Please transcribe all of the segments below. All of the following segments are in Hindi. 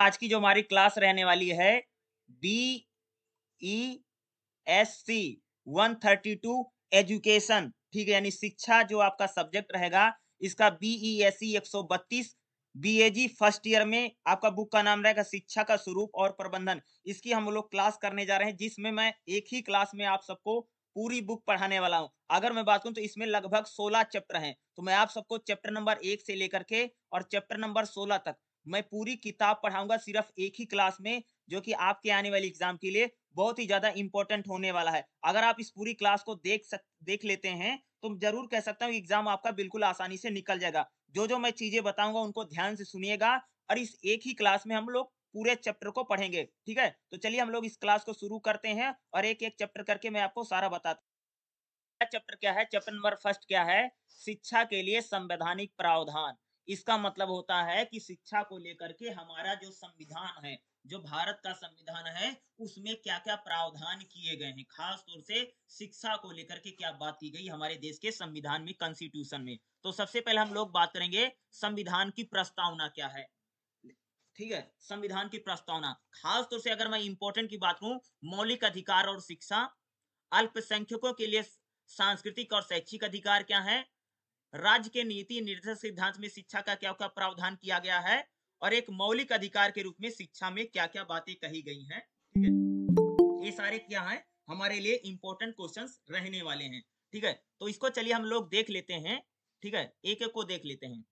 आज की जो हमारी क्लास रहने वाली है B E S C one thirty two education ठीक है? यानी शिक्षा जो आपका सब्जेक्ट रहेगा, इसका बीई एस सी एक सौ बत्तीस बी बीएजी फ़र्स्ट ईयर में आपका बुक का नाम रहेगा शिक्षा का स्वरूप और प्रबंधन। इसकी हम लोग क्लास करने जा रहे हैं, जिसमें मैं एक ही क्लास में आप सबको पूरी बुक पढ़ाने वाला हूँ। अगर मैं बात करूँ तो इसमें लगभग 16 चैप्टर हैं। तो मैं आप सबको चैप्टर नंबर एक से लेकर के और चैप्टर नंबर 16 तक मैं पूरी किताब पढ़ाऊँगा सिर्फ़ एक ही क्लास में, जो कि आपके आने वाली एग्ज़ाम के लिए बहुत ही ज़्यादा इंपॉर्टेंट होने वाला है। अगर आप इस पूरी क्लास को देख सक, देख लेते हैं तो ज़रूर कह सकता हूँ एग्ज़ाम आपका बिल्कुल आसानी से निकल जाएगा। जो जो मैं चीज़ें बताऊँगा, उनको ध्यान से सुनिएगा और इस एक ही क्लास में हम लोग पूरे चैप्टर को पढ़ेंगे, ठीक है? तो चलिए हम लोग इस क्लास को शुरू करते हैं और एक एक चैप्टर करके मैं आपको सारा बताता चैप्टर क्या है? चैप्टर नंबर फ़र्स्ट क्या है? शिक्षा के लिए संवैधानिक प्रावधान। इसका मतलब होता है कि शिक्षा को लेकर के हमारा जो संविधान है, जो भारत का संविधान है, उसमें क्या क्या प्रावधान किए गए हैं? खास तौर से शिक्षा को लेकर के क्या बात की गई हमारे देश के संविधान में कॉन्स्टिट्यूशन में? तो सबसे पहले हम लोग बात करेंगे संविधान की प्रस्तावना क्या है। ठीक है? संविधान की प्रस्तावना। खास तौर से अगर मैं इंपॉर्टेंट की बात करूँ, मौलिक अधिकार और शिक्षा, अल्पसंख्यकों के लिए सांस्कृतिक और शैक्षिक अधिकार क्या है? राज्य के नीति निर्देशक सिद्धांत में शिक्षा का क्या क्या प्रावधान किया गया है और एक मौलिक अधिकार के रूप में शिक्षा में क्या क्या बातें कही गई हैं, ठीक है? ये सारे क्या है, हमारे लिए इंपॉर्टेंट क्वेश्चंस रहने वाले हैं, ठीक है? तो इसको चलिए हम लोग देख लेते हैं, ठीक है? एक एक को देख लेते हैं।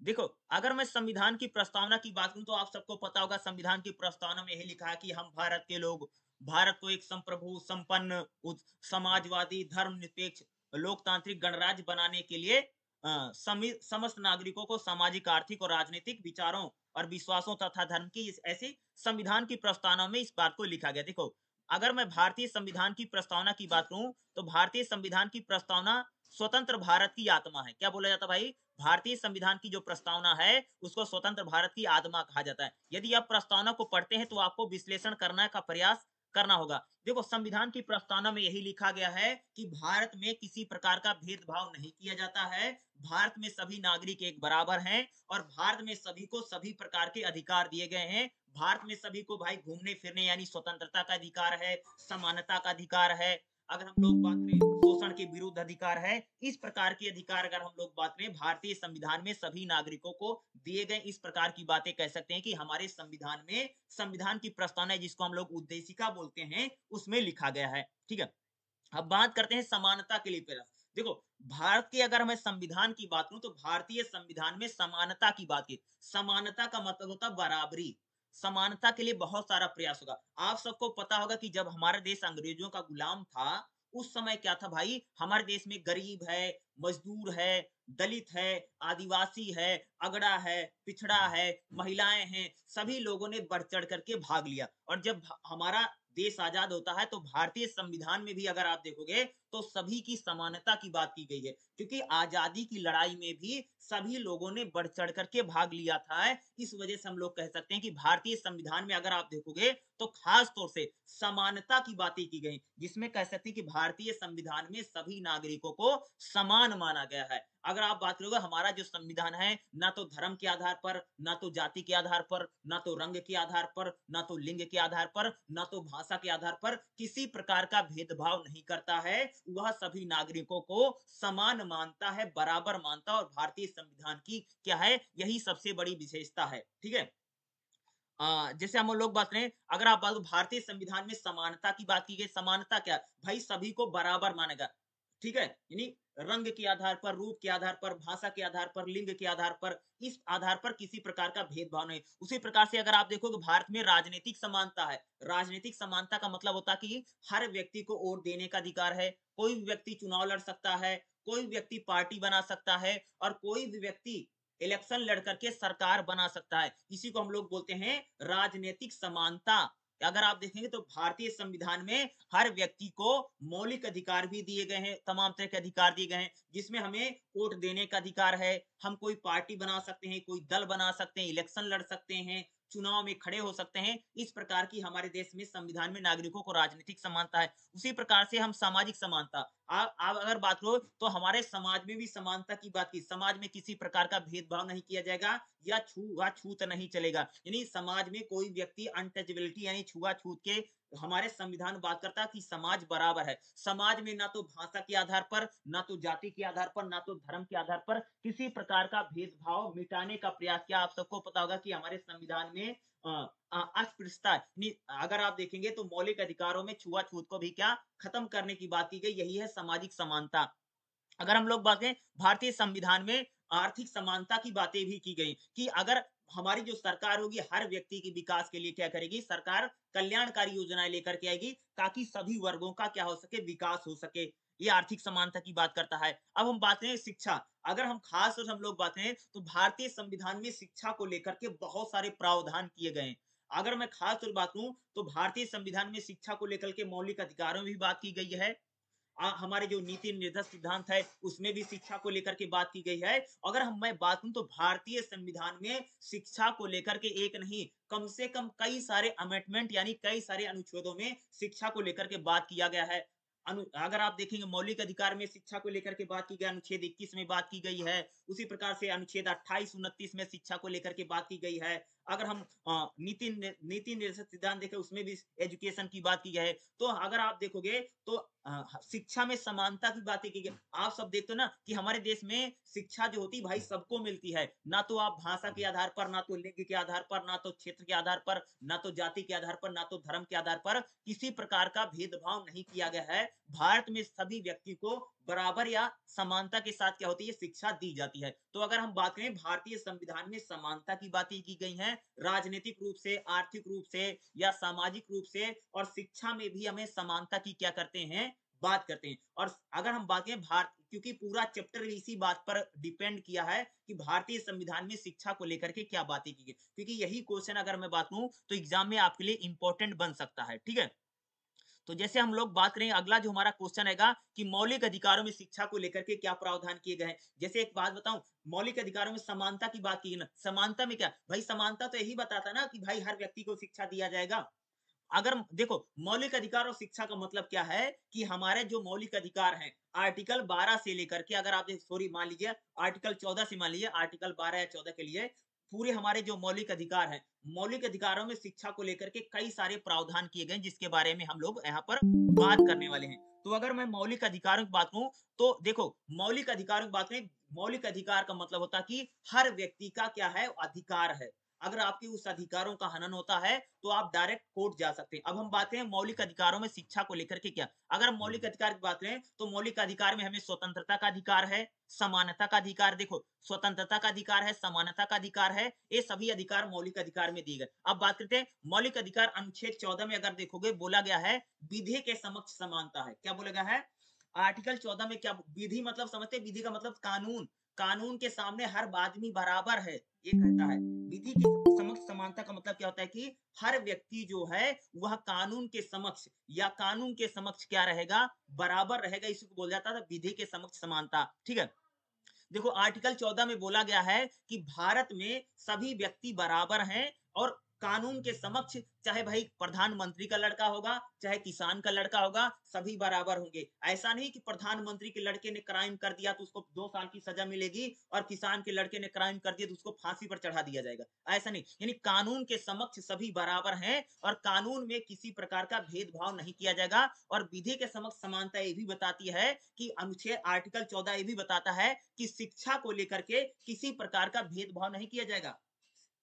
देखो, अगर मैं संविधान की प्रस्तावना की बात करूँ तो आप सबको पता होगा, संविधान की प्रस्तावना में यही लिखा है कि हम भारत के लोग, भारत को एक संप्रभु, संपन्न समाजवादी धर्म निरपेक्ष लोकतांत्रिक गणराज्य बनाने के लिए समस्त नागरिकों को सामाजिक, आर्थिक और राजनीतिक विचारों और विश्वासों तथा धर्म की इस, ऐसी संविधान की प्रस्तावना में इस बात को लिखा गया। देखो, अगर मैं भारतीय संविधान की प्रस्तावना की बात करूँ तो भारतीय संविधान की प्रस्तावना स्वतंत्र भारत की आत्मा है। क्या बोला जाता है भाई? भारतीय संविधान की जो प्रस्तावना है, उसको स्वतंत्र भारत की आत्मा कहा जाता है। यदि आप प्रस्तावना को पढ़ते हैं तो आपको विश्लेषण करने का प्रयास करना होगा। देखो, संविधान की प्रस्तावना में यही लिखा गया है कि भारत में किसी प्रकार का भेदभाव नहीं किया जाता है। भारत में सभी नागरिक एक बराबर हैं और भारत में सभी को सभी प्रकार के अधिकार दिए गए हैं। भारत में सभी को भाई घूमने फिरने यानी स्वतंत्रता का अधिकार है, समानता का अधिकार है। अगर हम लोग बात करें शोषण के विरुद्ध अधिकार है। इस प्रकार के अधिकार अगर हम लोग बात करें, भारतीय संविधान में सभी नागरिकों को दिए गए इस प्रकार की बातें कह सकते हैं कि हमारे संविधान में संविधान की प्रस्तावना जिसको हम लोग उद्देशिका बोलते हैं, उसमें लिखा गया है। ठीक है? अब बात करते हैं समानता के लिए पहला। देखो, भारत के अगर मैं संविधान की बात करूँ तो भारतीय संविधान में समानता की बात की। समानता का मतलब होता बराबरी। समानता के लिए बहुत सारा प्रयास होगा। आप सबको पता होगा कि जब हमारा देश अंग्रेज़ों का गुलाम था उस समय क्या था भाई? हमारे देश में गरीब है, मजदूर है, दलित है, आदिवासी है, अगड़ा है, पिछड़ा है, महिलाएँ हैं, सभी लोगों ने बढ़ चढ़ करके भाग लिया। और जब हमारा देश आज़ाद होता है तो भारतीय संविधान में भी अगर आप देखोगे तो सभी की समानता की बात की गई है। क्योंकि आज़ादी की लड़ाई में भी सभी लोगों ने बढ़ चढ़ करके भाग लिया था इस वजह से हम लोग कह सकते हैं कि भारतीय संविधान में अगर आप देखोगे तो खास तौर से समानता की बातें की गई, जिसमें कह सकते हैं कि भारतीय संविधान में सभी नागरिकों को समान माना गया है। अगर आप बात करोगे, हमारा जो संविधान है, ना तो धर्म के आधार पर, ना तो जाति के आधार पर, ना तो रंग के आधार पर, ना तो लिंग के आधार पर, ना तो भाषा के आधार पर किसी प्रकार का भेदभाव नहीं करता है। वह सभी नागरिकों को समान मानता है, बराबर मानता है और भारतीय संविधान की क्या है, यही सबसे बड़ी विशेषता है, ठीक है? जैसे हम लोग बात करें, अगर आप बात भारतीय संविधान में समानता की बात की गई, समानता क्या? भाई सभी को बराबर मानेगा, ठीक है? यानी रंग के आधार पर, रूप के आधार पर, भाषा के आधार पर, लिंग के आधार पर, इस आधार पर किसी प्रकार का भेदभाव नहीं। उसी प्रकार से अगर आप देखोगे, भारत में राजनीतिक समानता है। राजनीतिक समानता का मतलब होता है कि हर व्यक्ति को वोट देने का अधिकार है, कोई भी व्यक्ति चुनाव लड़ सकता है कोई व्यक्ति पार्टी बना सकता है और कोई भी व्यक्ति इलेक्शन लड़ करके सरकार बना सकता है। इसी को हम लोग बोलते हैं राजनीतिक समानता। अगर आप देखेंगे तो भारतीय संविधान में हर व्यक्ति को मौलिक अधिकार भी दिए गए हैं, तमाम तरह के अधिकार दिए गए हैं, जिसमें हमें वोट देने का अधिकार है। हम कोई पार्टी बना सकते हैं, कोई दल बना सकते हैं, इलेक्शन लड़ सकते हैं चुनाव में खड़े हो सकते हैं। इस प्रकार की हमारे देश में संविधान में नागरिकों को राजनीतिक समानता है। उसी प्रकार से हम सामाजिक समानता। आप अगर बात करो तो हमारे समाज में भी समानता की बात की। समाज में किसी प्रकार का भेदभाव नहीं किया जाएगा या छू छूत नहीं चलेगा। यानी समाज में कोई व्यक्ति अनटचेबिलिटी यानी छुआ छूत के हमारे संविधान बात करता है कि समाज बराबर है। समाज में ना तो भाषा के आधार पर, ना तो जाति के आधार पर, ना तो धर्म के आधार पर किसी प्रकार का भेदभाव मिटाने का प्रयास किया। आप सबको पता होगा कि हमारे संविधान में अस्पृश्यता अगर आप देखेंगे तो मौलिक अधिकारों में छुआछूत को भी क्या खत्म करने की बात की गई, यही है सामाजिक समानता। अगर हम लोग बात करें भारतीय संविधान में आर्थिक समानता की बातें भी की गई कि अगर हमारी जो सरकार होगी, हर व्यक्ति के विकास के लिए क्या करेगी? सरकार कल्याणकारी योजनाएँ लेकर के आएगी ताकि सभी वर्गों का क्या हो सके? विकास हो सके। ये आर्थिक समानता की बात करता है। अब हम बात करें शिक्षा। अगर हम खास तौर हम लोग बात करें तो भारतीय संविधान में शिक्षा को लेकर के बहुत सारे प्रावधान किए गए हैं। अगर मैं खास तौर बात करूँ तो भारतीय संविधान में शिक्षा को लेकर के मौलिक अधिकारों में भी बात की गई है। आ, हमारे जो नीति निर्देश सिद्धांत है उसमें भी शिक्षा को लेकर के बात की गई है। अगर हम मैं बात करूँ तो भारतीय संविधान में शिक्षा को लेकर के एक नहीं कम से कम कई सारे अमेंडमेंट यानी कई सारे अनुच्छेदों में शिक्षा को लेकर के बात किया गया है। अनु अगर आप देखेंगे मौलिक अधिकार में शिक्षा को लेकर के बात की गई अनुच्छेद 21 में बात की गई है उसी प्रकार से अनुच्छेद 28 उनतीस में शिक्षा को लेकर के बात की गई है। अगर हम नीति नीति निर्देशक सिद्धांत देखें, उसमें भी एजुकेशन की बात की है तो अगर आप देखोगे तो शिक्षा में समानता की बातें की गई। आप सब देखते हो ना कि हमारे देश में शिक्षा जो होती भाई, सबको मिलती है। ना तो आप भाषा के आधार पर, ना तो लिंग के आधार पर, ना तो क्षेत्र के आधार पर, ना तो जाति के आधार पर, ना तो धर्म के आधार पर किसी प्रकार का भेदभाव नहीं किया गया है। भारत में सभी व्यक्ति को बराबर या समानता के साथ क्या होती है? शिक्षा दी जाती है। तो अगर हम बात करें, भारतीय संविधान में समानता की बातें की गई हैं, राजनीतिक रूप से, आर्थिक रूप से या सामाजिक रूप से, और शिक्षा में भी हमें समानता की क्या करते हैं? बात करते हैं। और अगर हम बात करें भारत क्योंकि पूरा चैप्टर इसी बात पर डिपेंड किया है कि भारतीय संविधान में शिक्षा को लेकर के क्या बातें की गई। क्योंकि यही क्वेश्चन अगर मैं बात करूँ तो एग्ज़ाम में आपके लिए इंपॉर्टेंट बन सकता है, ठीक है? तो जैसे हम लोग बात करें अगला जो हमारा क्वेश्चन है कि मौलिक अधिकारों में शिक्षा को लेकर के क्या प्रावधान किए गए जैसे एक बात बताऊँ, मौलिक अधिकारों में समानता की बात की ना? समानता में क्या? भाई समानता तो यही बताता ना कि भाई हर व्यक्ति को शिक्षा दिया जाएगा। अगर देखो, मौलिक अधिकार और शिक्षा का मतलब क्या है कि हमारे जो मौलिक अधिकार हैं, आर्टिकल 12 से लेकर के अगर आप सॉरी मान लीजिए, आर्टिकल 14 से मान लीजिए, आर्टिकल 12 या 14 के लिए पूरे हमारे जो मौलिक अधिकार है, मौलिक अधिकारों में शिक्षा को लेकर के कई सारे प्रावधान किए गए जिसके बारे में हम लोग यहाँ पर बात करने वाले हैं। तो अगर मैं मौलिक अधिकारों की बात करूँ तो देखो, मौलिक अधिकारों की बात करें, मौलिक अधिकार का मतलब होता है कि हर व्यक्ति का क्या है, अधिकार है। अगर आपके उस अधिकारों का हनन होता है तो आप डायरेक्ट कोर्ट जा सकते हैं। अब हम बात करें मौलिक अधिकारों में शिक्षा को लेकर के क्या? अगर हम मौलिक अधिकार की बात करें तो मौलिक अधिकार में हमें स्वतंत्रता का अधिकार है समानता का अधिकार देखो स्वतंत्रता का अधिकार है समानता का अधिकार है ये सभी अधिकार मौलिक अधिकार में दिए गए। अब बात करते हैं मौलिक अधिकार अनुच्छेद चौदह में अगर देखोगे बोला गया है विधि के समक्ष समानता है। क्या बोला गया है? आर्टिकल चौदह में क्या विधि मतलब समझते विधि का मतलब कानून। कानून के सामने हर आदमी बराबर है। ये कहता है। विधि के समक्ष समानता का मतलब क्या होता है कि हर व्यक्ति जो है, वह कानून के समक्ष या कानून के समक्ष क्या रहेगा? बराबर रहेगा, इसी को बोल जाता था, विधि के समक्ष समानता। ठीक है? देखो, आर्टिकल 14 में बोला गया है कि भारत में सभी व्यक्ति बराबर हैं और कानून के समक्ष चाहे भाई प्रधानमंत्री का लड़का होगा, चाहे किसान का लड़का होगा, सभी बराबर होंगे। ऐसा नहीं कि प्रधानमंत्री के लड़के ने क्राइम कर दिया तो उसको दो साल की सजा मिलेगी और किसान के लड़के ने क्राइम कर दिया तो उसको फांसी पर चढ़ा दिया जाएगा। ऐसा नहीं, यानी कानून के समक्ष सभी बराबर हैं और कानून में किसी प्रकार का भेदभाव नहीं किया जाएगा और विधि के समक्ष समानता ये भी बताती है कि अनुच्छेद आर्टिकल चौदह ये भी बताता है कि शिक्षा को लेकर के किसी प्रकार का भेदभाव नहीं किया जाएगा।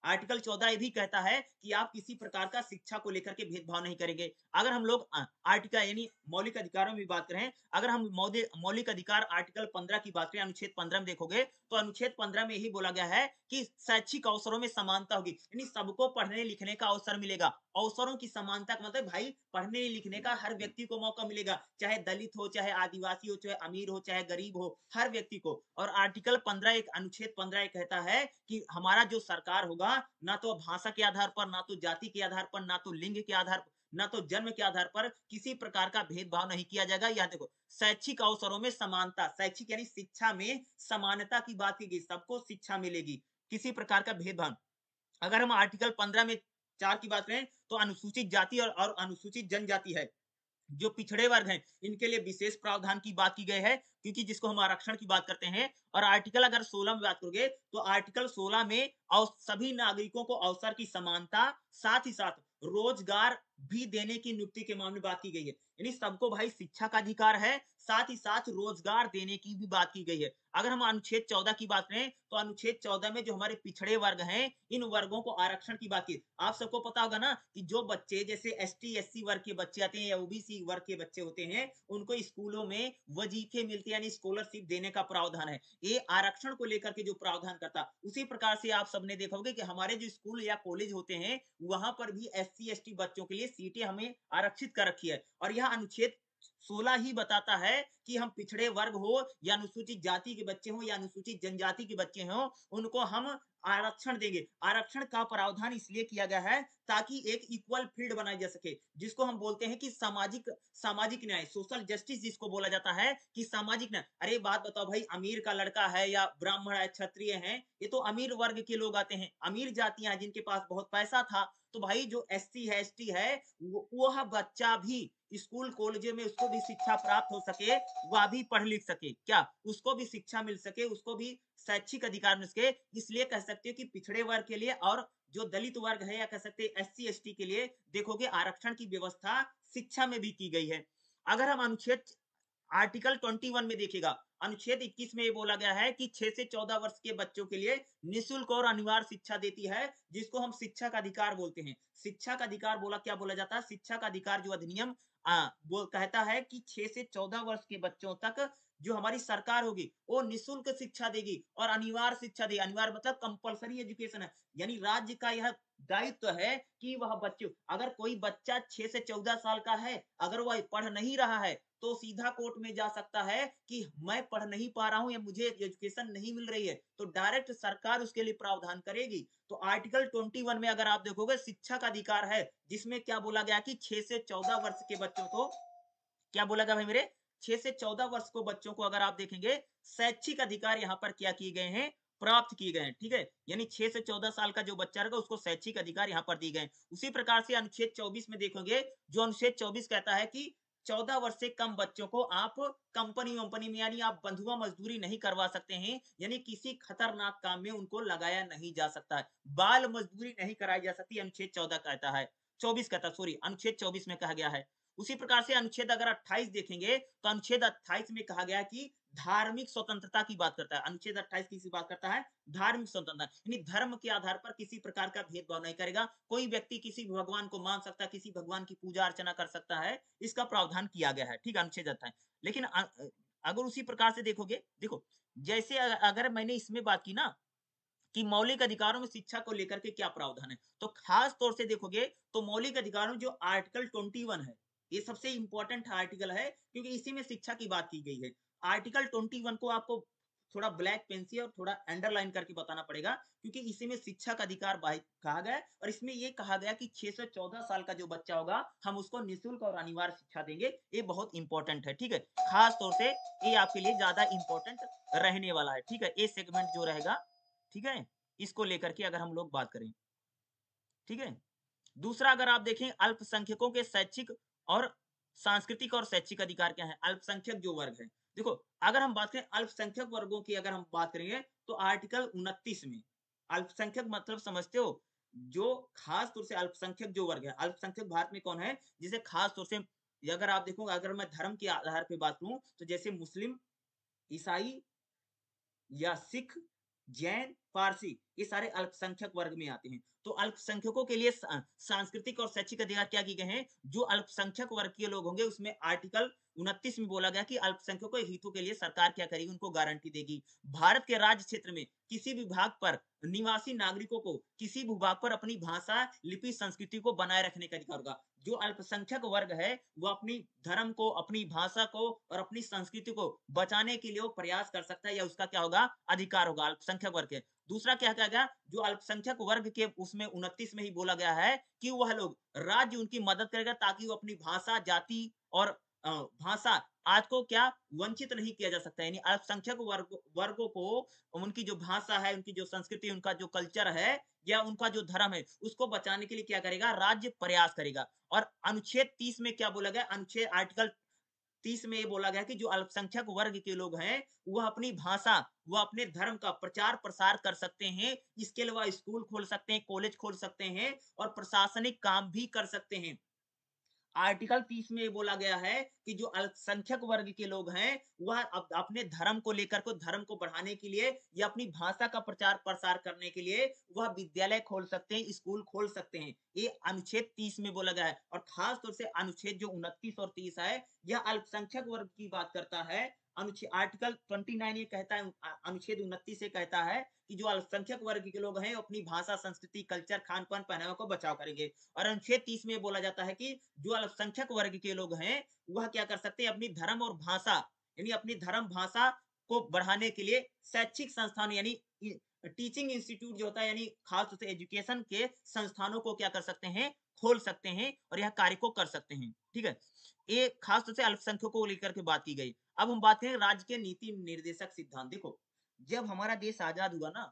आर्टिकल चौदह भी कहता है कि आप किसी प्रकार का शिक्षा को लेकर के भेदभाव नहीं करेंगे। अगर हम लोग आर्टिकल यानी मौलिक अधिकारों में बात करें, अगर हम मौलिक अधिकार आर्टिकल पंद्रह की बात करें, अनुच्छेद पंद्रह में देखोगे तो अनुच्छेद पंद्रह में यही बोला गया है कि शैक्षिक अवसरों में समानता होगी, यानी सबको पढ़ने लिखने का अवसर मिलेगा। अवसरों की समानता का मतलब भाई, पढ़ने लिखने का हर व्यक्ति को मौका मिलेगा, चाहे दलित हो, चाहे आदिवासी हो, चाहे अमीर हो, चाहे गरीब हो, हर व्यक्ति को। और आर्टिकल पंद्रह एक, अनुच्छेद पंद्रह एक कहता है कि हमारा जो सरकार होगा, ना तो भाषा के आधार पर, ना तो जाति के आधार पर, ना तो लिंग के आधार पर ना तो जन्म के आधार पर किसी प्रकार का भेदभाव नहीं किया जाएगा। यहाँ देखो, शैक्षिक अवसरों में समानता, शैक्षिक यानी शिक्षा में समानता की बात की गई, सबको शिक्षा मिलेगी, किसी प्रकार का भेदभाव। अगर हम आर्टिकल पंद्रह में चार की बात करें तो अनुसूचित जाति और, और अनुसूचित जनजाति है जो पिछड़े वर्ग हैं। इनके लिए विशेष प्रावधान की बात की गई है क्योंकि जिसको हम आरक्षण की बात करते हैं और आर्टिकल अगर 16 में बात करोगे तो आर्टिकल 16 में सभी नागरिकों को अवसर की समानता साथ ही साथ रोज़गार भी देने की नियुक्ति के मामले बात की गई है। यानी सबको भाई शिक्षा का अधिकार है साथ ही साथ रोज़गार देने की भी बात की गई है। अगर हम अनुच्छेद चौदह की बात करें तो अनुच्छेद चौदह में जो हमारे पिछड़े वर्ग हैं, इन वर्गों को आरक्षण की बात की। आप सबको पता होगा ना कि जो बच्चे, जैसे एस टी वर्ग के बच्चे आते हैं या ओबीसी वर्ग के बच्चे होते हैं, उनको स्कूलों में वजीफे मिलते यानी स्कॉलरशिप देने का प्रावधान है। ये आरक्षण को लेकर के जो प्रावधान करता, उसी प्रकार से आप सबने देखोगे कि हमारे जो स्कूल या कॉलेज होते हैं, वहाँ पर भी एस सी बच्चों के लिए सीटें हमें आरक्षित कर रखी है। और यह अनुच्छेद सोलह ही बताता है कि हम पिछड़े वर्ग हो, या अनुसूचित जाति के बच्चे हो, या अनुसूचित जनजाति के बच्चे हो, उनको हम आरक्षण देंगे। आरक्षण का प्रावधान इसलिए किया गया है ताकि एक इक्वल फ़ील्ड बनाई जा सके, जिसको हम बोलते हैं कि सामाजिक सामाजिक न्याय सोशल जस्टिस जिसको बोला जाता है कि सामाजिक न्याय। अरे, बात बताओ भाई, अमीर का लड़का है या ब्राह्मण है, क्षत्रिय है, ये तो अमीर वर्ग के लोग आते हैं। अमीर जातियाँ जिनके पास बहुत पैसा था तो भाई जो एस सी है एसटी है वह बच्चा भी स्कूल कॉलेज में उसको भी शिक्षा प्राप्त हो सके, वह भी पढ़ लिख सके। क्या? उसको भी शिक्षा मिल सके, उसको भी शैक्षिक अधिकार मिल सके। इसलिए कह सकते हो कि पिछड़े वर्ग के लिए और जो दलित वर्ग है या कह सकते एस सी के लिए, देखोगे आरक्षण की व्यवस्था शिक्षा में भी की गई है। अगर हम अनुच्छेद, आर्टिकल 21 में देखेगा अनुच्छेद 21 में ये बोला गया है कि 6 से 14 वर्ष के बच्चों के लिए निशुल्क और अनिवार्य शिक्षा देती है, जिसको हम शिक्षा का अधिकार बोलते हैं। शिक्षा का अधिकार बोला, क्या बोला जाता है? शिक्षा का अधिकार जो अधिनियम वो कहता है कि 6 से 14 वर्ष के बच्चों तक जो हमारी सरकार होगी, वो निशुल्क शिक्षा देगी और अनिवार्य शिक्षा देगी। अनिवार्य मतलब कंपलसरी एजुकेशन है। यानी राज्य का यह दायित्व तो है कि वह बच्चों, अगर कोई बच्चा छह से चौदह साल का है, अगर वह पढ़ नहीं रहा है तो सीधा कोर्ट में जा सकता है कि मैं पढ़ नहीं पा रहा हूँ या मुझे एजुकेशन नहीं मिल रही है तो डायरेक्ट सरकार उसके लिए प्रावधान करेगी। तो आर्टिकल 21 में अगर आप देखोगे, शिक्षा का अधिकार है, जिसमें क्या बोला गया कि 6 से 14 वर्ष के बच्चों को, क्या बोला गया भाई मेरे? 6 से 14 वर्ष को बच्चों को अगर आप देखेंगे, शैक्षिक अधिकार यहाँ पर क्या किए गए हैं? प्राप्त किए गए हैं, ठीक है? यानी छह से चौदह साल का जो बच्चा रहेगा, उसको शैक्षिक अधिकार यहाँ पर दिए गए उसी प्रकार से अनुच्छेद चौबीस में देखोगे, जो अनुच्छेद चौबीस कहता है कि चौदह वर्ष से कम बच्चों को आप कंपनी वंपनी में, यानी आप बंधुआ मजदूरी नहीं करवा सकते हैं, यानी किसी खतरनाक काम में उनको लगाया नहीं जा सकता। है बाल मजदूरी नहीं कराई जा सकती, अनुच्छेद चौदह कहता है। चौबीस कहता सॉरी अनुच्छेद चौबीस में कहा गया है। उसी प्रकार से अनुच्छेद अगर 28 देखेंगे तो अनुच्छेद 28 में कहा गया कि धार्मिक स्वतंत्रता की बात करता है। अनुच्छेद 28 किसी बात करता है? धार्मिक स्वतंत्रता। यानी धर्म के आधार पर किसी प्रकार का भेदभाव नहीं करेगा। कोई व्यक्ति किसी भगवान को मान सकता है, किसी भगवान की पूजा अर्चना कर सकता है, इसका प्रावधान किया गया है। ठीक अनुच्छेद अट्ठाईस। लेकिन अगर उसी प्रकार से देखोगे, देखो, जैसे अगर मैंने इसमें बात की ना, कि मौलिक अधिकारों में शिक्षा को लेकर के क्या प्रावधान है तो खास तौर से देखोगे तो मौलिक अधिकारों जो आर्टिकल 21 है ये सबसे इंपॉर्टेंट आर्टिकल है, क्योंकि इसी में शिक्षा की बात की गई है। आर्टिकल 21 को आपको थोड़ा ब्लैक पेन से और थोड़ा अंडरलाइन करके बताना पड़ेगा, क्योंकि इसी में शिक्षा का अधिकार कहा गया और इसमें ये कहा गया कि 6 से 14 साल का जो बच्चा होगा, हम उसको निःशुल्क और अनिवार्य शिक्षा देंगे। ये बहुत इंपॉर्टेंट है, ठीक है? खास तौर से ये आपके लिए ज़्यादा इंपॉर्टेंट रहने वाला है, ठीक है? ये सेगमेंट जो रहेगा, ठीक है? इसको लेकर के अगर हम लोग बात करें, ठीक है? दूसरा अगर आप देखें, अल्पसंख्यकों के शैक्षिक और सांस्कृतिक और शैक्षिक अधिकार क्या है? अल्पसंख्यक जो वर्ग है। देखो, अगर हम बात करें अल्पसंख्यक वर्गों की अगर हम बात करेंगे तो आर्टिकल उनतीस में, अल्पसंख्यक मतलब समझते हो, जो खास तौर से अल्पसंख्यक जो वर्ग है, अल्पसंख्यक भारत में कौन है? जिसे खास तौर से, अगर आप देखो अगर मैं धर्म के आधार पर बात करूँ तो जैसे मुस्लिम, ईसाई या सिख जैन पारसी ये सारे अल्पसंख्यक वर्ग में आते हैं। तो अल्पसंख्यकों के लिए सांस्कृतिक और शैक्षिक अधिकार क्या किए गए हैं? जो अल्पसंख्यक वर्ग के लोग होंगे, उसमें आर्टिकल उनतीस में बोला गया कि अल्पसंख्यकों के हितों के लिए सरकार क्या करेगी? उनको गारंटी देगी। भारत के राज्य क्षेत्र में किसी भी भाग पर निवासी नागरिकों को किसी भूभाग पर अपनी भाषा, लिपि, संस्कृति को बनाए रखने का अधिकार होगा। जो अल्पसंख्यक वर्ग है, वो अपनी धर्म को, अपनी भाषा को और अपनी संस्कृति को बचाने के लिए वो प्रयास कर सकता है या उसका क्या होगा? अधिकार होगा अल्पसंख्यक वर्ग के। दूसरा क्या कहा गया? जो अल्पसंख्यक वर्ग के उसमें उनतीस में ही बोला गया है कि वह लोग राज्य उनकी मदद करेगा ताकि वो अपनी भाषा, जाति और भाषा आज को क्या वंचित नहीं किया जा सकता यानी अल्पसंख्यक वर्ग, वर्गों को उनकी जो भाषा है, उनकी जो संस्कृति, उनका जो कल्चर है या उनका जो धर्म है, उसको बचाने के लिए क्या करेगा? राज्य प्रयास करेगा। और अनुच्छेद तीस में क्या बोला गया? अनुच्छेद आर्टिकल तीस में ये बोला गया कि जो अल्पसंख्यक वर्ग के लोग हैं, वह अपनी भाषा, वह अपने धर्म का प्रचार प्रसार कर सकते हैं, इसके अलावा स्कूल खोल सकते हैं, कॉलेज खोल सकते हैं और प्रशासनिक काम भी कर सकते हैं। आर्टिकल तीस में बोला गया है कि जो अल्पसंख्यक वर्ग के लोग हैं वह अप, अपने धर्म को लेकर को धर्म को बढ़ाने के लिए या अपनी भाषा का प्रचार प्रसार करने के लिए वह विद्यालय खोल सकते हैं स्कूल खोल सकते हैं। ये अनुच्छेद तीस में बोला गया है और खास तौर से अनुच्छेद जो उनतीस और तीस है यह अल्पसंख्यक वर्ग की बात करता है अनुच्छेद आर्टिकल 29 ये कहता है अनुच्छेद उनतीस से कहता है कि जो अल्पसंख्यक वर्ग के लोग हैं अपनी भाषा, संस्कृति, कल्चर खान पान पहनावा को बचाव करेंगे। और अनुच्छेद तीस में बोला जाता है कि जो अल्पसंख्यक वर्ग के लोग हैं, वह क्या कर सकते हैं, अपनी धर्म और भाषा, यानी अपनी धर्म भाषा को बढ़ाने के लिए शैक्षिक संस्थान, यानी टीचिंग इंस्टीट्यूट जो होता है, यानी खास तौर से एजुकेशन के संस्थानों को क्या कर सकते हैं, खोल सकते हैं और यह कार्य को कर सकते हैं। ठीक है? ये खास तौर से अल्पसंख्यकों को लेकर के बात की गई। अब हम बात करें राज्य के नीति निर्देशक सिद्धांत। देखो, जब हमारा देश आज़ाद हुआ ना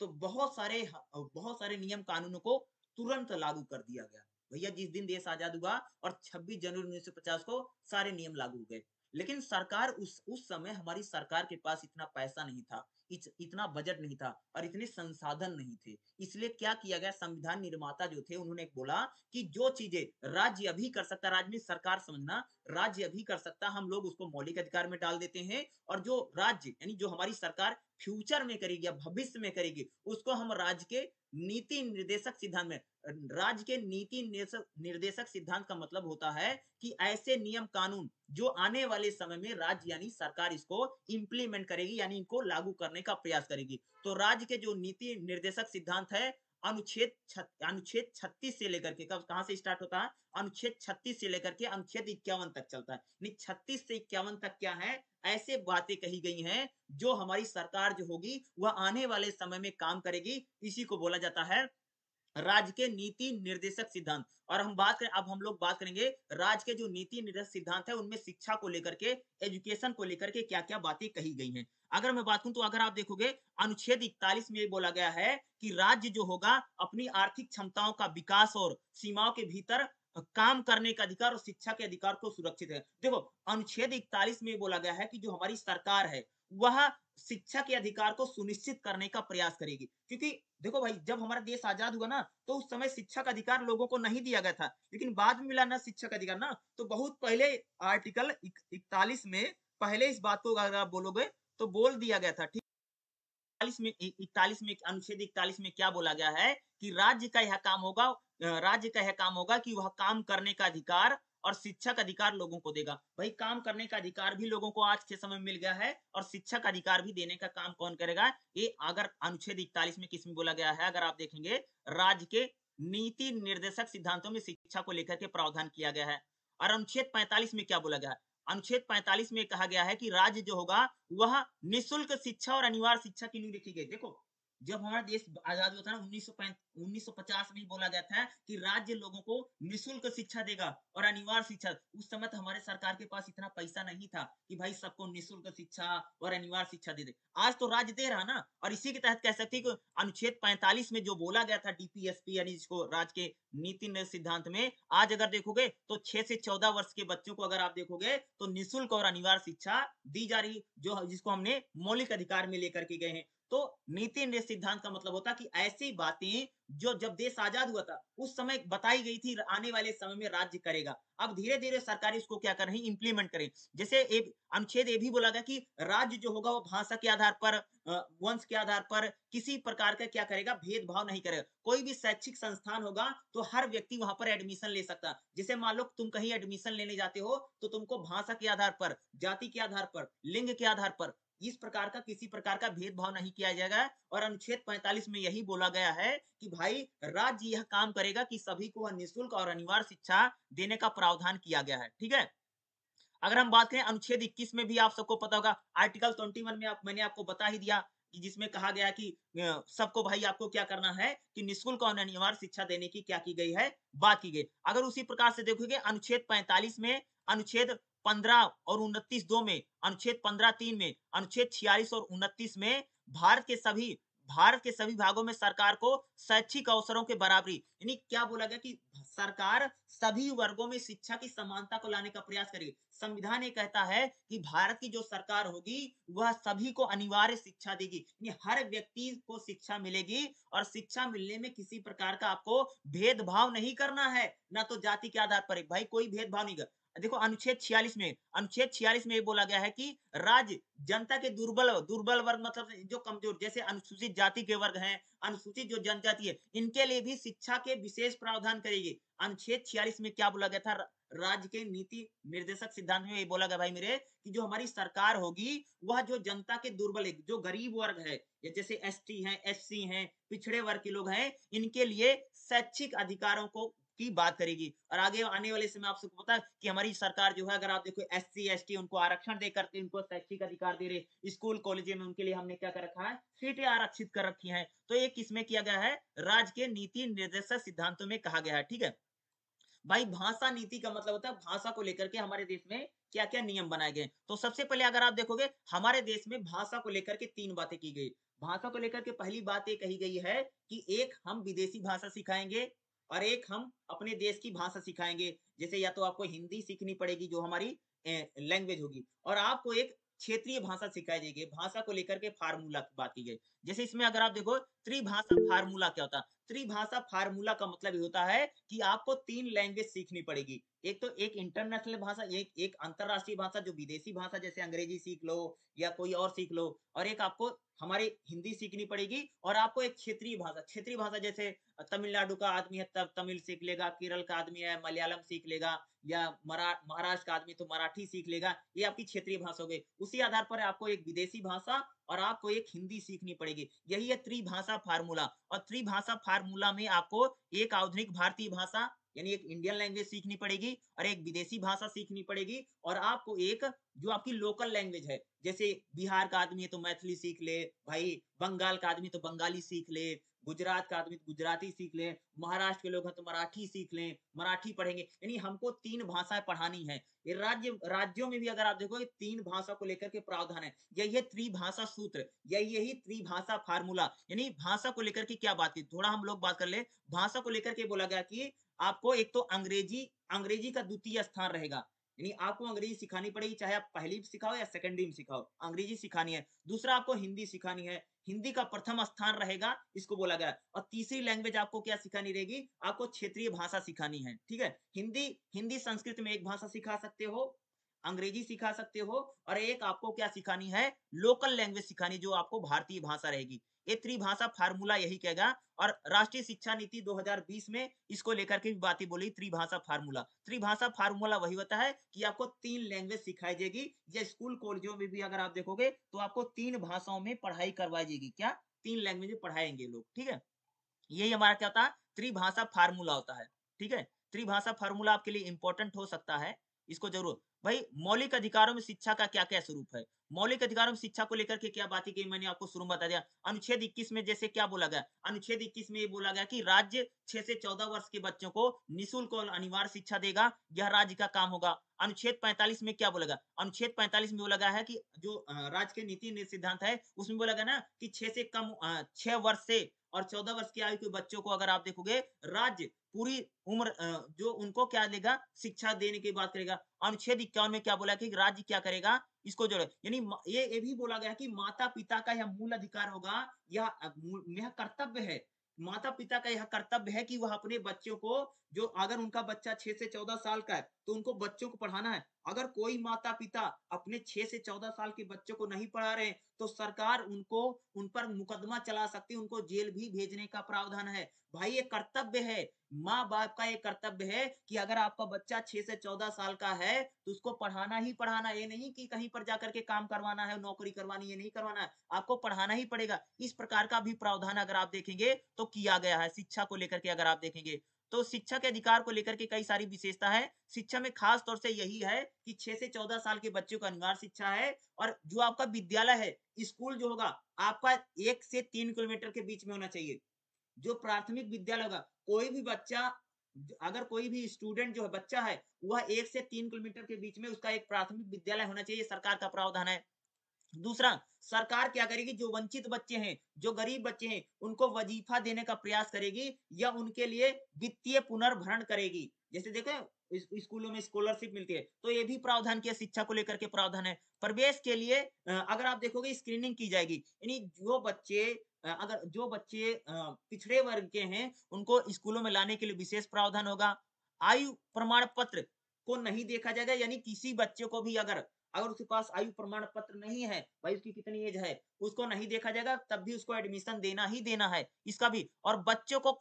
तो बहुत सारे बहुत सारे नियम कानूनों को तुरंत लागू कर दिया गया। भैया, जिस दिन देश आज़ाद हुआ और 26 जनवरी 1950 को सारे नियम लागू हुए लेकिन सरकार उस उस समय हमारी सरकार के पास इतना पैसा नहीं था। इत, इतना बजट नहीं था और इतने संसाधन नहीं थे। इसलिए क्या किया गया? संविधान निर्माता जो थे उन्होंने बोला कि जो चीज़ें राज्य अभी कर सकता राज्य में सरकार समझना राज्य अभी कर सकता हम लोग उसको मौलिक अधिकार में डाल देते हैं और जो राज्य यानी जो हमारी सरकार फ्यूचर में करेगी या भविष्य में करेगी उसको हम राज्य के नीति निर्देशक सिद्धांत में राज्य के नीति निर्देशक सिद्धांत का मतलब होता है कि ऐसे नियम कानून जो आने वाले समय में राज्य यानी सरकार इसको इंप्लीमेंट करेगी, यानी इनको लागू करने का प्रयास करेगी। तो राज्य के जो नीति निर्देशक सिद्धांत है, अनुच्छेद अनुच्छेद छत्तीस से लेकर के, कब, कहाँ से स्टार्ट होता है? अनुच्छेद छत्तीस से लेकर के अनुच्छेद इक्यावन तक चलता है। छत्तीस से इक्यावन तक क्या है? ऐसे बातें कही गई हैं जो हमारी सरकार जो होगी, वह आने वाले समय में काम करेगी। इसी को बोला जाता है राज्य के नीति निर्देशक सिद्धांत। और हम बात करें, अब हम लोग बात करेंगे राज्य के जो नीति निर्देशक सिद्धांत है, उनमें शिक्षा को लेकर के एजुकेशन को लेकर के क्या क्या बातें कही गई हैं। अगर मैं बात करूँ तो अगर आप देखोगे, अनुच्छेद इकतालीस में बोला गया है कि राज्य जो होगा, अपनी आर्थिक क्षमताओं का विकास और सीमाओं के भीतर काम करने का अधिकार और शिक्षा के अधिकार को सुरक्षित है देखो, अनुच्छेद इकतालीस में बोला गया है कि जो हमारी सरकार है वह शिक्षा के अधिकार को सुनिश्चित करने का प्रयास करेगी। क्योंकि देखो भाई, जब हमारा देश आज़ाद हुआ ना तो उस समय शिक्षा का अधिकार लोगों को नहीं दिया गया था। लेकिन बाद में मिला ना शिक्षा का अधिकार ना तो बहुत पहले आर्टिकल इकतालीस में पहले इस बात को अगर आप बोलोगे तो बोल दिया गया था, ठीक? इकतालीस में इकतालीस में अनुच्छेद इकतालीस में क्या बोला गया है कि राज्य का यह काम होगा राज्य का यह काम होगा कि वह काम करने का अधिकार और शिक्षा का अधिकार लोगों को देगा। भाई, काम करने का अधिकार भी लोगों को आज के समय मिल गया है और शिक्षा का अधिकार भी देने का काम कौन करेगा? ये अगर अनुच्छेद इकतालीस में किसमें बोला गया है, अगर आप देखेंगे, राज्य के नीति निर्देशक सिद्धांतों में शिक्षा को लेकर के प्रावधान किया गया है। और अनुच्छेद पैंतालीस में क्या बोला गया? है अनुच्छेद 45 में कहा गया है कि राज्य जो होगा, वह निशुल्क शिक्षा और अनिवार्य शिक्षा की नींव लिखी गई। देखो, जब हमारा देश आज़ाद हुआ था ना, उन्नीस उन्नीस में बोला गया था कि राज्य लोगों को निशुल्क शिक्षा देगा और अनिवार्य शिक्षा। उस समय तो हमारे सरकार के पास इतना पैसा नहीं था कि भाई सबको निशुल्क शिक्षा और अनिवार्य शिक्षा दे दे। आज तो राज्य दे रहा ना, और इसी के तहत कह सकते कि अनुच्छेद पैंतालीस में जो बोला गया था डीपीएसपी यानी जिसको राज्य के नीति सिद्धांत में, आज अगर देखोगे तो छह से चौदह वर्ष के बच्चों को अगर आप देखोगे तो निःशुल्क और अनिवार्य शिक्षा दी जा रही, जो जिसको हमने मौलिक अधिकार में लेकर के गए हैं। तो नीति सिद्धांत का मतलब होता कि ऐसी बातें जो जब देश आज़ाद हुआ था, उस समय बताई गई थी, आने वाले समय में राज्य करेगा। अब धीरे धीरे सरकार इसको क्या कर रही इंप्लीमेंट करें जैसे अनुच्छेद ये भी बोला गया कि राज्य जो होगा वो भाषा के आधार पर वंश के आधार पर किसी प्रकार का क्या करेगा? भेदभाव नहीं करेगा। कोई भी शैक्षिक संस्थान होगा तो हर व्यक्ति वहाँ पर एडमिशन ले सकता। जैसे मान लो तुम कहीं एडमिशन लेने जाते हो तो तुमको भाषा के आधार पर, जाति के आधार पर, लिंग के आधार पर इस प्रकार का किसी प्रकार का भेदभाव नहीं किया जाएगा। और अनुच्छेद 45 में यही बोला गया है कि भाई, राज्य यह काम करेगा कि सभी को निःशुल्क और अनिवार्य शिक्षा देने का प्रावधान किया गया है। ठीक है? अगर हम बात करें अनुच्छेद 21 में भी आप सबको पता होगा, आर्टिकल 21 में आप, मैंने आपको बता ही दिया कि जिसमें कहा गया कि सबको भाई आपको क्या करना है कि निःशुल्क और अनिवार्य शिक्षा देने की क्या की गई है? बात की गई। अगर उसी प्रकार से देखोगे, अनुच्छेद 45 में अनुच्छेद पंद्रह और उनतीस दो में, अनुच्छेद पंद्रह तीन में, अनुच्छेद छियालीस और उनतीस में भारत के सभी, भारत के सभी भागों में सरकार को शैक्षिक अवसरों के बराबरी, यानी क्या बोला गया कि सरकार सभी वर्गों में शिक्षा की समानता को लाने का प्रयास करेगी। संविधान ये कहता है कि भारत की जो सरकार होगी, वह सभी को अनिवार्य शिक्षा देगी, यानी हर व्यक्ति को शिक्षा मिलेगी और शिक्षा मिलने में किसी प्रकार का आपको भेदभाव नहीं करना है, ना तो जाति के आधार पर। भाई, कोई भेदभाव नहीं कर देखो, अनुच्छेद छियालीस में, अनुच्छेद छियालीस में बोला गया है कि राज्य जनता के दुर्बल दुर्बल वर्ग मतलब जो कमज़ोर, जैसे अनुसूचित जाति के वर्ग हैं, अनुसूचित जो जनजाति है, इनके लिए भी शिक्षा के विशेष प्रावधान करेगी। अनुच्छेद छियालीस में क्या बोला गया था? राज्य के नीति निर्देशक सिद्धांत में ये बोला गया, भाई मेरे, कि जो हमारी सरकार होगी, वह जो जनता के दुर्बल जो गरीब वर्ग है जैसे एस टी है एस सी है, पिछड़े वर्ग के लोग हैं, इनके लिए शैक्षिक अधिकारों को की बात करेगी। और आगे आने वाले समय आप सबको पता है कि हमारी सरकार जो है, अगर आप देखो एस सी उनको आरक्षण दे करके उनको शैक्षिक अधिकार दे रहे स्कूल, कॉलेज में उनके लिए हमने क्या कर रखा है? सीटें आरक्षित कर रखी है। तो ये किसमें किया गया है, राज्य के नीति निर्देशक सिद्धांतों में कहा गया है, ठीक है? भाई, भाषा नीति का मतलब होता है, भाषा को लेकर के हमारे देश में क्या क्या नियम बनाए गए तो सबसे पहले अगर आप देखोगे, हमारे देश में भाषा को लेकर के तीन बातें की गई। भाषा को लेकर के पहली बात ये कही गई है कि एक, हम विदेशी भाषा सिखाएँगे और एक हम अपने देश की भाषा सिखाएँगे। जैसे या तो आपको हिंदी सीखनी पड़ेगी, जो हमारी लैंग्वेज होगी। और आपको एक क्षेत्रीय भाषा सिखाई जाएगी। भाषा को लेकर के फार्मूला की बात की गई। जैसे इसमें अगर आप देखो त्रिभाषा फार्मूला क्या होता है? त्रिभाषा फार्मूला का मतलब ये होता है कि आपको तीन लैंग्वेज सीखनी पड़ेगी। एक तो एक इंटरनेशनल भाषा, एक एक अंतरराष्ट्रीय भाषा, जो विदेशी भाषा जैसे अंग्रेज़ी सीख लो या कोई और सीख लो, और एक आपको हमारे हिंदी सीखनी पड़ेगी, और आपको एक क्षेत्रीय भाषा क्षेत्रीय भाषा जैसे तमिलनाडु का आदमी है, तब तमिल सीख लेगा, केरल का आदमी है, मलयालम सीख लेगा, या महाराष्ट्र का आदमी तो मराठी सीख लेगा, ये आपकी क्षेत्रीय भाषा हो गई। उसी आधार पर आपको एक विदेशी भाषा और आपको एक हिंदी सीखनी पड़ेगी। यही है त्रिभाषा फार्मूला। और त्रिभाषा फार्मूला में आपको एक आधुनिक भारतीय भाषा, यानी एक इंडियन लैंग्वेज सीखनी पड़ेगी और एक विदेशी भाषा सीखनी पड़ेगी। और आपको एक जो आपकी लोकल लैंग्वेज है, जैसे बिहार का आदमी है तो मैथिली सीख ले, भाई बंगाल का आदमी तो बंगाली सीख ले गुजरात का आदमी तो गुजराती सीख ले, महाराष्ट्र के लोग हैं तो मराठी सीख लें, मराठी पढ़ेंगे। यानी हमको तीन भाषाएँ पढ़ानी है। ये राज्य, राज्यों में भी अगर आप देखो तीन भाषा को लेकर के प्रावधान है। यही है त्रिभाषा सूत्र, यही यही त्रिभाषा फार्मूला। यानी भाषा को लेकर के क्या बात की? थोड़ा हम लोग बात कर ले। भाषा को लेकर के बोला गया कि आपको एक तो अंग्रेज़ी अंग्रेज़ी का द्वितीय स्थान रहेगा। यानी आपको अंग्रेज़ी सिखानी पड़ेगी, चाहे आप पहली सिखाओ या सेकेंडरी में सिखाओ। अंग्रेज़ी सिखानी है। दूसरा आपको हिंदी सिखानी है। हिंदी का प्रथम स्थान रहेगा, इसको बोला गया। और तीसरी लैंग्वेज आपको क्या सिखानी रहेगी? आपको क्षेत्रीय भाषा सिखानी है, ठीक है? हिंदी हिंदी संस्कृत में एक भाषा सिखा सकते हो, अंग्रेज़ी सिखा सकते हो, और एक आपको क्या सिखानी है? लोकल लैंग्वेज सिखानी, जो आपको भारतीय भाषा रहेगी। ये त्रिभाषा फार्मूला यही कहेगा। और राष्ट्रीय शिक्षा नीति 2020 में इसको लेकर के भी बात बोली, त्रिभाषा फार्मूला। त्रिभाषा फार्मूला वही होता है कि आपको तीन लैंग्वेज सिखाई जाएगी। या स्कूल, कॉलेजों में भी अगर आप देखोगे तो आपको तीन भाषाओं में पढ़ाई करवाई जाएगी। क्या? तीन लैंग्वेज में पढ़ाएँगे लोग, ठीक है? यही हमारा क्या होता है? त्रिभाषा फार्मूला होता है, ठीक है? त्रिभाषा फार्मूला आपके लिए इंपॉर्टेंट हो सकता है। इसको ज़रूर। भाई, मौलिक अधिकारों में शिक्षा का क्या क्या स्वरूप है? मौलिक अधिकारों में शिक्षा को लेकर के क्या बातें की मैंने आपको शुरू बता दिया। अनुच्छेद 21 में जैसे क्या बोला गया? अनुच्छेद 21 में ये बोला गया कि राज्य 6 से 14 वर्ष के बच्चों को निःशुल्क और अनिवार्य शिक्षा देगा, यह राज्य का काम होगा। अनुच्छेद 45 में क्या बोला गया? अनुच्छेद 45 में बोला गया है कि जो राज्य के नीति सिद्धांत है, उसमें बोला गया ना कि छह से कम छह वर्ष से और चौदह वर्ष की आयु के बच्चों को अगर आप देखोगे, राज्य पूरी उम्र जो उनको क्या देगा? शिक्षा देने की बात करेगा। अनुच्छेद इक्यावन में क्या बोला कि राज्य क्या करेगा? इसको जोड़े। यानी ये ये भी बोला गया कि माता पिता का यह मूल अधिकार होगा, यह यह कर्तव्य है। माता पिता का यह कर्तव्य है कि वह अपने बच्चों को, जो अगर उनका बच्चा छह से चौदह साल का है तो उनको बच्चों को पढ़ाना है। अगर कोई माता पिता अपने छह से चौदह साल के बच्चों को नहीं पढ़ा रहे तो सरकार उनको, उन पर मुकदमा चला सकती है, उनको जेल भी भेजने का प्रावधान है। भाई ये कर्तव्य है, माँ बाप का ये कर्तव्य है कि अगर आपका बच्चा छह से चौदह साल का है तो उसको पढ़ाना ही पढ़ाना ये नहीं कि कहीं पर जाकर के काम करवाना है, नौकरी करवानी है, नहीं करवाना है, आपको पढ़ाना ही पड़ेगा। इस प्रकार का भी प्रावधान अगर आप देखेंगे तो किया गया है शिक्षा को लेकर के अगर आप देखेंगे तो शिक्षा के अधिकार को लेकर के कई सारी विशेषता है। शिक्षा में खास तौर से यही है कि छह से चौदह साल के बच्चों का अनिवार्य शिक्षा है और जो आपका विद्यालय है, स्कूल जो होगा, आपका एक से तीन किलोमीटर के बीच में होना चाहिए। जो प्राथमिक विद्यालय होगा, कोई भी बच्चा, अगर कोई भी स्टूडेंट जो है, बच्चा है, वह एक से तीन किलोमीटर के बीच में उसका एक प्राथमिक विद्यालय होना चाहिए, सरकार का प्रावधान है। दूसरा, सरकार क्या करेगी, जो वंचित बच्चे हैं, जो गरीब बच्चे हैं, उनको वजीफा देने का प्रयास करेगी या उनके लिए वित्तीय पुनर्भरण करेगी। जैसे देखो स्कूलों में स्कॉलरशिप मिलती है। तो ये भी प्रावधान किया, शिक्षा को लेकर के प्रावधान है। प्रवेश के लिए अगर आप देखोगे स्क्रीनिंग की जाएगी। यानी जो बच्चे अगर जो बच्चे पिछड़े वर्ग के हैं, उनको स्कूलों में लाने के लिए विशेष प्रावधान होगा। आयु प्रमाण पत्र को नहीं देखा जाएगा। यानी किसी बच्चे को भी अगर अगर उसके पास आयु प्रमाण पत्र नहीं है, भाई उसकी कितनी एज है, उसको नहीं देखा जाएगा, तब भी उसको एडमिशन देना ही देना है। इसका भी, और बच्चों को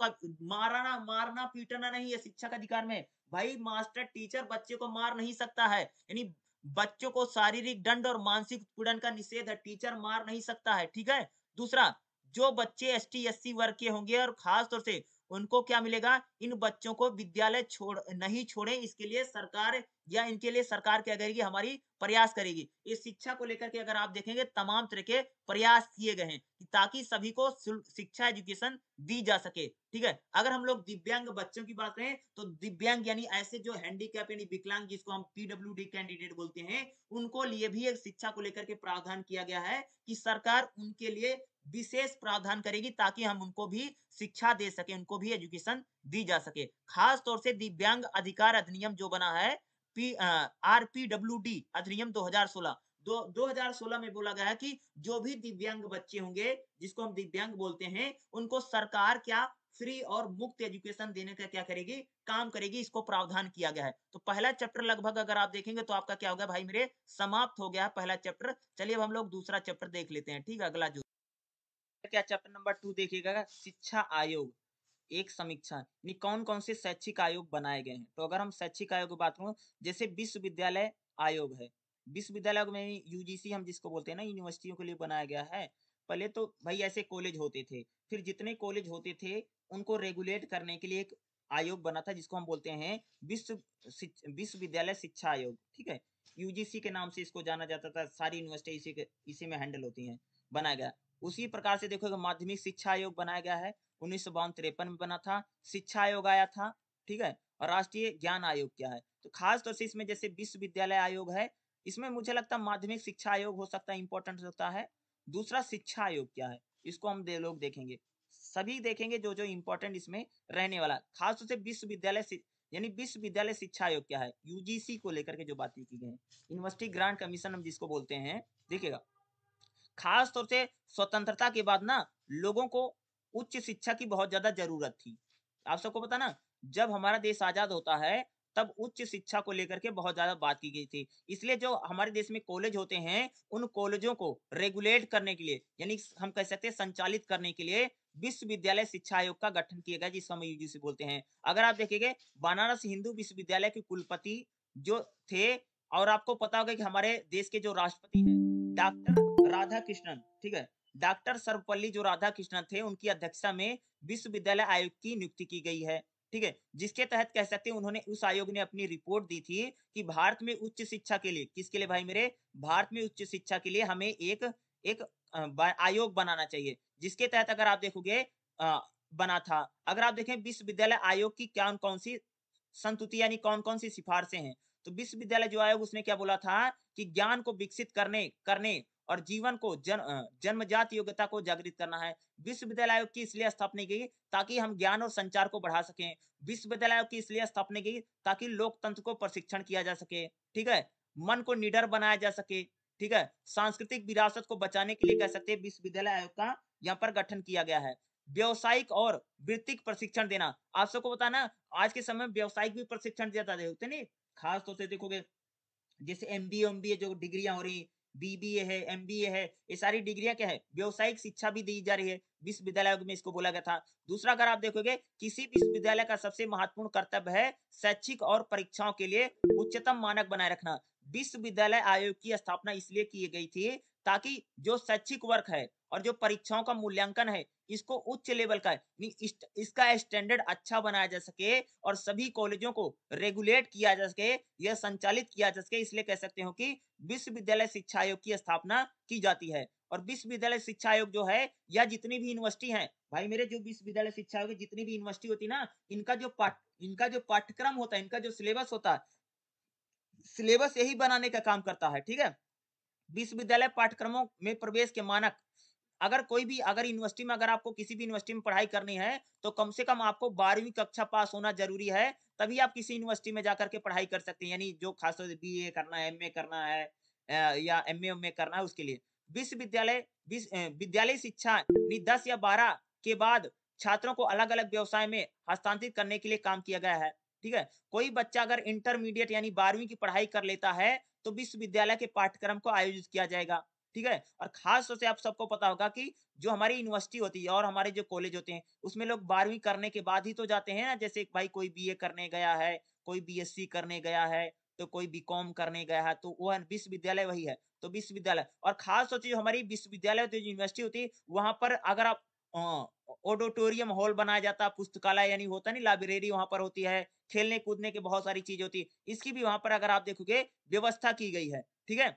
मारना मारना, पीटना नहीं है शिक्षा का अधिकार में। भाई मास्टर टीचर बच्चे को मार नहीं सकता है। यानी बच्चों को शारीरिक दंड और मानसिक उत्पीड़न का निषेध है टीचर मार नहीं सकता है, ठीक है? दूसरा, जो बच्चे एस टी वर्ग के होंगे और खास तौर से उनको क्या मिलेगा? इन बच्चों को विद्यालय छोड़, नहीं छोड़े, इसके लिए सरकार या इनके लिए सरकार क्या करेगी? हमारी प्रयास करेगी। इस शिक्षा को लेकर के अगर आप देखेंगे, तमाम तरह के प्रयास किए गए हैं ताकि सभी को शिक्षा एजुकेशन दी जा सके। ठीक है? अगर हम लोग दिव्यांग बच्चों की बात करें तो दिव्यांग यानी ऐसे जो हैंडीकैप यानी विकलांग जिसको हम पीडब्ल्यू कैंडिडेट बोलते हैं, उनको लिए भी एक शिक्षा को लेकर के प्रावधान किया गया है कि सरकार उनके लिए विशेष प्रावधान करेगी ताकि हम उनको भी शिक्षा दे सके, उनको भी एजुकेशन दी जा सके। खास तौर से दिव्यांग अधिकार अधिनियम जो बना है, P R P W D अधिनियम 2016 दो 2016 में बोला गया है कि जो भी दिव्यांग बच्चे होंगे, जिसको हम दिव्यांग बोलते हैं, उनको सरकार क्या फ्री और मुक्त एजुकेशन देने का क्या करेगी? काम करेगी, इसको प्रावधान किया गया है। तो पहला चैप्टर लगभग अगर आप देखेंगे तो आपका क्या होगा भाई मेरे, समाप्त हो गया पहला चैप्टर चलिए अब हम लोग दूसरा चैप्टर देख लेते हैं, ठीक है? अगला जो क्या चैप्टर नंबर टू देखिएगा, शिक्षा आयोग, एक समीक्षा कौन कौन से शैक्षिक आयोग बनाए गए हैं। तो अगर हम शैक्षिक आयोग की बात करूँ, जैसे विश्वविद्यालय आयोग है। विश्वविद्यालय में यूजीसी हम जिसको बोलते हैं ना यूनिवर्सिटियों के लिए बनाया गया है। पहले तो भाई ऐसे कॉलेज होते थे। फिर जितने कॉलेज होते थे, उनको रेगुलेट करने के लिए एक आयोग बना था, जिसको हम बोलते हैं विश्व विश्वविद्यालय शिक्षा आयोग, ठीक है? यूजीसी के नाम से इसको जाना जाता था, सारी यूनिवर्सिटी इसी इसी में हैंडल होती हैं, बनाया गया। उसी प्रकार से देखो माध्यमिक शिक्षा आयोग बनाया गया है। उन्नीस सौ तिरपन में बना था। शिक्षा आयोग आया था, ठीक है? और राष्ट्रीय ज्ञान आयोग क्या है? तो खास तौर से इसमें जैसे विश्वविद्यालय आयोग है, इसमें मुझे लगता है माध्यमिक शिक्षा आयोग हो सकता है इंपॉर्टेंट होता है। दूसरा शिक्षा आयोग क्या है? इसको हम दे, लोग देखेंगे। सभी देखेंगे जो जो इंपॉर्टेंट इसमें रहने वाला। खास तौर से विश्वविद्यालय यानी विश्वविद्यालय शिक्षा आयोग क्या है? यूजीसी को लेकर के जो बातें की गई है। यूनिवर्सिटी ग्रांट कमीशन हम जिसको बोलते हैं, देखिएगा। खास तौर से स्वतंत्रता के बाद ना लोगों को उच्च शिक्षा की बहुत ज़्यादा ज़रूरत थी। आप सबको पता ना, जब हमारा देश आज़ाद होता है, तब उच्च शिक्षा को लेकर के बहुत ज़्यादा बात की गई थी। इसलिए जो हमारे देश में कॉलेज होते हैं, उन कॉलेजों को रेगुलेट करने के लिए, यानी हम कह सकते हैं संचालित करने के लिए विश्वविद्यालय शिक्षा आयोग का गठन किया गया, जिसको हम यूजीसी बोलते हैं। अगर आप देखेंगे, बनारस हिंदू विश्वविद्यालय के कुलपति जो थे, और आपको पता होगा कि हमारे देश के जो राष्ट्रपति हैं, डॉक्टर राधा कृष्णन ठीक है? डॉक्टर सर्वपल्ली जो राधा कृष्णन थे, उनकी अध्यक्षता में विश्वविद्यालय आयोग की नियुक्ति की गई है, ठीक है? जिसके तहत कह सकते हैं, उन्होंने उस आयोग ने अपनी रिपोर्ट दी थी कि भारत में उच्च शिक्षा के लिए, किसके लिए भाई मेरे? भारत में उच्च शिक्षा के लिए हमें एक एक आयोग बनाना चाहिए, जिसके तहत अगर आप देखोगे बना था। अगर आप देखें, विश्वविद्यालय आयोग की क्या कौन सी संतुति, यानी कौन कौन सी सिफारिशें हैं? तो विश्वविद्यालय जो आयोग, उसने क्या बोला था कि ज्ञान को विकसित करने करने और जीवन को जन जन्मजात योग्यता को जागृत करना है। विश्वविद्यालय की इसलिए स्थापना की ताकि हम ज्ञान और संचार को बढ़ा सकें। विश्वविद्यालय की इसलिए स्थापना की ताकि लोकतंत्र को प्रशिक्षण किया जा सके, ठीक है? मन को निडर बनाया जा सके, ठीक है? सांस्कृतिक विरासत को बचाने के लिए कह सकते हैं विश्वविद्यालय आयोग का यहाँ पर गठन किया गया है। व्यवसायिक और वृत्तिक प्रशिक्षण देना, आप सबको बताना आज के समय व्यवसायिक भी प्रशिक्षण दिया जाता है खास तौर से देखोगे, जैसे एम बी जो डिग्रियाँ हो रही बीबीए है एमबीए है, ये सारी डिग्रियाँ क्या है? व्यवसायिक शिक्षा भी दी जा रही है। विश्वविद्यालय में इसको बोला गया था। दूसरा, अगर आप देखोगे, किसी विश्वविद्यालय का सबसे महत्वपूर्ण कर्तव्य है शैक्षिक और परीक्षाओं के लिए उच्चतम मानक बनाए रखना। विश्वविद्यालय आयोग की स्थापना इसलिए की गई थी ताकि जो शैक्षिक वर्क है और जो परीक्षाओं का मूल्यांकन है इसको उच्च लेवल का है इस, इसका स्टैंडर्ड अच्छा बनाया जा सके और सभी कॉलेजों को रेगुलेट किया जा सके यह संचालित किया जा सके इसलिए कह सकते हो कि विश्वविद्यालय शिक्षा आयोग की स्थापना की जाती है। और विश्वविद्यालय शिक्षा आयोग जो है या जितनी भी यूनिवर्सिटी है भाई मेरे जो विश्वविद्यालय शिक्षा आयोग जितनी भी यूनिवर्सिटी होती ना इनका जो पाठ इनका जो पाठ्यक्रम होता है इनका जो सिलेबस होता है सिलेबस यही बनाने का काम करता है ठीक है? विश्वविद्यालय पाठ्यक्रमों में प्रवेश के मानक अगर कोई भी, अगर यूनिवर्सिटी में, अगर आपको किसी भी यूनिवर्सिटी में पढ़ाई करनी है तो कम से कम आपको बारहवीं कक्षा पास होना ज़रूरी है, तभी आप किसी यूनिवर्सिटी में जाकर के पढ़ाई कर सकते हैं। यानी जो खासतौर से बी ए करना है एमए करना है या एम ए करना है, उसके लिए। विश्वविद्यालय विद्यालय शिक्षा दस या बारह के बाद छात्रों को अलग अलग व्यवसाय में हस्तांतरित करने के लिए काम किया गया है, ठीक है? कोई बच्चा अगर इंटरमीडिएट यानी बारहवीं की पढ़ाई कर लेता है तो विश्वविद्यालय के पाठ्यक्रम को आयोजित किया जाएगा। ठीक है? और खास तौर से आप सबको पता होगा कि जो हमारी यूनिवर्सिटी होती है और हमारे जो कॉलेज होते हैं, उसमें लोग बारहवीं करने के बाद ही तो जाते हैं ना, जैसे भाई कोई बीए करने गया है, कोई बीएससी करने गया है तो कोई बीकॉम करने गया है तो वो विश्वविद्यालय वही है तो विश्वविद्यालय। और खास तौर से जो हमारी विश्वविद्यालय है यूनिवर्सिटी होती है, वहाँ पर अगर आप ऑडिटोरियम हॉल बनाया जाता है, पुस्तकालय यानी होता नहीं लाइब्रेरी वहाँ पर होती है खेलने कूदने की बहुत सारी चीज़ होती है, इसकी भी वहाँ पर अगर आप देखोगे, व्यवस्था की गई है, ठीक है?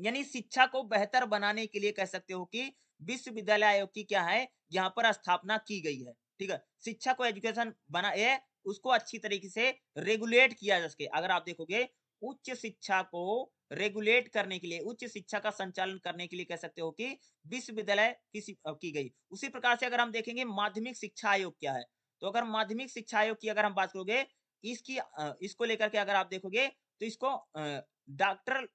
यानी शिक्षा को बेहतर बनाने के लिए कह सकते हो कि विश्वविद्यालय आयोग की क्या है, यहाँ पर स्थापना की गई है, ठीक है? शिक्षा को एजुकेशन बना ये उसको अच्छी तरीके से रेगुलेट किया जा सके। अगर आप देखोगे, उच्च शिक्षा को रेगुलेट करने के लिए, उच्च शिक्षा का संचालन करने के लिए कह सकते हो कि विश्वविद्यालय की की गई। उसी प्रकार से अगर हम देखेंगे, माध्यमिक शिक्षा आयोग क्या है? तो अगर माध्यमिक शिक्षा आयोग की अगर हम बात करोगे, इसकी इसको लेकर के अगर आप देखोगे तो इसको डॉक्टर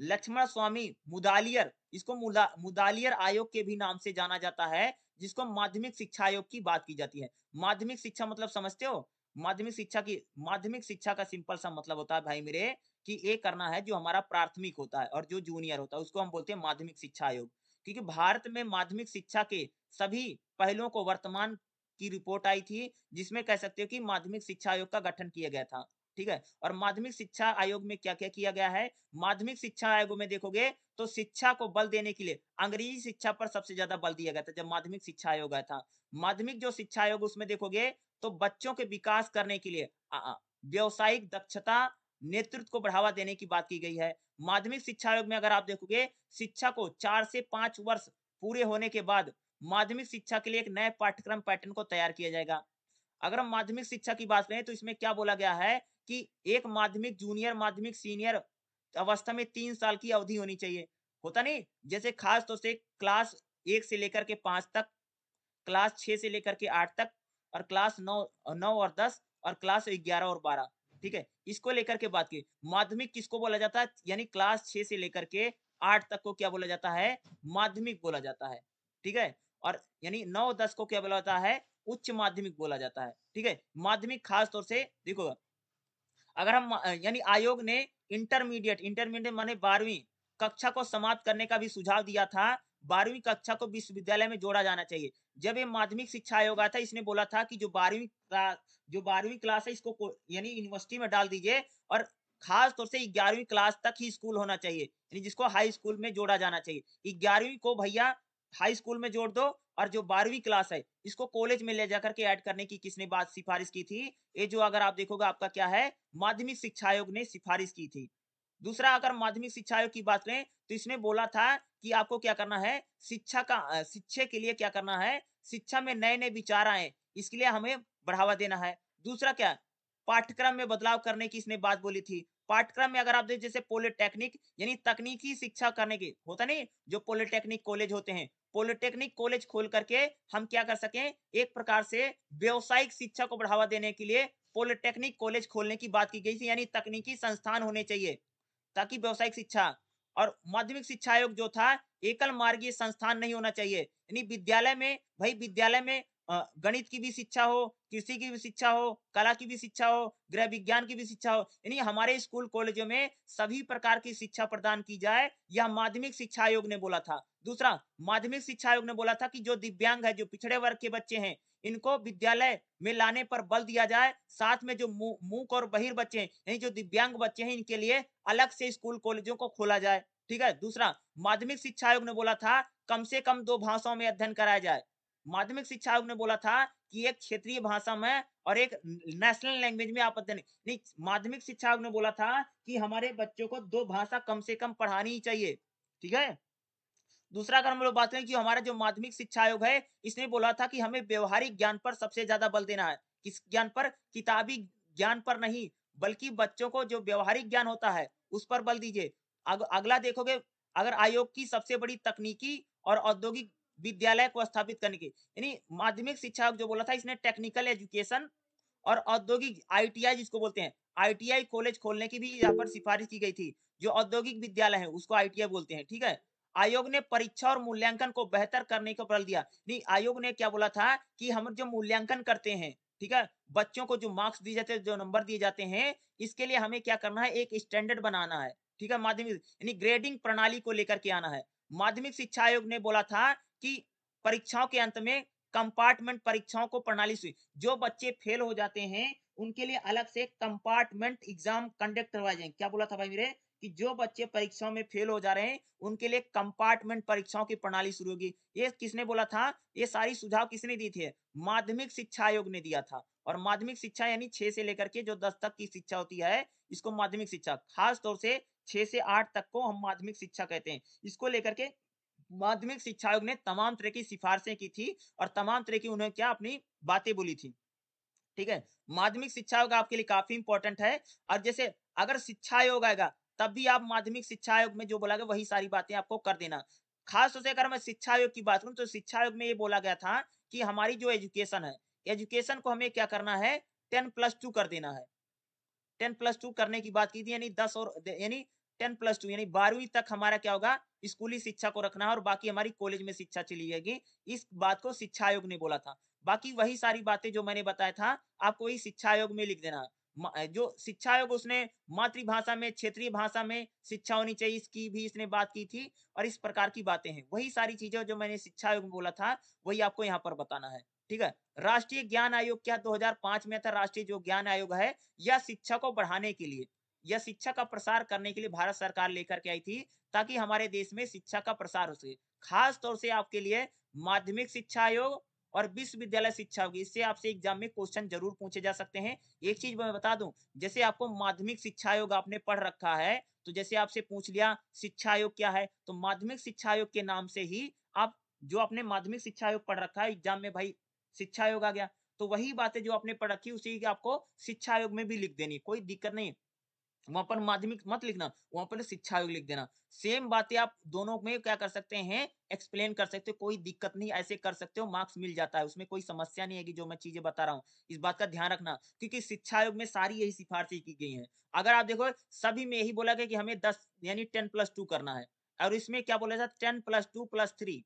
लक्ष्मण स्वामी मुदालियर इसको मुदा, मुदालियर आयोग के भी नाम से जाना जाता है जिसको माध्यमिक शिक्षा आयोग की बात की जाती है। माध्यमिक शिक्षा मतलब समझते हो? माध्यमिक शिक्षा की माध्यमिक शिक्षा का सिंपल सा मतलब होता है भाई मेरे कि ये करना है जो हमारा प्राथमिक होता है और जो जूनियर होता है उसको हम बोलते हैं माध्यमिक शिक्षा आयोग। क्योंकि भारत में माध्यमिक शिक्षा के सभी पहलुओं को वर्तमान की रिपोर्ट आई थी जिसमें कह सकते हो कि माध्यमिक शिक्षा आयोग का गठन किया गया था। ठीक है? और माध्यमिक शिक्षा आयोग में क्या क्या किया गया है? माध्यमिक शिक्षा आयोग में देखोगे तो शिक्षा को बल देने के लिए अंग्रेज़ी शिक्षा पर सबसे ज़्यादा बल दिया गया था, जब माध्यमिक शिक्षा आयोग आया था। माध्यमिक जो शिक्षा आयोग उसमें देखोगे तो बच्चों के विकास करने के लिए व्यवसायिक दक्षता, नेतृत्व को बढ़ावा देने की बात की गई है। माध्यमिक शिक्षा आयोग में अगर आप देखोगे, शिक्षा को चार से पाँच वर्ष पूरे होने के बाद माध्यमिक शिक्षा के लिए एक नए पाठ्यक्रम पैटर्न को तैयार किया जाएगा। अगर हम माध्यमिक शिक्षा की बात करें तो इसमें क्या बोला गया है? कि एक माध्यमिक, जूनियर माध्यमिक, सीनियर अवस्था में तीन साल की अवधि होनी चाहिए। होता नहीं? जैसे खास तौर से क्लास एक से लेकर के पाँच तक, क्लास छह से लेकर के आठ तक, और क्लास नौ नौ और दस, और क्लास ग्यारह और बारह, ठीक है? इसको लेकर के बात की। माध्यमिक किसको बोला जाता है? यानी क्लास छह से लेकर के आठ तक को क्या बोला जाता है? माध्यमिक बोला जाता है, ठीक है? और यानी नौ, दस को क्या बोला जाता है? उच्च माध्यमिक बोला जाता है, ठीक है? माध्यमिक खास तौर से, देखो अगर हम यानी आयोग ने इंटरमीडिएट इंटरमीडिएट माने बारहवीं कक्षा को समाप्त करने का भी सुझाव दिया था, बारहवीं कक्षा को विश्वविद्यालय में जोड़ा जाना चाहिए। जब ये माध्यमिक शिक्षा आयोग आया था, इसने बोला था कि जो बारहवीं जो बारहवीं क्लास है, इसको यानी यूनिवर्सिटी में डाल दीजिए और खास तौर से ग्यारहवीं क्लास तक ही स्कूल होना चाहिए, यानी जिसको हाई स्कूल में जोड़ा जाना चाहिए। ग्यारहवीं को भैया हाई स्कूल में जोड़ दो और जो बारहवीं क्लास है, इसको कॉलेज में ले जाकर के ऐड करने की किसने बात सिफारिश की थी? ये जो अगर आप देखोगे, आपका क्या है? माध्यमिक शिक्षा आयोग ने सिफारिश की थी। दूसरा, अगर माध्यमिक शिक्षा आयोग की बात करें तो इसने बोला था कि आपको क्या करना है? शिक्षा का शिक्षा के लिए क्या करना है? शिक्षा में नए नए विचार आए, इसके लिए हमें बढ़ावा देना है। दूसरा क्या? पाठ्यक्रम में बदलाव करने की इसने बात बोली थी। पाठ्यक्रम में अगर आप देख, जैसे पॉलिटेक्निक, यानी तकनीकी शिक्षा करने के, होता नहीं, जो पॉलिटेक्निक कॉलेज होते हैं पॉलिटेक्निक कॉलेज खोल करके हम क्या कर सकें? एक प्रकार से व्यवसायिक शिक्षा को बढ़ावा देने के लिए पॉलिटेक्निक कॉलेज खोलने की बात की गई थी, यानी तकनीकी संस्थान होने चाहिए, ताकि व्यवसायिक शिक्षा और माध्यमिक शिक्षा आयोग जो था, एकल मार्गीय संस्थान नहीं होना चाहिए। यानी विद्यालय में, भाई विद्यालय में गणित की भी शिक्षा हो, कृषि की भी शिक्षा हो, कला की भी शिक्षा हो, गृह विज्ञान की भी शिक्षा हो, यानी हमारे स्कूल कॉलेजों में सभी प्रकार की शिक्षा प्रदान की जाए, यह माध्यमिक शिक्षा आयोग ने बोला था। दूसरा, माध्यमिक शिक्षा आयोग ने बोला था कि जो दिव्यांग है, जो पिछड़े वर्ग के बच्चे हैं, इनको विद्यालय में लाने पर बल दिया जाए, साथ में जो मूक और बहिर बच्चे हैं, यानी जो दिव्यांग बच्चे हैं, इनके लिए अलग से स्कूल कॉलेजों को खोला जाए, ठीक है? दूसरा, माध्यमिक शिक्षा आयोग ने बोला था, कम से कम दो भाषाओं में अध्ययन कराया जाए। माध्यमिक शिक्षा आयोग ने बोला था कि एक क्षेत्रीय भाषा में और एक नेशनल लैंग्वेज में आप नहीं माध्यमिक शिक्षा आयोग ने बोला था कि हमारे बच्चों को दो भाषा कम से कम पढ़ानी ही चाहिए ठीक है? दूसरा अगर हम लोग बात करें कि हमारा जो माध्यमिक शिक्षा आयोग है इसने बोला था कि हमें व्यवहारिक ज्ञान पर सबसे ज़्यादा बल देना है किस ज्ञान पर? किताबी ज्ञान पर नहीं बल्कि बच्चों को जो व्यवहारिक ज्ञान होता है उस पर बल दीजिए। अग, अगला देखोगे अगर आयोग की सबसे बड़ी तकनीकी और औद्योगिक विद्यालय को स्थापित करने की। यानी माध्यमिक शिक्षा जो बोला था, इसने टेक्निकल एजुकेशन और औद्योगिक आईटीआई जिसको बोलते हैं आईटीआई कॉलेज खोलने की भी यहाँ पर सिफारिश की गई थी, जो औद्योगिक विद्यालय है, उसको आईटीआई बोलते हैं, ठीक है? आयोग ने परीक्षा और मूल्यांकन को बेहतर करने को बल दिया। नहीं, आयोग ने क्या बोला था कि हम जो मूल्यांकन करते हैं, ठीक है? बच्चों को जो मार्क्स दिए जाते हैं, जो नंबर दिए जाते हैं, इसके लिए हमें क्या करना है? एक स्टैंडर्ड बनाना है, ठीक है, माध्यमिक, यानी ग्रेडिंग प्रणाली को लेकर के आना है। माध्यमिक शिक्षा आयोग ने बोला था कि परीक्षाओं के अंत में कंपार्टमेंट परीक्षाओं को प्रणाली से जो बच्चे फेल हो जाते हैं, उनके लिए अलग से कंपार्टमेंट एग्ज़ाम कंडक्ट करवाए जाएँगे क्या बोला था भाई मेरे कि जो बच्चे परीक्षाओं में फेल हो जा रहे हैं, उनके लिए कंपार्टमेंट परीक्षाओं की प्रणाली शुरू होगी। ये किसने बोला था? ये सारी सुझाव किसने दी थे? माध्यमिक शिक्षा आयोग ने दिया था। और माध्यमिक शिक्षा यानी छह से लेकर के जो दस तक की शिक्षा होती है, इसको माध्यमिक शिक्षा खास तौर से छह से आठ तक को हम माध्यमिक शिक्षा कहते हैं। इसको लेकर के माध्यमिक शिक्षा आयोग ने तमाम तरह की सिफारिशें की थी और तमाम तरह की उन्हें क्या अपनी बातें बोली थी। ठीक है? माध्यमिक शिक्षा आयोग आपके लिए काफ़ी इंपॉर्टेंट है और जैसे अगर शिक्षा आयोग आएगा, तब भी आप माध्यमिक शिक्षा आयोग में जो बोला गया, वही सारी बातें आपको कर देना। खास तौर से अगर मैं शिक्षा आयोग की बात करूँ तो शिक्षा आयोग में ये बोला गया था कि हमारी जो एजुकेशन है एजुकेशन को हमें क्या करना है? टेन प्लस टू कर देना है। टेन प्लस टू करने की बात की थी, यानी दस और, यानी टेन प्लस टू, यानी बारहवीं तक हमारा क्या होगा? स्कूली शिक्षा को रखना है और बाकी हमारी कॉलेज में शिक्षा चली जाएगी। इस बात को शिक्षा आयोग ने बोला था। बाकी वही सारी बातें जो मैंने बताया था, आपको वही शिक्षा आयोग में लिख देना। जो शिक्षा आयोग, उसने मातृभाषा में, क्षेत्रीय भाषा में शिक्षा होनी चाहिए, इसकी भी इसने बात की थी और इस प्रकार की बातें हैं। वही सारी चीज़ें जो मैंने शिक्षा आयोग में बोला था, वही आपको यहाँ पर बताना है। ठीक है? राष्ट्रीय ज्ञान आयोग क्या 2005 में था? राष्ट्रीय जो ज्ञान आयोग है यह शिक्षा को बढ़ाने के लिए? यह शिक्षा का प्रसार करने के लिए भारत सरकार लेकर के आई थी, ताकि हमारे देश में शिक्षा का प्रसार हो सके। खास तौर से आपके लिए माध्यमिक शिक्षा आयोग और विश्वविद्यालय शिक्षा होगी इससे आपसे एग्ज़ाम में क्वेश्चन ज़रूर पूछे जा सकते हैं। एक चीज़ मैं बता दूँ, जैसे आपको माध्यमिक शिक्षा आयोग आपने पढ़ रखा है तो जैसे आपसे पूछ लिया शिक्षा आयोग क्या है तो माध्यमिक शिक्षा आयोग के नाम से ही आप, जो आपने माध्यमिक शिक्षा आयोग पढ़ रखा है, एग्ज़ाम में भाई शिक्षा आयोग आ गया। तो वही बातें जो आपने पढ़ रखी, उसी आपको शिक्षा आयोग में भी लिख देनी, कोई दिक्कत नहीं। वहाँ पर माध्यमिक मत लिखना, वहाँ पर शिक्षा आयोग लिख देना। सेम बातें आप दोनों में क्या कर सकते हैं एक्सप्लेन कर सकते हो, कोई दिक्कत नहीं, ऐसे कर सकते हो मार्क्स मिल जाता है, उसमें कोई समस्या नहीं है जो मैं चीज़ें बता रहा हूँ। इस बात का ध्यान रखना, क्योंकि शिक्षा आयोग में सारी यही सिफारिशें की गई है। अगर आप देखो, सभी में यही बोला गया कि हमें दस, यानी टेन प्लस टू करना है, और इसमें क्या बोला जाता ten plus two plus three.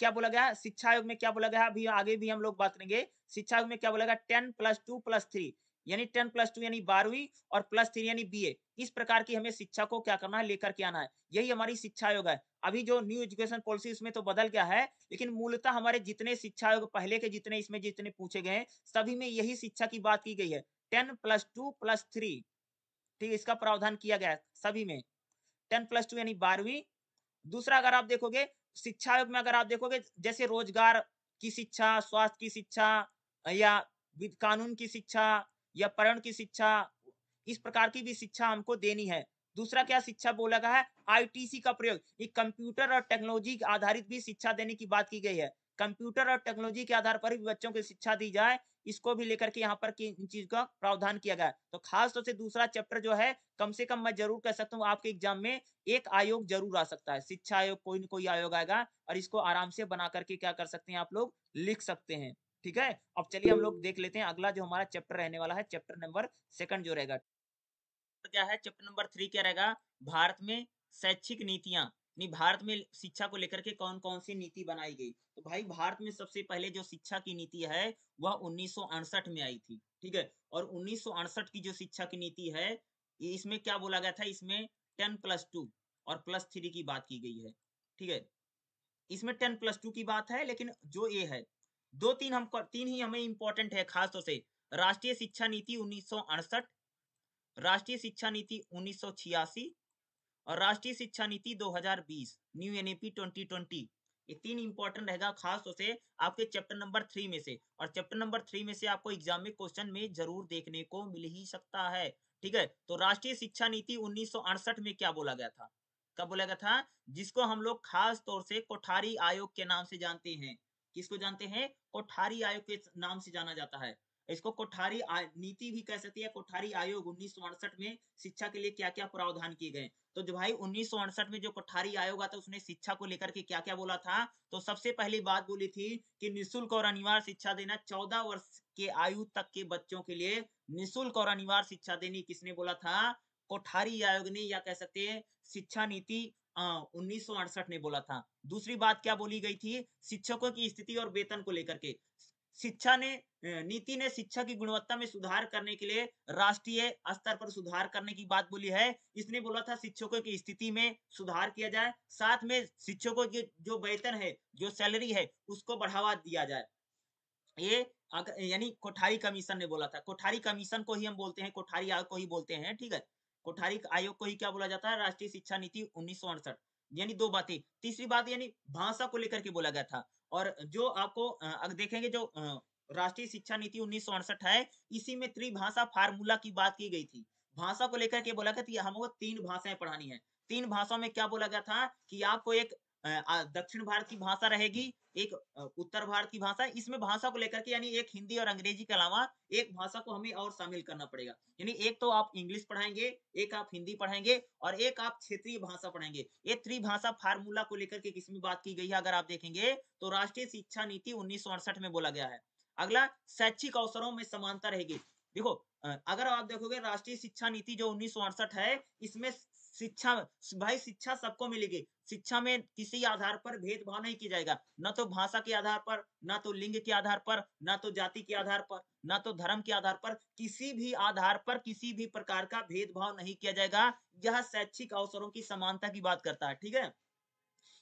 क्या बोला गया, शिक्षा आयोग में क्या बोला गया, अभी आगे भी हम लोग बात करेंगे, शिक्षा आयोग में क्या बोला गया, ten plus two plus three. यानी टेन प्लस टू यानी बारहवीं और प्लस थ्री यानी बीए इस प्रकार की हमें शिक्षा को क्या करना है? लेकर के आना है। यही हमारी शिक्षा आयोग है। अभी जो न्यू एजुकेशन पॉलिसी उसमें तो बदल गया है, लेकिन मूलतः हमारे जितने शिक्षा आयोग पहले के जितने इसमें जितने पूछे गए हैं, सभी में यही शिक्षा की बात की गई है। Ten plus two plus three, ठीक है, इसका प्रावधान किया गया है सभी में। टेन प्लस टू यानी बारहवीं। दूसरा अगर आप देखोगे, शिक्षा आयोग में अगर आप देखोगे, जैसे रोज़गार की शिक्षा, स्वास्थ्य की शिक्षा या कानून की शिक्षा या पर्यावरण की शिक्षा, इस प्रकार की भी शिक्षा हमको देनी है। दूसरा क्या शिक्षा बोला गया है? आईटीसी का प्रयोग। ये कंप्यूटर और टेक्नोलॉजी आधारित भी शिक्षा देने की बात की गई है। कंप्यूटर और टेक्नोलॉजी के आधार पर भी बच्चों को शिक्षा दी जाए, इसको भी लेकर के यहाँ पर इन चीज़ का प्रावधान किया गया तो खास तौर तो से दूसरा चैप्टर जो है, कम से कम मैं ज़रूर कह सकता हूँ, आपके एग्ज़ाम में एक आयोग ज़रूर आ सकता है। शिक्षा आयोग कोई ना कोई आयोग आएगा और इसको आराम से बना करके क्या कर सकते हैं आप लोग? लिख सकते हैं। ठीक है? अब चलिए हम लोग देख लेते हैं अगला जो हमारा चैप्टर रहने वाला है चैप्टर नंबर सेकंड जो रहेगा। तो क्या है? चैप्टर नंबर थ्री क्या रहेगा? भारत में शैक्षिक नीतियाँ नहीं भारत में शिक्षा को लेकर के कौन कौन सी नीति बनाई गई? तो भाई भारत में सबसे पहले जो शिक्षा की नीति है, वह उन्नीस सौ अड़सठ में आई थी, ठीक है? और उन्नीस सौ अड़सठ की जो शिक्षा की नीति है इसमें क्या बोला गया था? इसमें टेन प्लस टू और प्लस थ्री की बात की गई है, ठीक है? इसमें टेन प्लस टू की बात है, लेकिन जो ये है दो तीन हम तीन ही हमें इंपॉर्टेंट है खास तौर से। राष्ट्रीय शिक्षा नीति उन्नीस सौ अड़सठ, राष्ट्रीय शिक्षा नीति उन्नीस सौ छियासी और राष्ट्रीय शिक्षा नीति 2020 न्यू एनईपी 2020 ये तीन इंपॉर्टेंट रहेगा खास तौर से आपके चैप्टर नंबर थ्री में से और चैप्टर नंबर थ्री में से आपको एग्ज़ाम में क्वेश्चन में ज़रूर देखने को मिल ही सकता है। ठीक है? तो राष्ट्रीय शिक्षा नीति उन्नीस सौ अड़सठ में क्या बोला गया था? कब बोला गया था? जिसको हम लोग खास तौर से कोठारी आयोग के नाम से जानते हैं। किसको जानते हैं? कोठारी आयोग के नाम से जाना जाता है। इसको कोठारी नीति भी कह सकती है। कोठारी आयोग उन्नीस में शिक्षा के लिए क्या क्या प्रावधान किए गए? तो जो भाई उन्नीस में जो कोठारी आयोग आता उसने शिक्षा को लेकर के क्या क्या बोला था? तो सबसे पहली बात बोली थी कि निशुल्क और अनिवार्य शिक्षा देना चौदह वर्ष के आयु तक के बच्चों के लिए निःशुल्क और अनिवार्य शिक्षा देनी किसने बोला था? कोठारी आयोग ने या कह सकते हैं, शिक्षा नीति उन्नीस सौ अड़सठ ने बोला था। दूसरी बात क्या बोली गई थी? शिक्षकों की स्थिति और वेतन को लेकर के। शिक्षा ने नीति ने शिक्षा की गुणवत्ता में सुधार करने के लिए राष्ट्रीय स्तर पर सुधार करने की बात बोली है। इसने बोला था शिक्षकों की स्थिति में सुधार किया जाए, साथ में शिक्षकों की जो वेतन है, जो सैलरी है, उसको बढ़ावा दिया जाए। ये यानी कोठारी कमीशन ने बोला था। कोठारी कमीशन को ही हम बोलते हैं, कोठारी आयोग को ही बोलते हैं, ठीक है? कोठारी आयोग को ही क्या बोला जाता है? राष्ट्रीय शिक्षा नीति उन्नीस यानी दो बातें। तीसरी बात यानी भाषा को लेकर के बोला गया था। और जो आपको अगर देखेंगे जो राष्ट्रीय शिक्षा नीति उन्नीस सौ अड़सठ है, इसी में त्रिभाषा फार्मूला की बात की गई थी। भाषा को लेकर के बोला गया था हमको तीन भाषाएँ पढ़ानी है। तीन भाषाओं में क्या बोला गया था कि आपको एक दक्षिण भारत की भाषा रहेगी, एक उत्तर भारत की भाषा इसमें भाषा को लेकर के यानी एक हिंदी और अंग्रेज़ी के अलावा एक भाषा को हमें और शामिल करना पड़ेगा। यानी एक तो आप इंग्लिश पढ़ाएँगे, एक आप हिंदी पढ़ाएँगे और एक आप क्षेत्रीय भाषा पढ़ाएँगे। ये त्रिभाषा फार्मूला को लेकर के किसमें बात की गई है, अगर आप देखेंगे तो राष्ट्रीय शिक्षा नीति उन्नीस सौ अड़सठ में बोला गया है। अगला, शैक्षिक अवसरों में समानता रहेगी। देखो अगर आप देखोगे, राष्ट्रीय शिक्षा नीति जो उन्नीस सौ अड़सठ है, इसमें शिक्षा, भाई शिक्षा सबको मिलेगी। शिक्षा में किसी आधार पर भेदभाव नहीं किया जाएगा। न तो भाषा के आधार पर, न तो लिंग के आधार पर, न तो जाति के आधार पर, न तो धर्म के आधार पर किसी भी आधार पर किसी भी प्रकार का भेदभाव नहीं किया जाएगा। यह शैक्षिक अवसरों की समानता की बात करता है, ठीक है?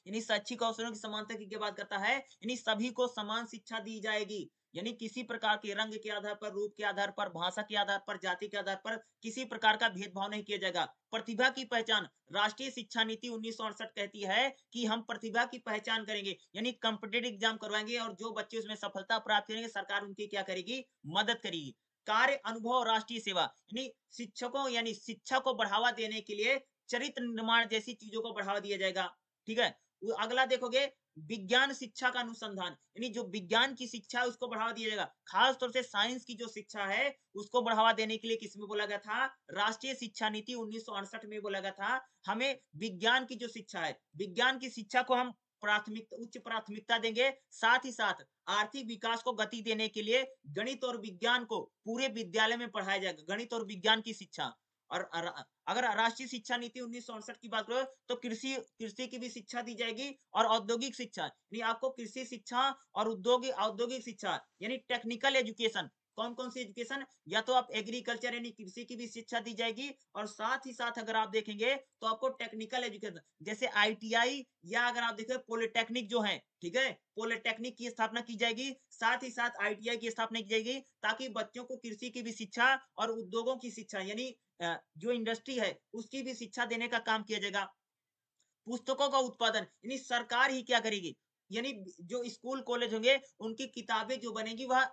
यानी शैक्षिक अवसरों की समानता की क्या बात करता है? यानी सभी को समान शिक्षा दी जाएगी। यानी किसी प्रकार के रंग के आधार पर, रूप के आधार पर, भाषा के आधार पर, जाति के आधार पर किसी प्रकार का भेदभाव नहीं किया जाएगा। प्रतिभा की पहचान, राष्ट्रीय शिक्षा नीति उन्नीस सौ अड़सठ कहती है कि हम प्रतिभा की पहचान करेंगे, यानी कंपिटेटिव एग्ज़ाम करवाएँगे और जो बच्चे उसमें सफलता प्राप्त करेंगे, सरकार उनकी क्या करेगी? मदद करेगी। कार्य, अनुभव राष्ट्रीय सेवा, यानी शिक्षकों, यानी शिक्षा को बढ़ावा देने के लिए चरित्र निर्माण जैसी चीज़ों को बढ़ावा दिया जाएगा। ठीक है? अगला देखोगे विज्ञान शिक्षा का अनुसंधान, यानी जो विज्ञान की शिक्षा है उसको बढ़ावा दिया जाएगा। खास तौर से साइंस की जो शिक्षा है उसको बढ़ावा देने के लिए किसमें बोला गया था? राष्ट्रीय शिक्षा नीति उन्नीस में बोला गया था। हमें विज्ञान की जो शिक्षा है, विज्ञान की शिक्षा को हम प्राथमिकता उच्च प्राथमिकता देंगे। साथ ही साथ आर्थिक विकास को गति देने के लिए गणित और विज्ञान को पूरे विद्यालय में पढ़ाया जाएगा। गणित और विज्ञान की शिक्षा। और अगर राष्ट्रीय शिक्षा नीति उन्नीस सौ अड़सठ की बात करो तो कृषि कृषि की भी शिक्षा दी जाएगी और औद्योगिक शिक्षा, यानी आपको कृषि शिक्षा और उद्योग, औद्योगिक शिक्षा, यानी टेक्निकल एजुकेशन कौन कौन सी एजुकेशन या तो आप एग्रीकल्चर यानी कृषि की भी शिक्षा दी जाएगी और साथ ही साथ अगर आप देखेंगे तो आपको टेक्निकल एजुकेशन जैसे आईटीआई या अगर आप देखें पॉलिटेक्निक जो है, ठीक है? पॉलिटेक्निक की स्थापना की जाएगी, साथ ही साथ आईटीआई की स्थापना की जाएगी ताकि बच्चों को कृषि की भी शिक्षा और उद्योगों की शिक्षा यानी जो इंडस्ट्री है, उसकी भी शिक्षा देने का काम किया जाएगा। पुस्तकों का उत्पादन, यानी सरकार ही क्या करेगी? यानी जो स्कूल, कॉलेज होंगे, उनकी किताबें जो बनेगी वह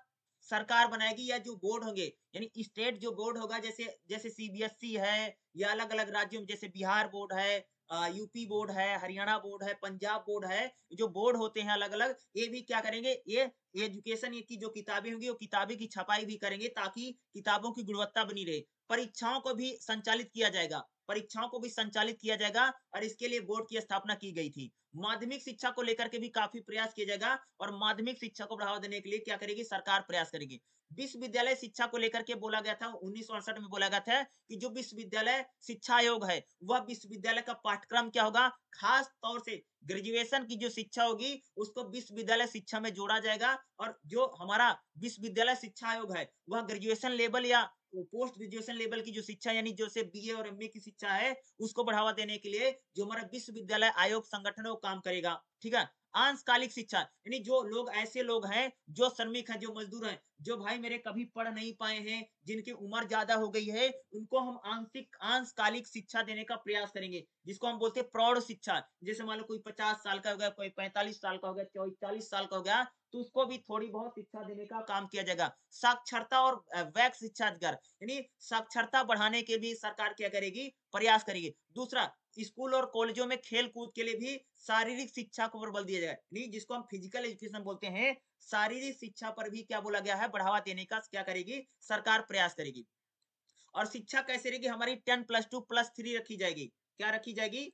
सरकार बनाएगी या जो बोर्ड होंगे, यानी स्टेट जो बोर्ड होगा, जैसे जैसे सीबीएसई है, या अलग अलग राज्यों में, जैसे बिहार बोर्ड है यूपी बोर्ड है, हरियाणा बोर्ड है, पंजाब बोर्ड है, जो बोर्ड होते हैं अलग अलग ये भी क्या करेंगे? ये एजुकेशन की जो किताबें होंगी, वो किताबें की छपाई भी करेंगे, ताकि किताबों की गुणवत्ता बनी रहे। परीक्षाओं को भी संचालित किया जाएगा। परीक्षाओं को भी संचालित किया जाएगा और इसके लिए बोर्ड की स्थापना की गई थी। माध्यमिक शिक्षा को लेकर के भी काफ़ी प्रयास किया जाएगा और माध्यमिक शिक्षा को बढ़ावा देने के लिए क्या करेगी? सरकार प्रयास करेगी। विश्वविद्यालय शिक्षा को लेकर के बोला गया था, उन्नीस सौ अड़सठ में बोला गया था कि जो विश्वविद्यालय शिक्षा आयोग है, वह विश्वविद्यालय का पाठ्यक्रम क्या होगा? खास तौर से ग्रेजुएशन की जो शिक्षा होगी, उसको विश्वविद्यालय शिक्षा में जोड़ा जाएगा और जो हमारा विश्वविद्यालय शिक्षा आयोग है, वह ग्रेजुएशन लेवल या पोस्ट ग्रेजुएशन लेवल की जो शिक्षा, यानी जो से बीए और एमए की शिक्षा है, उसको बढ़ावा देने के लिए जो हमारा विश्वविद्यालय आयोग संगठन है, वो काम करेगा। ठीक है? अंशकालिक शिक्षा, यानी जो लोग, ऐसे लोग हैं, जो श्रमिक हैं, जो मजदूर हैं, जो भाई मेरे कभी पढ़ नहीं पाए हैं, जिनकी उम्र ज़्यादा हो गई है, उनको हम आंशिक, अंशकालिक शिक्षा देने का प्रयास करेंगे, जिसको हम बोलते हैं प्रौढ़ शिक्षा। जैसे मान लो कोई पचास साल का हो गया, कोई पैंतालीस साल का हो गया, कोई चालीस साल का हो गया तो उसको भी थोड़ी बहुत शिक्षा देने का काम किया जाएगा। साक्षरता और वैक्स शिक्षा यानी साक्षरता बढ़ाने के भी सरकार क्या करेगी? प्रयास करेगी। दूसरा स्कूल और कॉलेजों में खेल कूद के लिए भी शारीरिक शिक्षा को बल दिया जाएगा नहीं जिसको हम फ़िज़िकल एजुकेशन बोलते हैं, शारीरिक शिक्षा पर भी क्या बोला गया है? बढ़ावा देने का क्या करेगी? सरकार प्रयास करेगी। और शिक्षा कैसे रहेगी? हमारी ten plus two plus three रखी जाएगी। क्या रखी जाएगी?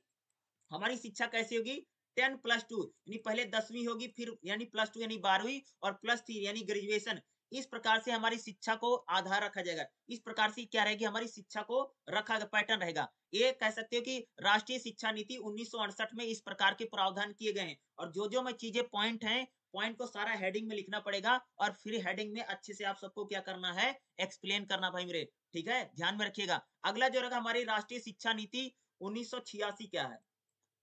हमारी शिक्षा कैसी होगी? टेन प्लस टू, यानी पहले दसवीं होगी, फिर यानी प्लस टू, यानी बारहवीं, और प्लस थ्री, यानी ग्रेजुएशन। इस प्रकार से हमारी शिक्षा को आधार रखा जाएगा। इस प्रकार से क्या रहेगी हमारी शिक्षा को रखा पैटर्न रहेगा। ये कह सकते हो कि राष्ट्रीय शिक्षा नीति उन्नीस सौ अड़सठ में इस प्रकार के प्रावधान किए गए हैं। और जो जो मैं चीज़ें पॉइंट हैं पॉइंट को सारा हेडिंग में लिखना पड़ेगा और फिर हेडिंग में अच्छे से आप सबको क्या करना है एक्सप्लेन करना भाई मेरे। ठीक है? ध्यान में रखिएगा। अगला जो रहेगा हमारी राष्ट्रीय शिक्षा नीति उन्नीस सौ छियासी क्या है?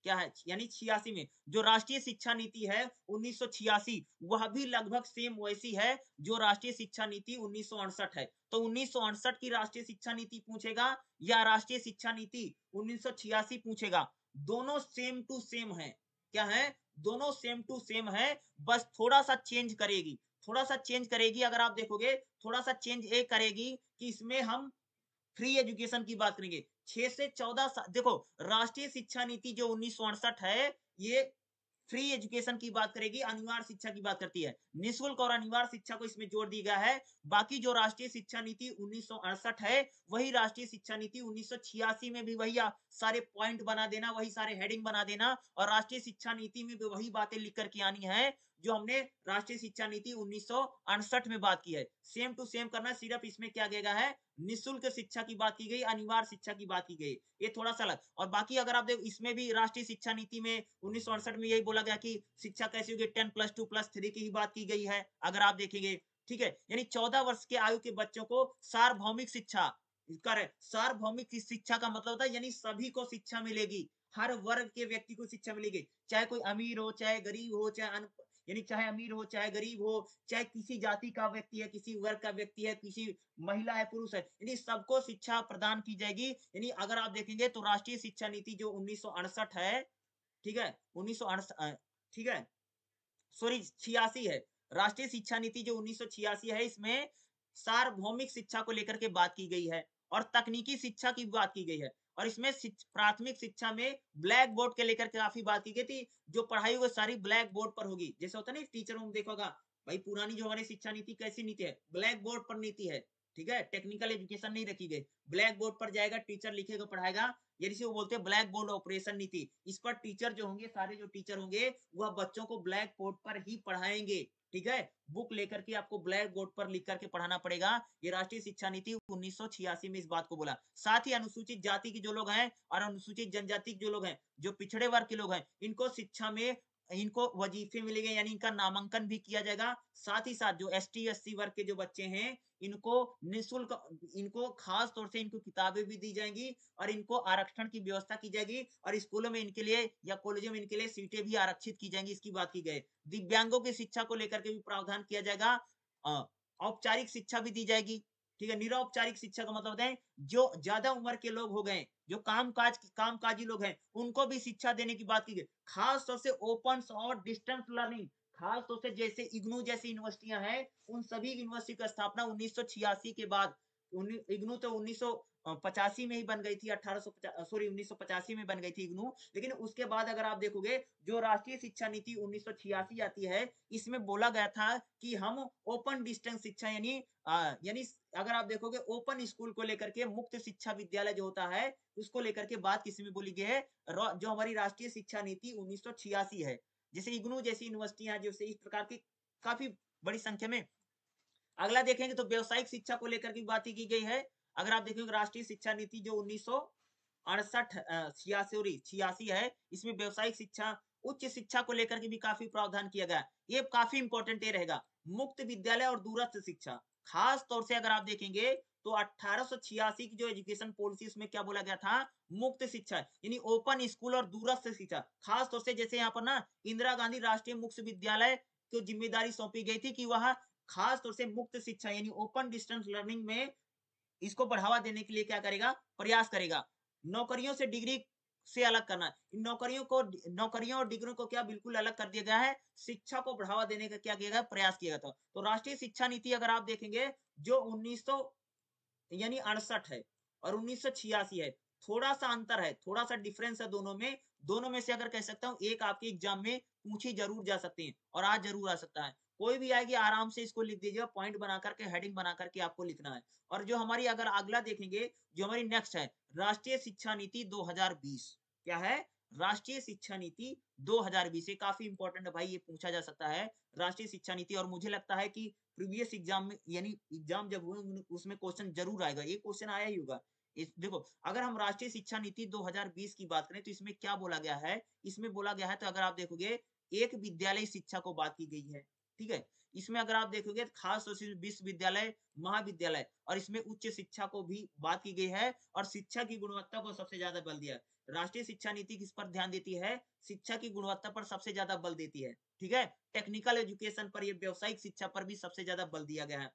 क्या है? यानी छियासी में। जो राष्ट्रीय शिक्षा नीति है, उन्नीस सौ छियासी, वह भी लगभग सेम वैसी है, जो राष्ट्रीय शिक्षा नीति उन्नीस सौ अड़सठ है। तो उन्नीस सौ अड़सठ की राष्ट्रीय शिक्षा नीति पूछेगा या राष्ट्रीय शिक्षा नीति उन्नीस सौ छियासी पूछेगा? दोनों सेम टू सेम है। क्या है? दोनों सेम टू सेम है। बस थोड़ा सा चेंज करेगी। थोड़ा सा चेंज करेगी अगर आप देखोगे, थोड़ा सा चेंज ये करेगी कि इसमें हम फ्री एजुकेशन की बात करेंगे। छह से चौदह साल देखो, राष्ट्रीय शिक्षा नीति जो उन्नीस सौ अड़सठ है, ये फ्री एजुकेशन की बात करेगी, अनिवार्य शिक्षा की बात करती है। निःशुल्क और अनिवार्य शिक्षा को इसमें जोड़ दिया गया है। बाकी जो राष्ट्रीय शिक्षा नीति उन्नीस सौ अड़सठ है, वही राष्ट्रीय शिक्षा नीति उन्नीस सौ छियासी में भी वही सारे पॉइंट बना देना, वही सारे हेडिंग बना देना और राष्ट्रीय शिक्षा नीति में भी वही बातें लिख करके आनी है, जो हमने राष्ट्रीय शिक्षा नीति उन्नीस सौ अड़सठ में बात की है। सेम टू सेम करना, सिर्फ़ इसमें क्या गया है निःशुल्क शिक्षा की बात की गई, अनिवार्य शिक्षा की बात की गई, ये थोड़ा सा अलग। और बाकी अगर आप देखो, इसमें भी राष्ट्रीय शिक्षा नीति में उन्नीस में यही बोला गया कि शिक्षा कैसी होगी, ten plus two plus three की ही बात की गई है, अगर आप देखेंगे, ठीक है? यानी चौदह वर्ष के आयु के बच्चों को सार्वभौमिक शिक्षा, कर, सार्वभौमिक शिक्षा का मतलब होता है, यानी सभी को शिक्षा मिलेगी, हर वर्ग के व्यक्ति को शिक्षा मिलेगी, चाहे कोई अमीर हो, चाहे गरीब हो, चाहे यानी चाहे अमीर हो, चाहे गरीब हो, चाहे किसी जाति का व्यक्ति है, किसी वर्ग का व्यक्ति है, किसी महिला है, पुरुष है, यानी सबको शिक्षा प्रदान की जाएगी। यानी अगर आप देखेंगे तो राष्ट्रीय शिक्षा नीति जो उन्नीस सौ अड़सठ है, ठीक है, उन्नीस ठीक है, सॉरी, छियासी है, राष्ट्रीय शिक्षा नीति जो उन्नीस सौ छियासी है, इसमें सार्वभौमिक शिक्षा को लेकर के बात की गई है और तकनीकी शिक्षा की बात की गई है। और इसमें प्राथमिक शिक्षा में ब्लैक बोर्ड के लेकर के काफ़ी बात की गई थी, जो पढ़ाई वो सारी ब्लैक बोर्ड पर होगी। जैसे होता है ना टीचर में देखोगा भाई पुरानी जो हमारी शिक्षा नीति, कैसी नीति है? ब्लैक बोर्ड पर नीति है, ठीक है? टेक्निकल एजुकेशन नहीं रखी गई। ब्लैक बोर्ड पर जाएगा टीचर लिखेगा, पढ़ाएगा ये जिसे वो बोलते हैं ब्लैक बोर्ड ऑपरेशन नीति। इस पर टीचर जो होंगे, सारे जो टीचर होंगे, वह बच्चों को ब्लैक बोर्ड पर ही पढ़ाएँगे। ठीक है? बुक लेकर के आपको ब्लैक बोर्ड पर लिख करके पढ़ाना पड़ेगा। ये राष्ट्रीय शिक्षा नीति उन्नीस सौ छियासी में इस बात को बोला। साथ ही अनुसूचित जाति के जो लोग हैं और अनुसूचित जनजाति के जो लोग हैं, जो पिछड़े वर्ग के लोग हैं, इनको शिक्षा में इनको वजीफे मिलेंगे, यानी इनका नामांकन भी किया जाएगा। साथ ही साथ जो एस टी वर्ग के जो बच्चे हैं, इनको निःशुल्क, इनको खास तौर से इनको किताबें भी दी जाएँगी और इनको आरक्षण की व्यवस्था की जाएगी और स्कूलों में इनके लिए या कॉलेजों में इनके लिए सीटें भी आरक्षित की जाएँगी, इसकी बात की गई। दिव्यांगों की शिक्षा को लेकर के भी प्रावधान किया जाएगा। औपचारिक शिक्षा भी दी जाएगी। ठीक है, निरौपचारिक शिक्षा का मतलब है जो ज़्यादा उम्र के लोग हो गए, जो काम काज काम काजी लोग हैं, उनको भी शिक्षा देने की बात की गई। खास तौर से ओपन और डिस्टेंस लर्निंग खास तौर से जैसे इग्नू जैसी यूनिवर्सिटियाँ हैं, उन सभी यूनिवर्सिटी का स्थापना उन्नीस सौ छियासी के बाद इग्नू तो उन्नीस पचासी में ही बन गई थी, अठारह सॉरी उन्नीस सौ पचासी में बन गई थी इग्नू। लेकिन उसके बाद अगर आप देखोगे, जो राष्ट्रीय शिक्षा नीति उन्नीस सौ छियासी आती है, इसमें बोला गया था कि हम ओपन डिस्टेंस शिक्षा, यानी यानी अगर आप देखोगे ओपन स्कूल को लेकर के मुक्त शिक्षा विद्यालय जो होता है, उसको लेकर के बात किसी में बोली गई है? जो हमारी राष्ट्रीय शिक्षा नीति उन्नीस सौ छियासी है। जैसे इग्नू जैसी यूनिवर्सिटियाँ जैसे इस प्रकार की काफ़ी बड़ी संख्या में। अगला देखेंगे तो व्यवसायिक शिक्षा को लेकर की बात की गई है। अगर आप देखेंगे राष्ट्रीय शिक्षा नीति जो उन्नीस अड़सठ छियासी छियासी है, इसमें व्यवसायिक शिक्षा, उच्च शिक्षा को लेकर के भी काफ़ी प्रावधान किया गया। ये काफ़ी इंपॉर्टेंट ये रहेगा। मुक्त विद्यालय और दूरस्थ शिक्षा। खास तौर से अगर आप देखेंगे तो अठारह की जो एजुकेशन पॉलिसी उसमें क्या बोला गया था? मुक्त शिक्षा, यानी ओपन स्कूल और दूरस्थ शिक्षा। खास तौर से जैसे यहाँ पर ना, इंदिरा गांधी राष्ट्रीय मुक्त विद्यालय को ज़िम्मेदारी सौंपी गई थी कि वह खास तौर से मुक्त शिक्षा, यानी ओपन डिस्टेंस लर्निंग में इसको बढ़ावा देने के लिए क्या करेगा? प्रयास करेगा। नौकरियों से डिग्री से अलग करना। इन नौकरियों को, नौकरियों और डिग्रियों को क्या बिल्कुल अलग कर दिया गया है? शिक्षा को बढ़ावा देने का क्या किया गया? प्रयास किया गया था। तो राष्ट्रीय शिक्षा नीति अगर आप देखेंगे, जो उन्नीस यानी अड़सठ है और उन्नीस सौ छियासी है थोड़ा सा अंतर है थोड़ा सा डिफरेंस है दोनों में। दोनों में से अगर कह सकता हूँ, एक आपके एग्ज़ाम में पूछी ज़रूर जा सकती है और आज ज़रूर आ सकता है। कोई भी आएगी, आराम से इसको लिख दीजिएगा पॉइंट बना करके हेडिंग बना करके आपको लिखना है। और जो हमारी अगर अगला देखेंगे, जो हमारी नेक्स्ट है, राष्ट्रीय शिक्षा नीति 2020 क्या है? राष्ट्रीय शिक्षा नीति 2020 ये काफ़ी इंपॉर्टेंट भाई, ये पूछा जा सकता है, राष्ट्रीय शिक्षा नीति। और मुझे लगता है कि प्रीवियस एग्ज़ाम में, यानी एग्ज़ाम जब हुए उसमें क्वेश्चन ज़रूर आएगा। ये क्वेश्चन आया ही होगा। इस, देखो, अगर हम राष्ट्रीय शिक्षा नीति 2020 की बात करें तो इसमें क्या बोला गया है? इसमें बोला गया है तो अगर आप देखोगे, एक विद्यालय शिक्षा को बात की गई है। ठीक है? इसमें अगर आप देखोगे, खास तौर से विश्वविद्यालय, महाविद्यालय, और इसमें उच्च शिक्षा को भी बात की गई है, और शिक्षा की गुणवत्ता को सबसे ज़्यादा बल दिया राष्ट्रीय शिक्षा नीति किस पर ध्यान देती है? शिक्षा की गुणवत्ता पर सबसे ज़्यादा बल देती है, ठीक है? टेक्निकल एजुकेशन पर यह व्यावसायिक शिक्षा पर भी सबसे ज़्यादा बल दिया गया है।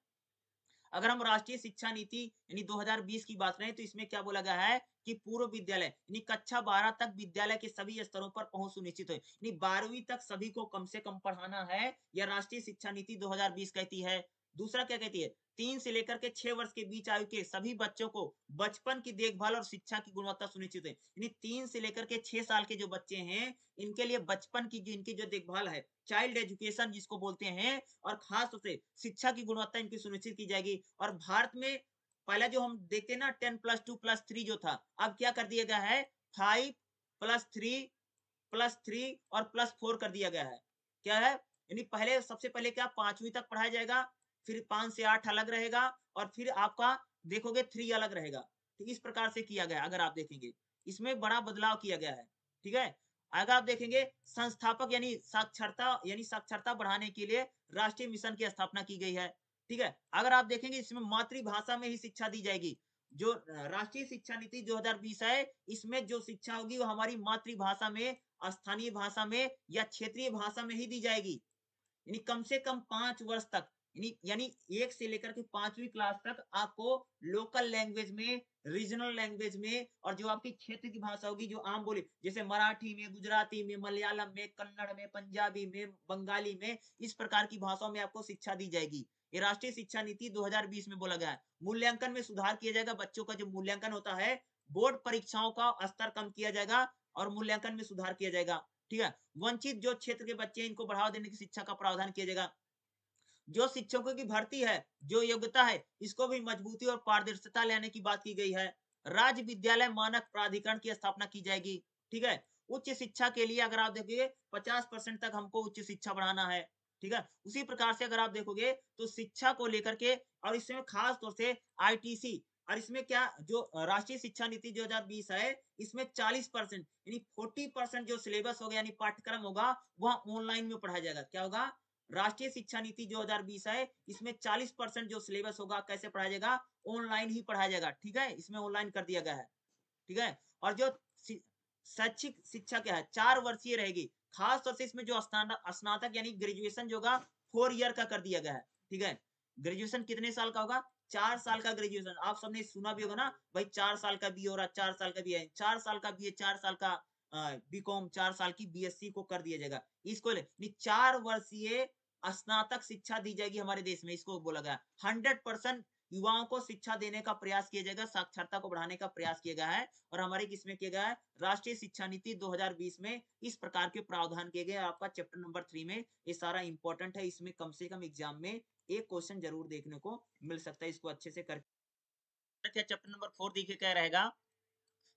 अगर हम राष्ट्रीय शिक्षा नीति, यानी 2020 की बात करें तो इसमें क्या बोला गया है? कि पूर्व विद्यालय, यानी कक्षा बारह तक विद्यालय के सभी स्तरों पर पहुँच सुनिश्चित हो। यानी बारहवीं तक सभी को कम से कम पढ़ाना है, यह राष्ट्रीय शिक्षा नीति 2020 कहती है। दूसरा क्या कहती है? तीन से लेकर के छह वर्ष के बीच आयु के सभी बच्चों को बचपन की देखभाल और शिक्षा की गुणवत्ता सुनिश्चित है। यानी तीन से लेकर के छह साल के जो बच्चे हैं, इनके लिए बचपन की जो, इनकी जो देखभाल है, चाइल्ड एजुकेशन जिसको बोलते हैं, और खास तौर से शिक्षा की गुणवत्ता इनकी सुनिश्चित की जाएगी। और भारत में पहले जो हम देखते ना, ten plus two plus three जो था, अब क्या कर दिया गया है? Five plus three plus three और प्लस फोर कर दिया गया है। क्या है? यानी पहले, सबसे पहले क्या, पांचवी तक पढ़ाया जाएगा, फिर पाँच से आठ अलग रहेगा और फिर आपका, देखोगे, थ्री अलग रहेगा। तो इस प्रकार से किया गया, अगर आप देखेंगे। इसमें बड़ा बदलाव किया गया है, ठीक है? अगर आप देखेंगे, संस्थापक यानी साक्षरता यानी साक्षरता बढ़ाने के लिए राष्ट्रीय मिशन की स्थापना की गई है। ठीक है? अगर आप देखेंगे इसमें मातृभाषा में ही शिक्षा दी जाएगी। जो राष्ट्रीय शिक्षा नीति 2020 है, इसमें जो शिक्षा होगी वो हमारी मातृभाषा में, स्थानीय भाषा में या क्षेत्रीय भाषा में ही दी जाएगी। यानी कम से कम पाँच वर्ष तक यानी एक से लेकर के पांचवी क्लास तक आपको लोकल लैंग्वेज में, रीजनल लैंग्वेज में और जो आपकी क्षेत्र की भाषा होगी, जो आम बोली, जैसे मराठी में, गुजराती में, मलयालम में, कन्नड़ में, पंजाबी में, बंगाली में, इस प्रकार की भाषाओं में आपको शिक्षा दी जाएगी। ये राष्ट्रीय शिक्षा नीति 2020 में बोला गया है। मूल्यांकन में सुधार किया जाएगा। बच्चों का जो मूल्यांकन होता है, बोर्ड परीक्षाओं का स्तर कम किया जाएगा और मूल्यांकन में सुधार किया जाएगा। ठीक है? वंचित जो क्षेत्र के बच्चे इनको बढ़ावा देने की शिक्षा का प्रावधान किया जाएगा। जो शिक्षकों की भर्ती है, जो योग्यता है, इसको भी मजबूती और पारदर्शिता लेने की बात की गई है। राज्य विद्यालय मानक प्राधिकरण की स्थापना की जाएगी। ठीक है? उच्च शिक्षा के लिए अगर आप देखिए, पचास परसेंट तक हमको उच्च शिक्षा बढ़ाना है। ठीक है? उसी प्रकार से अगर आप देखोगे तो शिक्षा को लेकर के और इसमें खास तौर से आईटीसी और इसमें क्या, जो राष्ट्रीय शिक्षा नीति 2020 है, इसमें 40 परसेंट, यानी 40 परसेंट जो सिलेबस होगा, यानी पाठ्यक्रम होगा, वह ऑनलाइन में पढ़ाया जाएगा। क्या होगा? राष्ट्रीय शिक्षा नीति 2020 है, इसमें 40 परसेंट जो सिलेबस होगा, कैसे पढ़ाया जाएगा? ऑनलाइन ही पढ़ाया जाएगा, ठीक है? इसमें ऑनलाइन कर दिया गया है, ठीक है? और जो शैक्षिक शिक्षा क्या है, चार वर्षीय रहेगी खास तौर से इसमें जो स्नातक यानी ग्रेजुएशन जो होगा फोर ईयर का कर दिया गया है, ठीक है? ग्रेजुएशन कितने साल का होगा? चार साल का ग्रेजुएशन आप सबने सुना भी होगा ना, भाई चार साल का बी हो रहा चार साल का बी है। चार साल का बी चार साल का बी कॉम चार साल की बीएससी को कर दिया जाएगा। इसको चार वर्षीय स्नातक शिक्षा दी जाएगी हमारे देश में, इसको बोला गया। हंड्रेड परसेंट युवाओं को शिक्षा देने का प्रयास किया जाएगा, साक्षरता को बढ़ाने का प्रयास किया गया है और हमारे किसमें किया गया है? राष्ट्रीय शिक्षा नीति 2020 में इस प्रकार के प्रावधान किए गए आपका चैप्टर नंबर थ्री में ये सारा इंपॉर्टेंट है। इसमें कम से कम एग्ज़ाम में एक क्वेश्चन ज़रूर देखने को मिल सकता है। इसको अच्छे से करके। चैप्टर नंबर फोर देखिए क्या रहेगा?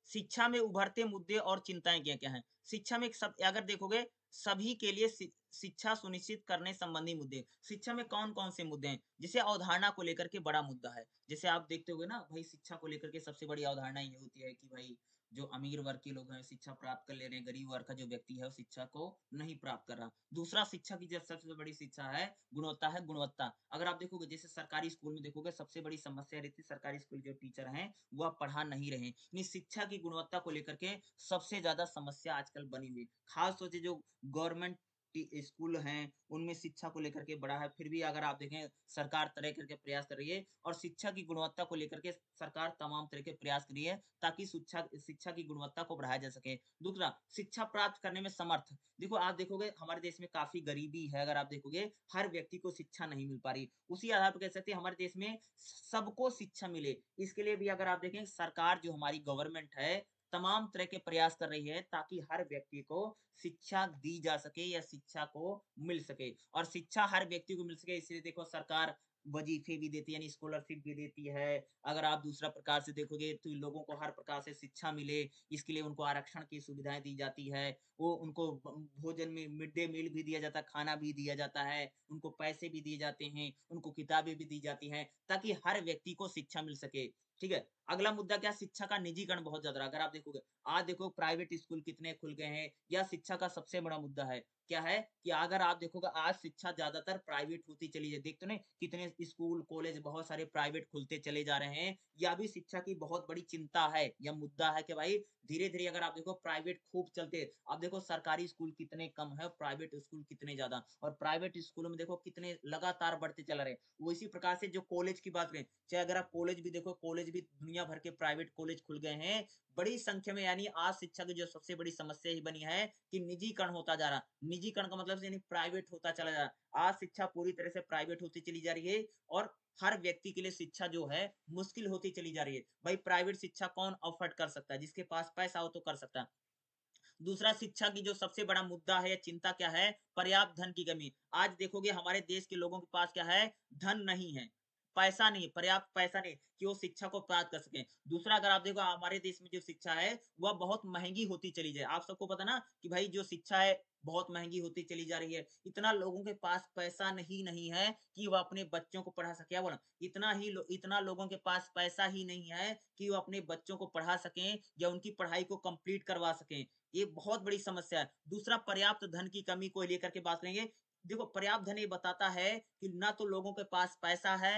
शिक्षा में उभरते मुद्दे और चिंताएँ क्या क्या हैं? शिक्षा में सब, अगर देखोगे, सभी के लिए शिक्षा सुनिश्चित करने संबंधी मुद्दे शिक्षा में कौन कौन से मुद्दे हैं? जैसे अवधारणा को लेकर के बड़ा मुद्दा है। जैसे आप देखते हो ना, भाई, शिक्षा को लेकर के सबसे बड़ी अवधारणा ये होती है कि भाई जो अमीर वर्ग के लोग हैं, शिक्षा प्राप्त कर ले रहे हैं, गरीब वर्ग का जो व्यक्ति है, वो शिक्षा को नहीं प्राप्त कर रहा। दूसरा, शिक्षा की जो सबसे बड़ी शिक्षा है, गुणवत्ता है, गुणवत्ता। अगर आप देखोगे, जैसे सरकारी स्कूल में देखोगे, सबसे बड़ी समस्या रहती है सरकारी स्कूल जो टीचर है वह पढ़ा नहीं रहे शिक्षा की गुणवत्ता को लेकर के सबसे ज़्यादा समस्या आजकल बनी हुई खास तौर से जो गवर्नमेंट स्कूल हैं, उनमें शिक्षा को लेकर के बड़ा है। फिर भी अगर आप देखें, सरकार तरह करके प्रयास कर रही है और शिक्षा की गुणवत्ता को लेकर के सरकार तमाम तरह के प्रयास कर रही है ताकि शिक्षा शिक्षा की गुणवत्ता को बढ़ाया जा सके। दूसरा, शिक्षा प्राप्त करने में समर्थ। देखो, आप देखोगे, हमारे देश में काफ़ी गरीबी है, अगर आप देखोगे, हर व्यक्ति को शिक्षा नहीं मिल पा रही। उसी आधार पर कह सकते हमारे देश में सबको शिक्षा मिले। इसके लिए भी अगर आप देखें, सरकार जो हमारी गवर्नमेंट है तमाम तरह के प्रयास कर रही है ताकि हर व्यक्ति को शिक्षा दी जा सके या शिक्षा को मिल सके। और शिक्षा हर व्यक्ति को मिल सके, इसलिए देखो सरकार वजीफे भी देती है, यानी स्कॉलरशिप भी देती है। अगर आप दूसरा प्रकार से देखोगे तो लोगों को हर प्रकार से शिक्षा मिले, इसके लिए उनको आरक्षण की सुविधाएँ दी जाती है। वो उनको भोजन में मिड डे मील भी दिया जाता है, खाना भी दिया जाता है, उनको पैसे भी दिए जाते हैं, उनको किताबें भी दी जाती हैं, ताकि हर व्यक्ति को शिक्षा मिल सके। ठीक है? अगला मुद्दा क्या? शिक्षा का निजीकरण बहुत ज़्यादा अगर आप देखोगे, आज देखो प्राइवेट स्कूल कितने खुल गए हैं, या शिक्षा का सबसे बड़ा मुद्दा है। क्या है? कि अगर आप देखोगे, आज शिक्षा ज़्यादातर प्राइवेट होती चली जाए देखते ना, कितने स्कूल, कॉलेज बहुत सारे प्राइवेट खुलते चले जा रहे हैं यह भी शिक्षा की बहुत बड़ी चिंता है, या मुद्दा है कि भाई धीरे धीरे अगर आप देखो प्राइवेट खूब चलते, अब देखो सरकारी स्कूल कितने कम है प्राइवेट स्कूल कितने ज़्यादा। और प्राइवेट स्कूलों में देखो कितने लगातार बढ़ते चल रहे हैं। वो इसी प्रकार से जो कॉलेज की बात करें, चाहे अगर आप कॉलेज भी देखो, कॉलेज भी दुनिया भर के प्राइवेट कॉलेज खुल गए हैं। बड़ी संख्या में यानी आज शिक्षा की जो सबसे बड़ी समस्या ही बनी है कि निजीकरण होता जा रहा। निजीकरण का मतलब यानी प्राइवेट होता चला जा रहा। आज शिक्षा पूरी तरह से प्राइवेट होती चली जा रही है और हर व्यक्ति के लिए शिक्षा जो है मुश्किल होती चली जा रही है। भाई प्राइवेट शिक्षा कौन अफोर्ड कर सकता है? जिसके पास पैसा हो तो कर सकता है। दूसरा, शिक्षा की जो सबसे बड़ा मुद्दा है या चिंता क्या है? पर्याप्त धन की कमी। आज देखोगे हमारे देश के लोगों के पास क्या है? धन नहीं है। पैसा नहीं पर्याप्त पैसा नहीं कि वो शिक्षा को प्राप्त कर सके। दूसरा अगर आप देखो हमारे देश में जो शिक्षा है वह बहुत महँगी होती चली जाए। आप सबको पता ना कि भाई जो शिक्षा है बहुत महँगी होती चली जा रही है। इतना लोगों के पास पैसा नहीं नहीं है कि वो अपने बच्चों को पढ़ा सके। बोला? इतना ही लो, इतना लोगों के पास पैसा ही नहीं है कि वो अपने बच्चों को पढ़ा सकें या उनकी पढ़ाई को कंप्लीट करवा सकें। ये बहुत बड़ी समस्या है। दूसरा पर्याप्त धन की कमी को लेकर के बात करेंगे। देखो पर्याप्त धन ये बताता है कि ना तो लोगों के पास पैसा है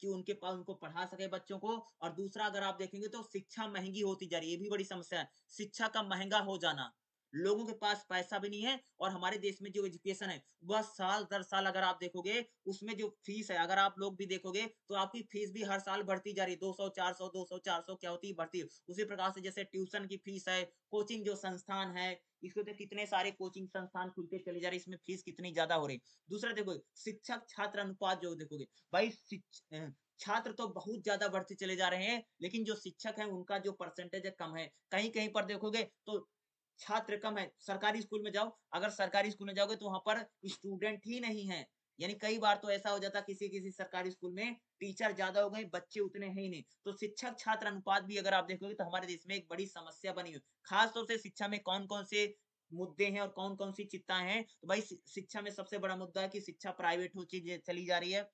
कि उनके पास उनको पढ़ा सके बच्चों को। और दूसरा अगर आप देखेंगे तो शिक्षा महँगी होती जा रही है। ये भी बड़ी समस्या है। शिक्षा का महँगा हो जाना। लोगों के पास पैसा भी नहीं है और हमारे देश में जो एजुकेशन है, वह साल दर साल अगर आप देखोगे, उसमें जो फ़ीस है, अगर आप लोग भी देखोगे तो आपकी फ़ीस भी हर साल बढ़ती जा रही है। दो सौ, चार सौ, दो सौ, चार सौ क्या होती है? बढ़ती उसी प्रकार से जैसे ट्यूशन की फ़ीस है कोचिंग जो संस्थान है, इसको तो कितने सारे कोचिंग संस्थान खुलते चले जा रहे इसमें फ़ीस कितनी ज़्यादा हो रही दूसरा देखो, शिक्षक छात्र अनुपात जो देखोगे, भाई छात्र तो बहुत ज़्यादा बढ़ते चले जा रहे हैं, लेकिन जो शिक्षक हैं, उनका जो परसेंटेज है कम है। कहीं कहीं पर देखोगे तो छात्र कम है, सरकारी स्कूल में जाओ, अगर सरकारी स्कूल में जाओगे तो वहाँ पर स्टूडेंट ही नहीं है। यानी कई बार तो ऐसा हो जाता किसी किसी सरकारी स्कूल में टीचर ज़्यादा हो गए, बच्चे उतने ही नहीं। तो शिक्षक छात्र अनुपात भी अगर आप देखोगे तो हमारे देश में एक बड़ी समस्या बनी हुई खासतौर से शिक्षा में कौन कौन से मुद्दे हैं और कौन कौन सी चिंता है तो भाई शिक्षा में सबसे बड़ा मुद्दा है कि शिक्षा प्राइवेट हो चली जा रही है।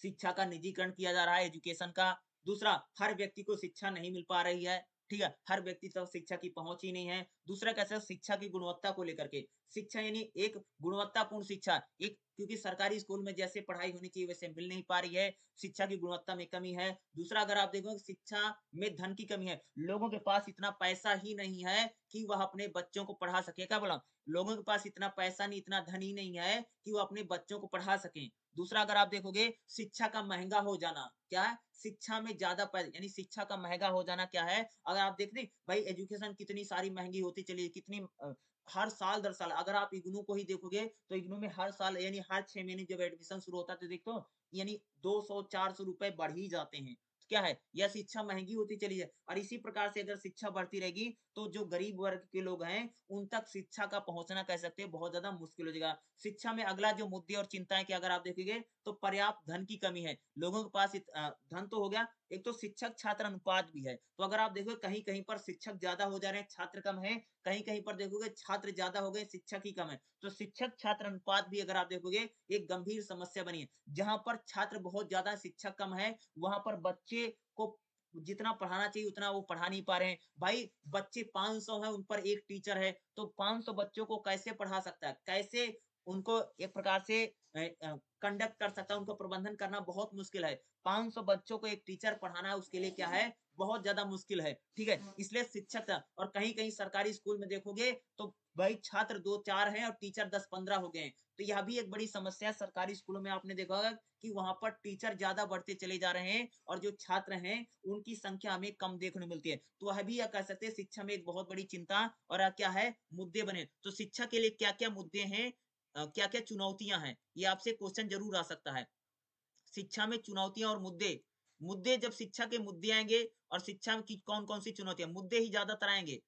शिक्षा का निजीकरण किया जा रहा है, एजुकेशन का। दूसरा, हर व्यक्ति को शिक्षा नहीं मिल पा रही है। ठीक है, हर व्यक्ति तक शिक्षा की पहुँच ही नहीं है। दूसरा कैसे, शिक्षा की गुणवत्ता को लेकर के। शिक्षा यानी एक गुणवत्तापूर्ण शिक्षा, एक क्योंकि सरकारी स्कूल में जैसे पढ़ाई होनी चाहिए, वैसे मिल नहीं पा रही है। शिक्षा की गुणवत्ता में कमी है। दूसरा, अगर आप देखो, शिक्षा में धन की कमी है। लोगों के पास इतना पैसा ही नहीं है कि वह अपने बच्चों को पढ़ा सके। क्या बोला? लोगों के पास इतना पैसा नहीं, इतना धन ही नहीं है कि वो अपने बच्चों को पढ़ा सके। दूसरा, अगर आप देखोगे, शिक्षा का महँगा हो जाना, क्या है? शिक्षा में ज़्यादा यानी शिक्षा का महँगा हो जाना क्या है? अगर आप देख भाई, एजुकेशन कितनी सारी महँगी होती चली, कितनी हर साल दर साल, अगर आप इग्नू को ही देखोगे तो इग्नू में हर साल, यानी हर छह महीने जब एडमिशन शुरू होता है तो देखो, यानी दो सौ, चार सौ रुपए बढ़ ही जाते हैं। क्या है? यह शिक्षा महँगी होती चली जाए। और इसी प्रकार से अगर शिक्षा बढ़ती रहेगी तो जो गरीब वर्ग के लोग हैं, उन तक शिक्षा का पहुँचना कह सकते हैं, बहुत ज़्यादा मुश्किल हो जाएगा। शिक्षा में अगला जो मुद्दे और चिंताएँ की अगर आप देखेंगे तो पर्याप्त धन की कमी है। लोगों के पास धन तो हो गया, एक तो शिक्षक छात्र अनुपात भी है। तो अगर आप देखोगे कहीं कहीं पर शिक्षक ज़्यादा हो जा रहे हैं, छात्र कम है कहीं कहीं पर देखोगे छात्र ज़्यादा हो गए, शिक्षक ही कम है। तो शिक्षक छात्र अनुपात भी अगर आप देखोगे, एक गंभीर समस्या बनी है। जहाँ पर छात्र बहुत ज़्यादा, शिक्षक कम है, वहाँ पर बच्चे को जितना पढ़ाना चाहिए, उतना वो पढ़ा नहीं पा रहे हैं। भाई, बच्चे 500 है, उन पर एक टीचर है तो 500 बच्चों को कैसे पढ़ा सकता है? कैसे उनको एक प्रकार से कंडक्ट कर सकता है, उनको प्रबंधन करना बहुत मुश्किल है। 500 बच्चों को एक टीचर पढ़ाना उसके लिए क्या है? बहुत ज़्यादा मुश्किल है, ठीक है? इसलिए शिक्षक और कहीं कहीं सरकारी स्कूल में देखोगे तो भाई छात्र दो चार हैं और टीचर दस पंद्रह हो गए हैं। तो यह भी एक बड़ी समस्या है सरकारी स्कूलों में आपने देखा होगा कि वहाँ पर टीचर ज़्यादा बढ़ते चले जा रहे हैं और जो छात्र हैं उनकी संख्या हमें कम देखने मिलती है। तो वह भी यह कह सकते हैं, शिक्षा में एक बहुत बड़ी चिंता और क्या है? मुद्दे बने। तो शिक्षा के लिए क्या क्या मुद्दे हैं? क्या क्या चुनौतियाँ हैं? ये आपसे क्वेश्चन ज़रूर आ सकता है। शिक्षा में चुनौतियाँ और मुद्दे। मुद्दे जब शिक्षा के मुद्दे आएँगे और शिक्षा में कौन कौन सी चुनौतियाँ? मुद्दे ही ज़्यादातर आएँगे।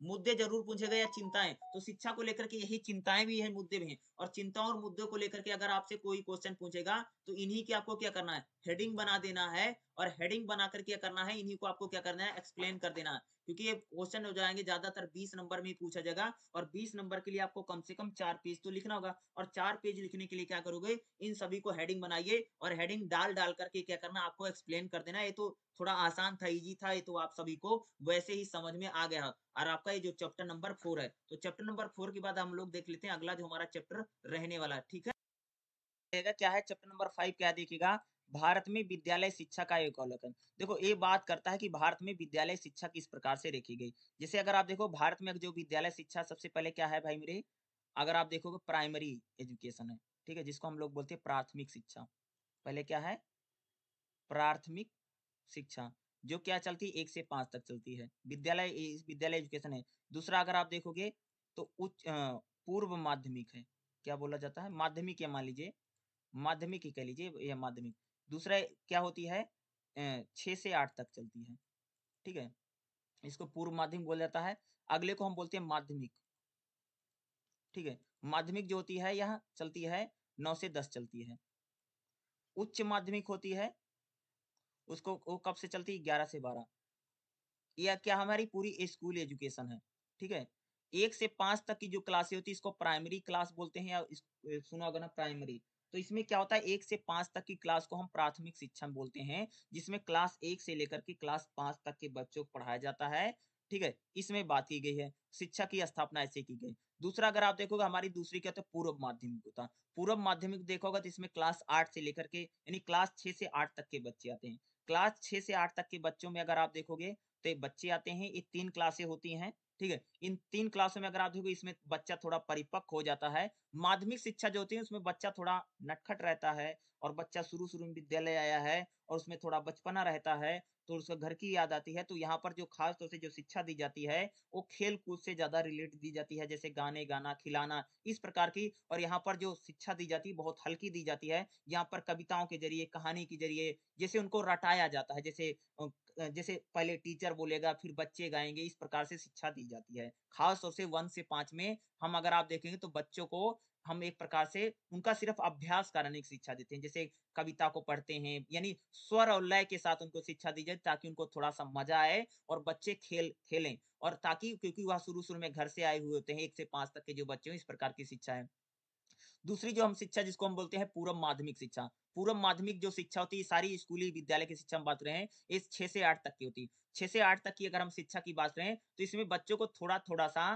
मुद्दे ज़रूर पूछे गए या चिंताएँ? तो शिक्षा को लेकर के यही चिंताएँ भी है, मुद्दे भी हैं। और चिंताओं और मुद्दों को लेकर के अगर आपसे कोई क्वेश्चन पूछेगा तो इन्हीं की आपको क्या करना है? हेडिंग बना देना है और हेडिंग बना बनाकर क्या करना है? इन्हीं को आपको क्या करना है? एक्सप्लेन कर देना है। क्योंकि ये क्वेश्चन हो जाएँगे ज़्यादातर 20 नंबर में पूछा जाएगा और 20 नंबर के लिए आपको कम से कम चार पेज तो लिखना होगा। और चार पेज लिखने के लिए क्या करोगे? इन सभी को हेडिंग बनाइए और हेडिंग डाल डाल करके क्या करना, आपको एक्सप्लेन कर देना। ये तो थोड़ा आसान था इजी था, ये तो आप सभी को वैसे ही समझ में आ गया। और आपका ये जो चैप्टर नंबर फोर है तो चैप्टर नंबर फोर के बाद हम लोग देख लेते हैं अगला जो हमारा चैप्टर रहने वाला है, ठीक है? क्या है? चैप्टर नंबर फाइव क्या देखिएगा। भारत में विद्यालय शिक्षा का एक अवलोकन देखो, ये बात करता है कि भारत में विद्यालय शिक्षा किस प्रकार से रखी गई। जैसे अगर आप देखो, भारत में जो विद्यालय शिक्षा सबसे पहले क्या है भाई मेरे? अगर आप देखोगे प्राइमरी एजुकेशन है, ठीक है, जिसको हम लोग बोलते हैं प्राथमिक शिक्षा। पहले क्या है? प्राथमिक शिक्षा, जो क्या चलती है, एक से पाँच तक चलती है। विद्यालय विद्यालय एजुकेशन है। दूसरा, अगर आप देखोगे तो उच्च पूर्व माध्यमिक है। क्या बोला जाता है? माध्यमिक या मान लीजिए, माध्यमिक ही कह लीजिए, या माध्यमिक। दूसरा क्या होती है छ से आठ तक चलती है, ठीक है? इसको पूर्व माध्यमिक बोला जाता है, अगले को हम बोलते हैं माध्यमिक, ठीक है? माध्यमिक जो होती है, यह चलती है, नौ से दस चलती है। उच्च माध्यमिक होती है, उसको, वो कब से चलती है? ग्यारह से बारह। या क्या हमारी पूरी स्कूल एजुकेशन है, ठीक है? एक से पाँच तक की जो क्लासे होती है, इसको प्राइमरी क्लास बोलते हैं या सुना होगा ना प्राइमरी? तो इसमें क्या होता है, एक से पाँच तक की क्लास को हम प्राथमिक शिक्षा बोलते हैं, जिसमें क्लास एक से लेकर के क्लास पाँच तक के बच्चों को पढ़ाया जाता है। ठीक है, इसमें बात की गई है, शिक्षा की स्थापना ऐसे की गई। दूसरा अगर आप देखोगे, हमारी दूसरी क्या होता है पूर्व माध्यमिक होता है। पूर्व माध्यमिक देखोगे तो इसमें क्लास आठ से लेकर के, यानी क्लास छह से आठ तक के बच्चे आते हैं। क्लास छह से आठ तक के बच्चों में अगर आप देखोगे तो बच्चे आते हैं, ये तीन क्लासे होती हैं। ठीक है? इन तीन क्लासों में अगर आप देखोगे इसमें बच्चा थोड़ा परिपक्व हो जाता है। माध्यमिक शिक्षा जो होती है, उसमें बच्चा थोड़ा नटखट रहता है और बच्चा शुरू शुरू में विद्यालय आया है। और उसमें थोड़ा बचपना रहता है तो उसका घर की याद आती है तो यहाँ पर जो खास तौर से जो शिक्षा दी जाती है, वो खेल कूद से ज़्यादा रिलेट दी जाती है, जैसे गाने गाना खिलाना, इस प्रकार की, और यहाँ पर जो शिक्षा दी जाती है, बहुत हल्की दी जाती है, यहाँ पर कविताओं के ज़रिए, कहानी के ज़रिए, जैसे उनको रटाया जाता है, जैसे जैसे पहले टीचर बोलेगा, फिर बच्चे गाएँगे, इस प्रकार से शिक्षा दी जाती है। खास तौर से वन से पाँच में, हम अगर आप देखेंगे तो बच्चों को हम एक प्रकार से उनका सिर्फ़ अभ्यास कराने की शिक्षा देते हैं। जैसे कविता को पढ़ते हैं, यानी स्वर और लय के साथ उनको शिक्षा दी जाए ताकि उनको थोड़ा सा मज़ा आए और बच्चे खेल, खेलें और ताकि, क्योंकि वह शुरू शुरू में घर से आए हुए होते हैं, एक से पाँच तक के जो बच्चे हैं, इस प्रकार की शिक्षा है। दूसरी जो हम शिक्षा जिसको हम बोलते हैं पूर्व माध्यमिक शिक्षा। पूर्व माध्यमिक जो शिक्षा होती है सारी स्कूली विद्यालय की शिक्षा हम बात रहे हैं इस छह से आठ तक की होती है। छह से आठ तक की अगर हम शिक्षा की बात करें तो इसमें बच्चों को थोड़ा थोड़ा सा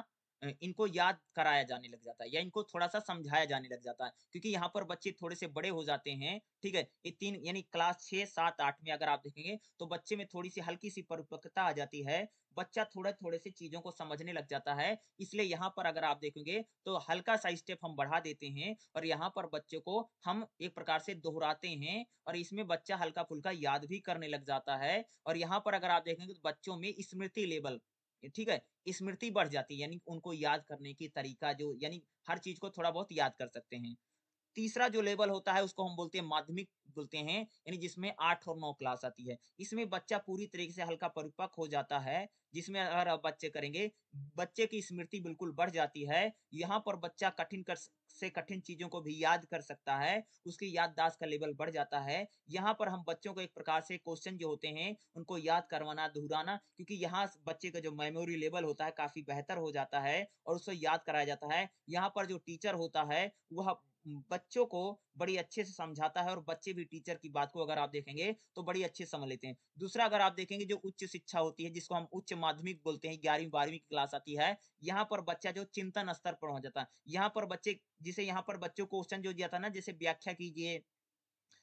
इनको याद कराया जाने लग जाता है या इनको थोड़ा सा समझाया जाने लग जाता है। क्योंकि यहाँ पर बच्चे थोड़े से बड़े हो जाते हैं, ठीक है? ये तीन, यानी क्लास छह सात, आठ में अगर आप देखेंगे तो बच्चे में थोड़ी सी हल्की सी परिपक्वता आ जाती है, बच्चा थोड़े थोड़े से चीज़ों को समझने लग जाता है। इसलिए यहाँ पर अगर आप देखेंगे तो हल्का सा स्टेप हम बढ़ा देते हैं और यहाँ पर बच्चे को हम एक प्रकार से दोहराते हैं और इसमें बच्चा हल्का फुल्का याद भी करने लग जाता है। और यहाँ पर अगर आप देखेंगे तो बच्चों में स्मृति लेवल ठीक है? स्मृति बढ़ जाती है, यानी उनको याद करने की तरीका जो, यानी हर चीज़ को थोड़ा बहुत याद कर सकते हैं। तीसरा जो लेवल होता है उसको हम बोलते हैं माध्यमिक बोलते हैं, यानी जिसमें आठ और नौ क्लास आती है। इसमें बच्चा पूरी तरीके से हल्का परिपक्व हो जाता है, जिसमें अगर आप बच्चे करेंगे, बच्चे की स्मृति बिल्कुल बढ़ जाती है। यहाँ पर बच्चा कठिन कर से कठिन चीज़ों को भी याद कर सकता है, उसकी याददाश्त का लेवल बढ़ जाता है। यहाँ पर हम बच्चों को एक प्रकार से क्वेश्चन जो होते हैं, उनको याद करवाना, दोहराना, क्योंकि यहाँ बच्चे का जो मेमोरी लेवल होता है काफ़ी बेहतर हो जाता है और उसको याद कराया जाता है। यहाँ पर जो टीचर होता है, वह बच्चों को बड़ी अच्छे से समझाता है और बच्चे भी टीचर की बात को अगर आप देखेंगे तो बड़ी अच्छे समझ लेते हैं। दूसरा, अगर आप देखेंगे जो उच्च शिक्षा होती है, जिसको हम उच्च माध्यमिक बोलते हैं, ग्यारहवीं, बारहवीं की क्लास आती है, यहाँ पर बच्चा जो चिंतन स्तर पर पहुँच जाता है। यहाँ पर बच्चे, जिसे यहाँ पर बच्चों को क्वेश्चन जो दिया था ना, जैसे व्याख्या कीजिए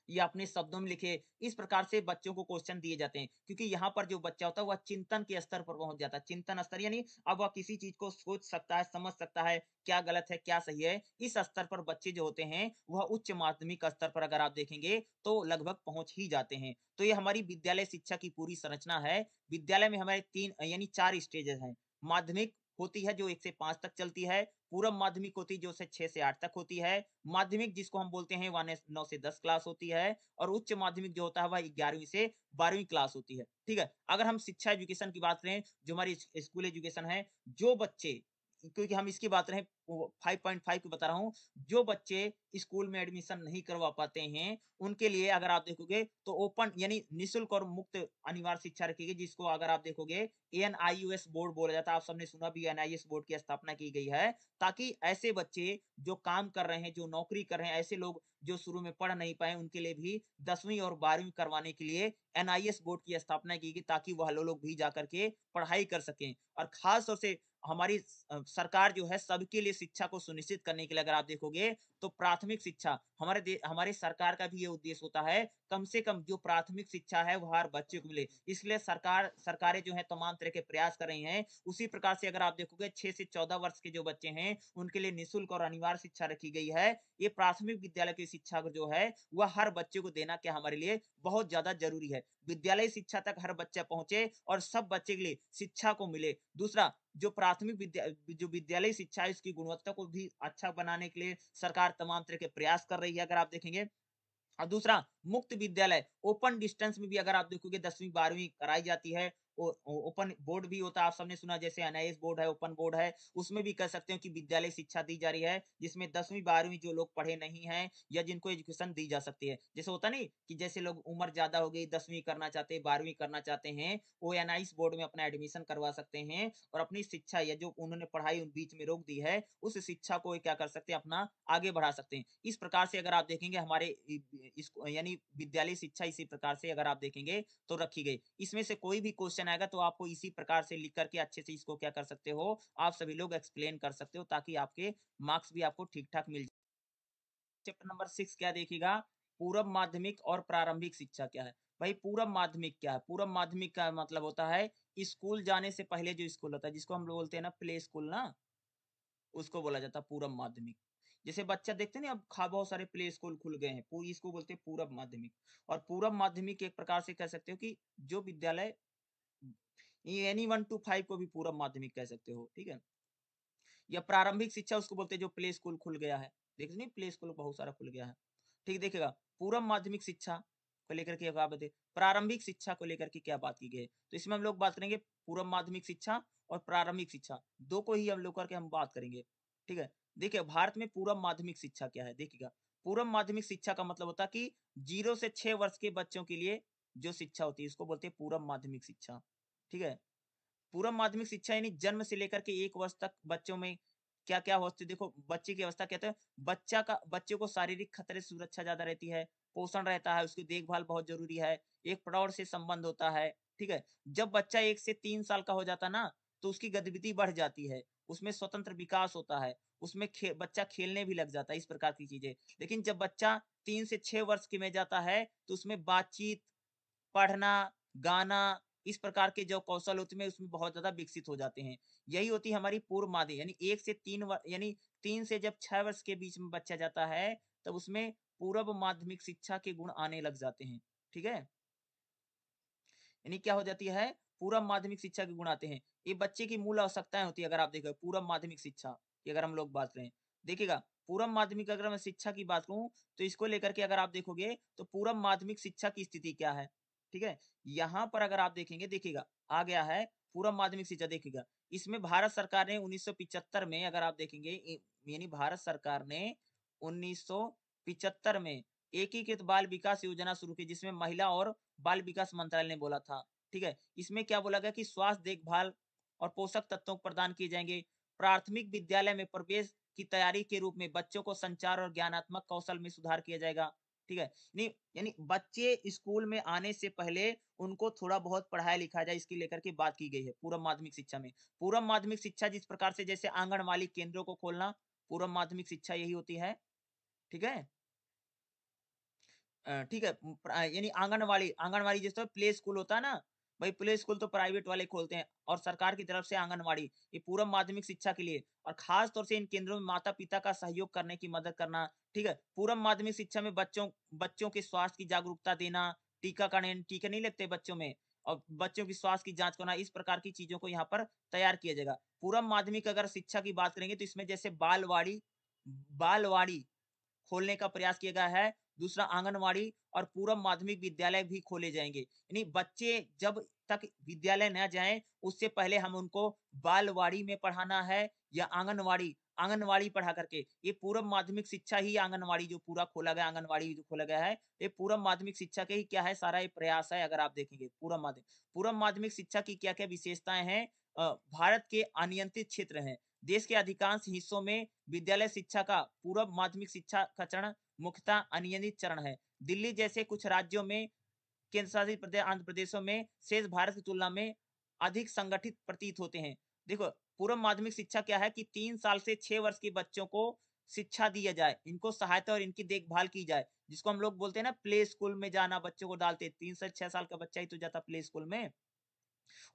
या अपने शब्दों में लिखे, इस प्रकार से बच्चों को क्वेश्चन दिए जाते हैं। क्योंकि यहाँ पर जो बच्चा होता है, वह चिंतन के स्तर पर पहुँच जाता है। चिंतन स्तर, यानी अब वह किसी चीज़ को सोच सकता है, समझ सकता है, क्या गलत है, क्या सही है, इस स्तर पर बच्चे जो होते हैं, वह उच्च माध्यमिक स्तर पर अगर आप देखेंगे तो लगभग पहुँच ही जाते हैं। तो ये हमारी विद्यालय शिक्षा की पूरी संरचना है। विद्यालय में हमारे तीन, यानी चार स्टेजेस हैं। माध्यमिक होती है, जो एक से पाँच तक चलती है। पूर्व माध्यमिक होती है, जो से छह से आठ तक होती है। माध्यमिक, जिसको हम बोलते हैं वह नौ से दस क्लास होती है और उच्च माध्यमिक जो होता है, वह ग्यारहवीं से बारहवीं क्लास होती है। ठीक है? अगर हम शिक्षा एजुकेशन की बात करें, जो हमारी स्कूल एजुकेशन है, जो बच्चे क्योंकि हम इसकी बात रहे फाइव पॉइंट फाइव की बता रहा हूँ, जो बच्चे स्कूल में एडमिशन नहीं करवा पाते हैं, उनके लिए अगर आप देखोगे तो ओपन यानी निशुल्क और मुक्त अनिवार्य शिक्षा रखी गई, जिसको अगर आप देखोगे एन बोर्ड बोला जाता है। आप सबने सुना भी एन बोर्ड की स्थापना की गई है, ताकि ऐसे बच्चे जो काम कर रहे हैं, जो नौकरी कर रहे हैं, ऐसे लोग जो शुरू में पढ़ नहीं पाए, उनके लिए भी दसवीं और बारहवीं करवाने के लिए एनआईएस बोर्ड की स्थापना की गई, ताकि वह लोग भी जाकर के पढ़ाई कर सकें। और खास तौर से हमारी सरकार जो है सबके लिए शिक्षा को सुनिश्चित करने के लिए अगर आप देखोगे तो प्राथमिक शिक्षा, हमारे हमारे सरकार का भी ये उद्देश्य होता है कम से कम जो प्राथमिक शिक्षा है वो हर बच्चे को मिले। इसलिए सरकार, सरकारें जो है, तमाम तरह के प्रयास कर रही हैं। उसी प्रकार से अगर आप देखोगे, छह से चौदह वर्ष के जो बच्चे हैं, उनके लिए निःशुल्क और अनिवार्य शिक्षा रखी गई है। ये प्राथमिक विद्यालय की शिक्षा जो है, वह हर बच्चे को देना क्या हमारे लिए बहुत ज़्यादा ज़रूरी है। विद्यालय शिक्षा तक हर बच्चा पहुँचे और सब बच्चे के लिए शिक्षा को मिले। दूसरा, जो प्राथमिक विद्या, जो विद्यालय शिक्षा है उसकी गुणवत्ता को भी अच्छा बनाने के लिए सरकार तमाम तरह के प्रयास कर रही है। अगर आप देखेंगे और दूसरा मुक्त विद्यालय, ओपन डिस्टेंस में भी अगर आप देखोगे दसवीं, बारहवीं कराई जाती है ओपन बोर्ड भी होता है, आप सबने सुना, जैसे एनआईएस बोर्ड है, ओपन बोर्ड है, उसमें भी कह सकते हो कि विद्यालय शिक्षा दी जा रही है, जिसमें दसवीं, बारहवीं जो लोग पढ़े नहीं है या जिनको एजुकेशन दी जा सकती है। जैसे होता नहीं कि जैसे लोग उम्र ज़्यादा हो गई, दसवीं करना चाहते हैं, बारहवीं करना चाहते हैं, वो एनआईएस बोर्ड में अपना एडमिशन करवा सकते हैं और अपनी शिक्षा या जो उन्होंने पढ़ाई उन बीच में रोक दी है, उस शिक्षा को क्या कर सकते हैं, अपना आगे बढ़ा सकते हैं। इस प्रकार से अगर आप देखेंगे, हमारे यानी विद्यालय शिक्षा इसी प्रकार से अगर आप देखेंगे तो रखी गई। इसमें से कोई भी क्वेश्चन आएगा तो आपको इसी प्रकार से लिख करके अच्छे से इसको क्या कर सकते हो, आप सभी लोग एक्सप्लेन कर सकते हो, ताकि आपके मार्क्स भी आपको ठीक ठाक मिल जाए। चैप्टर नंबर सिक्स क्या देखिएगा पूर्व माध्यमिक और प्रारंभिक शिक्षा क्या है? भाई पूर्व माध्यमिक क्या है? पूर्व माध्यमिक का मतलब होता है, स्कूल जाने से पहले जो स्कूल होता है, जिसको हम लोग बोलते हैं ना प्ले स्कूल ना, उसको बोला जाता है पूर्व माध्यमिक। जैसे बच्चा देखते हैं अब खा, बहुत सारे प्ले स्कूल खुल गए हैं इसको बोलते हैं पूर्व माध्यमिक। और पूर्व माध्यमिक एक प्रकार से कह सकते हो कि जो विद्यालय एनी वन टू फाइव को भी पूर्व माध्यमिक कह सकते हो, ठीक है? या प्रारंभिक शिक्षा उसको बोलते हैं जो प्ले स्कूल खुल गया है। देख नहीं प्ले स्कूल बहुत सारा खुल गया है। ठीक देखेगा पूर्व माध्यमिक शिक्षा को लेकर के क्या बात प्रारंभिक शिक्षा को लेकर के क्या बात की गई तो इसमें हम लोग बात करेंगे पूर्व माध्यमिक शिक्षा और प्रारंभिक शिक्षा, दो को ही हम लोग करके हम बात करेंगे, ठीक है? देखिए, भारत में पूर्व माध्यमिक शिक्षा क्या है? देखिएगा पूर्व माध्यमिक शिक्षा का मतलब होता है कि ज़ीरो से छह वर्ष के बच्चों के लिए जो शिक्षा होती है, इसको बोलते हैं पूर्व माध्यमिक शिक्षा। ठीक है? पूर्व माध्यमिक शिक्षा यानी जन्म से लेकर के एक वर्ष तक बच्चों में क्या क्या होती है? देखो बच्चे की अवस्था कहते हैं बच्चा का बच्चे को शारीरिक खतरे सुरक्षा ज़्यादा रहती है पोषण रहता है उसकी देखभाल बहुत ज़रूरी है एक प्रौढ़ से संबंध होता है ठीक है? जब बच्चा एक से तीन साल का हो जाता ना तो उसकी गतिविधि बढ़ जाती है उसमें स्वतंत्र विकास होता है उसमें खे, बच्चा खेलने भी लग जाता है इस प्रकार की चीज़ें। लेकिन जब बच्चा तीन से छह वर्ष की में जाता है तो उसमें बातचीत पढ़ना गाना इस प्रकार के जो कौशल होते हैं, उसमें बहुत ज़्यादा विकसित हो जाते हैं। यही होती है हमारी पूर्व माध्यम यानी एक से तीन यानी तीन से जब छह वर्ष के बीच में बच्चा जाता है, तब उसमें पूर्व माध्यमिक शिक्षा के गुण आने लग जाते हैं, ठीक है? यानी क्या हो जाती है, पूर्व माध्यमिक शिक्षा के गुण आते हैं। ये बच्चे की मूल आवश्यकताएँ होती है, अगर आप देखो, पूर्व माध्यमिक शिक्षा की अगर हम लोग बात करें, देखिएगा, पूर्व माध्यमिक अगर मैं शिक्षा की बात करूँ तो इसको लेकर के अगर आप देखोगे तो पूर्व माध्यमिक शिक्षा की स्थिति क्या है? ठीक है? यहाँ पर अगर आप देखेंगे, देखिएगा, आ गया है पूर्व माध्यमिक शिक्षा, देखिएगा। इसमें भारत सरकार ने 1975 में अगर आप देखेंगे यानी भारत सरकार ने 1975 में एकीकृत बाल विकास योजना शुरू की, जिसमें महिला और बाल विकास मंत्रालय ने बोला था। ठीक है? इसमें क्या बोला गया कि स्वास्थ्य देखभाल और पोषक तत्वों प्रदान किए जाएँगे। प्राथमिक विद्यालय में प्रवेश की तैयारी के रूप में बच्चों को संचार और ज्ञानात्मक कौशल में सुधार किया जाएगा। ठीक है? नहीं, यानी बच्चे स्कूल में आने से पहले उनको थोड़ा बहुत पढ़ाया लिखा जाए, इसकी लेकर के बात की गई है पूर्व माध्यमिक शिक्षा में। पूर्व माध्यमिक शिक्षा जिस प्रकार से जैसे आंगनबाड़ी केंद्रों को खोलना पूर्व माध्यमिक शिक्षा यही होती है, ठीक है? ठीक है यानी आंगनवाड़ी आंगनवाड़ी जैसे प्ले स्कूल होता है ना भाई प्ले स्कूल तो प्राइवेट वाले खोलते हैं और सरकार की तरफ़ से आंगनवाड़ी, ये पूर्व माध्यमिक शिक्षा के लिए और खास तौर से इन केंद्रों में माता पिता का सहयोग करने की मदद करना, ठीक है? पूर्व माध्यमिक शिक्षा में बच्चों बच्चों के स्वास्थ्य की जागरूकता देना टीकाकरण टीके नहीं लगते बच्चों में और बच्चों की स्वास्थ्य की जाँच करना, इस प्रकार की चीज़ों को यहाँ पर तैयार किया जाएगा। पूर्व माध्यमिक अगर शिक्षा की बात करेंगे तो इसमें जैसे बालवाड़ी बालवाड़ी खोलने का प्रयास किया गया है दूसरा आंगनवाड़ी और पूर्व माध्यमिक विद्यालय भी खोले जाएँगे। यानी बच्चे जब तक विद्यालय न जाएँ, उससे पहले हम उनको बालवाड़ी में पढ़ाना है या आंगनवाड़ी आंगनवाड़ी पढ़ा करके। ये पूर्व माध्यमिक शिक्षा ही आंगनवाड़ी जो पूरा खोला गया, आंगनवाड़ी जो खोला गया है, ये पूर्व माध्यमिक शिक्षा के ही क्या है? सारा ये प्रयास है अगर आप देखेंगे पूर्व माध्यमिक। पूर्व माध्यमिक शिक्षा की क्या क्या विशेषताएँ हैं? भारत के अनियंत्रित क्षेत्र हैं। देश के अधिकांश हिस्सों में विद्यालय शिक्षा का पूर्व माध्यमिक शिक्षा का चरण मुख्यतः अनियमित चरण है। दिल्ली जैसे कुछ राज्यों में केंद्र शासित प्रदेश आंध्र प्रदेशों में, शेष भारत की तुलना में अधिक संगठित प्रतीत होते हैं। देखो, पूर्व माध्यमिक शिक्षा क्या है कि तीन साल से छह वर्ष के बच्चों को शिक्षा दिया जाए, इनको सहायता और इनकी देखभाल की जाए, जिसको हम लोग बोलते हैं ना, प्ले स्कूल में जाना बच्चों को डालते तीन से छह साल का बच्चा ही तो जाता प्ले स्कूल में।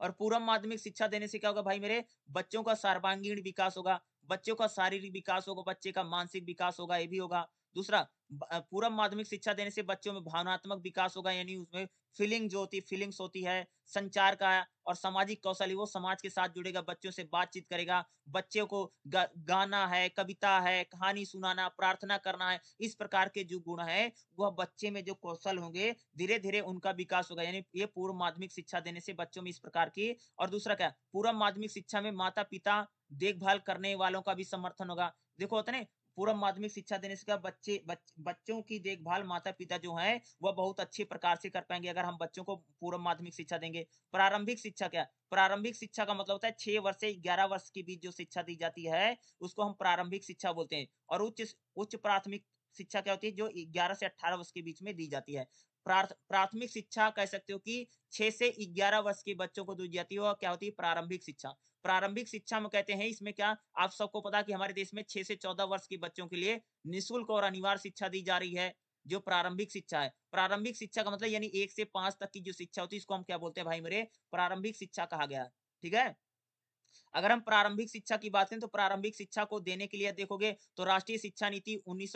और पूर्व माध्यमिक शिक्षा देने से क्या होगा भाई मेरे? बच्चों का सर्वांगीण विकास होगा, बच्चों का शारीरिक विकास होगा, बच्चे का मानसिक विकास होगा, ये भी होगा। दूसरा पूर्व माध्यमिक शिक्षा देने से बच्चों में भावनात्मक विकास होगा यानी उसमें फीलिंग जो होती फीलिंग्स होती है संचार का और सामाजिक कौशल वो समाज के साथ जुड़ेगा बच्चों से बातचीत करेगा बच्चों को गा, गाना है कविता है कहानी सुनाना प्रार्थना करना है इस प्रकार के जो गुण है वह बच्चे में जो कौशल होंगे धीरे धीरे उनका विकास होगा यानी ये पूर्व माध्यमिक शिक्षा देने से बच्चों में इस प्रकार की और दूसरा क्या पूर्व माध्यमिक शिक्षा में माता पिता देखभाल करने वालों का भी समर्थन होगा। देखो होता है पूर्व माध्यमिक शिक्षा देने से बच्चे बच, बच्चों की देखभाल माता पिता जो है वह बहुत अच्छे प्रकार से कर पाएँगे अगर हम बच्चों को पूर्व माध्यमिक शिक्षा देंगे। प्रारंभिक शिक्षा क्या? प्रारंभिक शिक्षा का मतलब होता है छह वर्ष से ग्यारह वर्ष के बीच जो शिक्षा दी जाती है उसको हम प्रारंभिक शिक्षा बोलते हैं। और उच्च उच्च प्राथमिक शिक्षा क्या होती है जो ग्यारह से अठारह वर्ष के बीच में दी जाती है। प्राथमिक शिक्षा कह सकते हो कि छह से ग्यारह वर्ष के बच्चों को दी जाती है और क्या होती है? प्रारंभिक शिक्षा। प्रारंभिक शिक्षा में कहते हैं, इसमें क्या आप सबको पता कि हमारे देश में छह से चौदह वर्ष के बच्चों के लिए निःशुल्क और अनिवार्य शिक्षा दी जा रही है, जो प्रारंभिक शिक्षा है। प्रारंभिक शिक्षा का मतलब यानी एक से पाँच तक की जो शिक्षा होती है, इसको हम क्या बोलते हैं भाई मेरे? प्रारंभिक शिक्षा कहा गया ठीक है? अगर हम प्रारंभिक शिक्षा की बात करें तो प्रारंभिक शिक्षा को देने के लिए देखोगे तो राष्ट्रीय शिक्षा नीति उन्नीस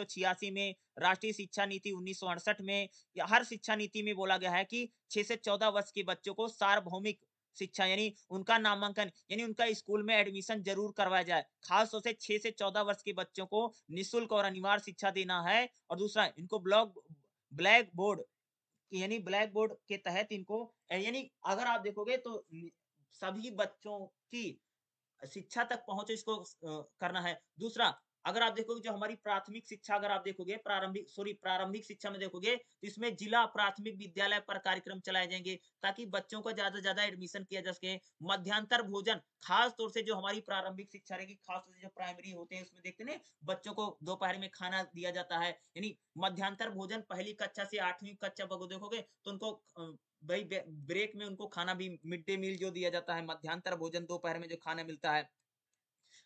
में, राष्ट्रीय शिक्षा नीति उन्नीस में हर शिक्षा नीति में बोला गया है कि छह से चौदह वर्ष के बच्चों को सार्वभौमिक शिक्षा, यानी उनका नामांकन, यानी उनका स्कूल में एडमिशन ज़रूर करवाया जाए। खास तौर से छह से चौदह वर्ष के बच्चों को निःशुल्क और अनिवार्य शिक्षा देना है। और दूसरा, इनको ब्लॉक ब्लैक बोर्ड यानी ब्लैक बोर्ड के तहत इनको, यानी अगर आप देखोगे तो सभी बच्चों की शिक्षा तक पहुँचे इसको करना है। दूसरा, अगर आप देखोगे जो हमारी प्राथमिक शिक्षा अगर आप देखोगे, प्रारंभिक, सॉरी, प्रारंभिक शिक्षा में देखोगे तो इसमें जिला प्राथमिक विद्यालय पर कार्यक्रम चलाए जाएँगे, ताकि बच्चों का ज़्यादा ज़्यादा एडमिशन किया जा सके। मध्यांतर भोजन, खास तौर से जो हमारी प्रारंभिक शिक्षा रहेगी, खास तौर से जो प्राइमरी होते हैं, उसमें देखते हैं बच्चों को दोपहर में खाना दिया जाता है। यानी मध्यांतर भोजन पहली कक्षा से आठवीं कक्षा देखोगे तो उनको भाई ब्रेक में उनको खाना भी मिड डे मील जो दिया जाता है, मध्यांतर भोजन दोपहर में जो खाना मिलता है।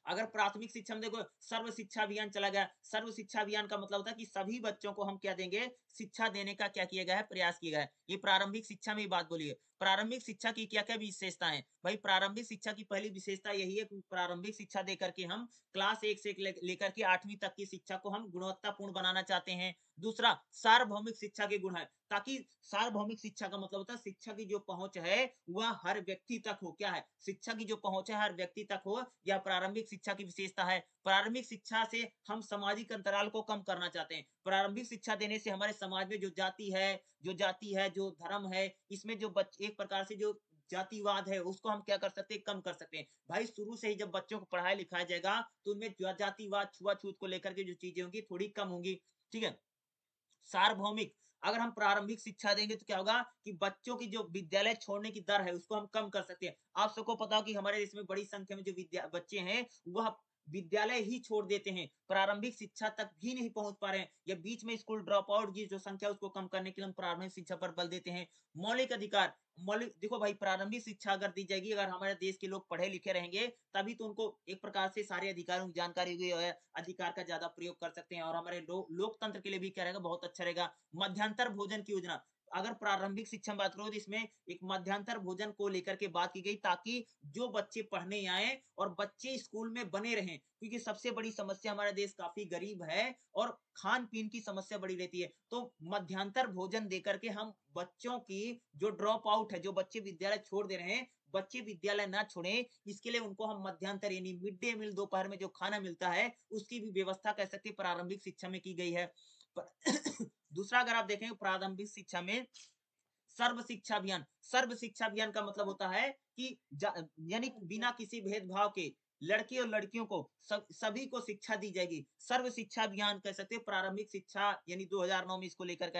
अगर प्राथमिक शिक्षा में देखो, सर्व शिक्षा अभियान चला गया। सर्व शिक्षा अभियान का मतलब होता है कि सभी बच्चों को हम क्या देंगे? शिक्षा देने का क्या किया गया है? प्रयास किया गया है। ये प्रारंभिक शिक्षा में ही बात बोलिए। प्रारंभिक शिक्षा की क्या क्या विशेषता है भाई, प्रारंभिक शिक्षा की पहली विशेषता यही है प्रारंभिक शिक्षा देकर के हम क्लास एक से लेकर के आठवीं तक की शिक्षा को हम गुणवत्तापूर्ण बनाना चाहते हैं। दूसरा, सार्वभौमिक शिक्षा के गुण है, ताकि सार्वभौमिक शिक्षा का मतलब होता है शिक्षा की जो पहुँच है, वह हर व्यक्ति तक हो। क्या है? शिक्षा की जो पहुँच है, हर व्यक्ति तक हो, या प्रारंभिक शिक्षा की विशेषता है प्रारंभिक शिक्षा से हम सामाजिक अंतराल को कम करना चाहते हैं। प्रारंभिक शिक्षा देने से हमारे समाज में जो जाति है, जो जाति है, जो धर्म है, इसमें जो एक प्रकार से जो जातिवाद है, उसको हम क्या कर सकते हैं? कम कर सकते हैं। भाई, शुरू से ही जब बच्चों को पढ़ाया लिखाया जाएगा तो उनमें जातिवाद, छुआछूत को लेकर के जो चीज़ें होंगी, थोड़ी कम होंगी। ठीक है? सार्वभौमिक, अगर हम प्रारंभिक शिक्षा देंगे तो क्या होगा कि बच्चों की जो विद्यालय छोड़ने की दर है, उसको हम कम कर सकते हैं। आप सबको पता हो कि हमारे देश में बड़ी संख्या में जो विद्या, बच्चे हैं, वह विद्यालय ही छोड़ देते हैं। प्रारंभिक शिक्षा तक भी नहीं पहुँच पा रहे हैं। या बीच में स्कूल ड्रॉप आउट की जो संख्या उसको कम करने के लिए हम प्रारंभिक शिक्षा पर बल देते हैं। मौलिक अधिकार, मौलिक, देखो भाई, प्रारंभिक शिक्षा अगर दी जाएगी, अगर हमारे देश के लोग पढ़े लिखे रहेंगे, तभी तो उनको एक प्रकार से सारे अधिकारों की जानकारी हुई है, अधिकार का ज़्यादा प्रयोग कर सकते हैं। और हमारे लोकतंत्र के लिए भी क्या रहेगा, बहुत अच्छा रहेगा। मध्यांतर भोजन की योजना अगर प्रारंभिक शिक्षा बात करो तो इसमें एक मध्यांतर भोजन को लेकर के बात की गई ताकि जो बच्चे पढ़ने आए और बच्चे स्कूल में बने रहें, क्योंकि सबसे बड़ी समस्या हमारा देश काफ़ी गरीब है और खान पीन की समस्या बड़ी रहती है। तो मध्यांतर भोजन देकर के हम बच्चों की जो ड्रॉप आउट है, जो बच्चे विद्यालय छोड़ दे रहे हैं, बच्चे विद्यालय ना छोड़े, इसके लिए उनको हम मध्यांतर यानी मिड डे मील दोपहर में जो खाना मिलता है, उसकी भी व्यवस्था कह सकते प्रारंभिक शिक्षा में की गई है। दूसरा अगर आप देखेंगे प्रारंभिक शिक्षा में सर्व शिक्षा अभियान, सर्व शिक्षा अभियान का मतलब होता है कि यानी बिना किसी भेदभाव के लड़के और लड़कियों को सभी को शिक्षा दी जाएगी। सर्व शिक्षा अभियान कह सकते हैं, प्रारंभिक शिक्षा यानी 2009 में इसको लेकर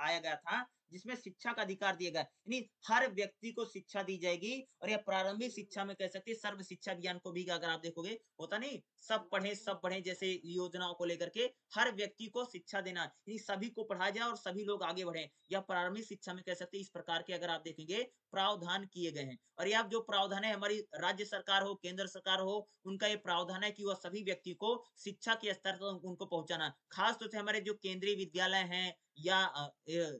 आया गया था जिसमें शिक्षा का अधिकार दिया गया। यानी हर व्यक्ति को शिक्षा दी जाएगी और यह प्रारंभिक शिक्षा में कह सकते सर्व शिक्षा अभियान को भी अगर आप देखोगे, होता नहीं, सब पढ़े सब पढ़े जैसे योजनाओं को लेकर के हर व्यक्ति को शिक्षा देना, यानी सभी को पढ़ाया जाए और सभी लोग आगे बढ़े। या प्रारंभिक शिक्षा में कह सकते इस प्रकार के अगर आप देखेंगे, प्रावधान किए गए हैं। और ये आप जो प्रावधान है, हमारी राज्य सरकार हो, केंद्र सरकार हो, उनका ये प्रावधान है कि वह सभी व्यक्ति को शिक्षा के स्तर तक उनको पहुंचाना। खास तौर से हमारे जो केंद्रीय विद्यालय हैं या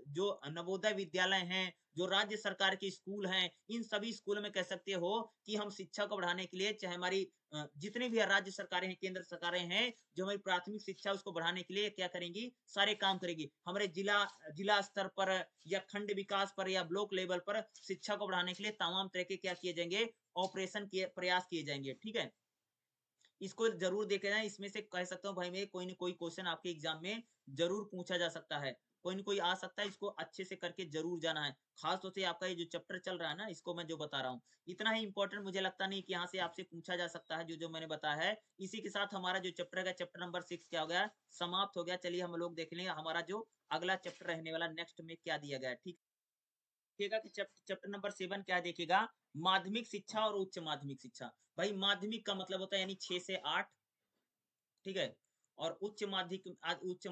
जो नवोदय विद्यालय हैं, जो राज्य सरकार के स्कूल हैं, इन सभी स्कूल में कह सकते हो कि हम शिक्षा को बढ़ाने के लिए चाहे हमारी जितनी भी राज्य सरकारें हैं, केंद्र सरकारें हैं, जो हमारी प्राथमिक शिक्षा उसको बढ़ाने के लिए क्या करेंगी? सारे काम करेगी। हमारे जिला जिला स्तर पर या खंड विकास पर या ब्लॉक लेवल पर शिक्षा को बढ़ाने के लिए तमाम तरह के क्या किए जाएँगे? ऑपरेशन किए, प्रयास किए जाएँगे। ठीक है? इसको ज़रूर देखे जाए इसमें से कह सकता हूँ भाई में, कोई ना कोई क्वेश्चन आपके एग्ज़ाम में ज़रूर पूछा जा सकता है। कोई ना कोई आ सकता है, इसको अच्छे से करके ज़रूर जाना है। खास तौर से आपका ये जो चैप्टर चल रहा है ना, इसको मैं जो बता रहा हूँ। इतना ही इंपॉर्टेंट मुझे लगता नहीं कि यहाँ से आपसे पूछा जा सकता है, जो जो मैंने बताया है। इसी के साथ हमारा जो चैप्टर है चैप्टर नंबर सिक्स क्या हो गया? समाप्त हो गया। चलिए हम लोग देख लेंगे हमारा जो अगला चैप्टर रहने वाला नेक्स्ट में क्या दिया गया ठीक देखिएगा कि चैप्टर नंबर सेवन क्या देखिएगा? माध्यमिक शिक्षा और उच्च माध्यमिक शिक्षा। भाई, माध्यमिक का मतलब होता है यानी छह से आठ, ठीक है? और उच्च माध्यमिक उच्च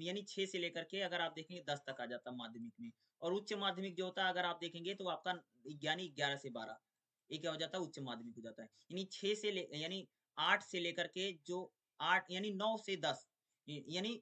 यानी छह से लेकर के अगर आप देखेंगे, दस तक आ जाता माध्यमिक में। और उच्च माध्यमिक जो होता है, अगर आप देखेंगे तो आपका यानी ग्यारह से बारह, ये क्या हो जाता है? उच्च माध्यमिक हो जाता है। यानी छह से यानी आठ से लेकर के जो आठ, यानी नौ से दस यानी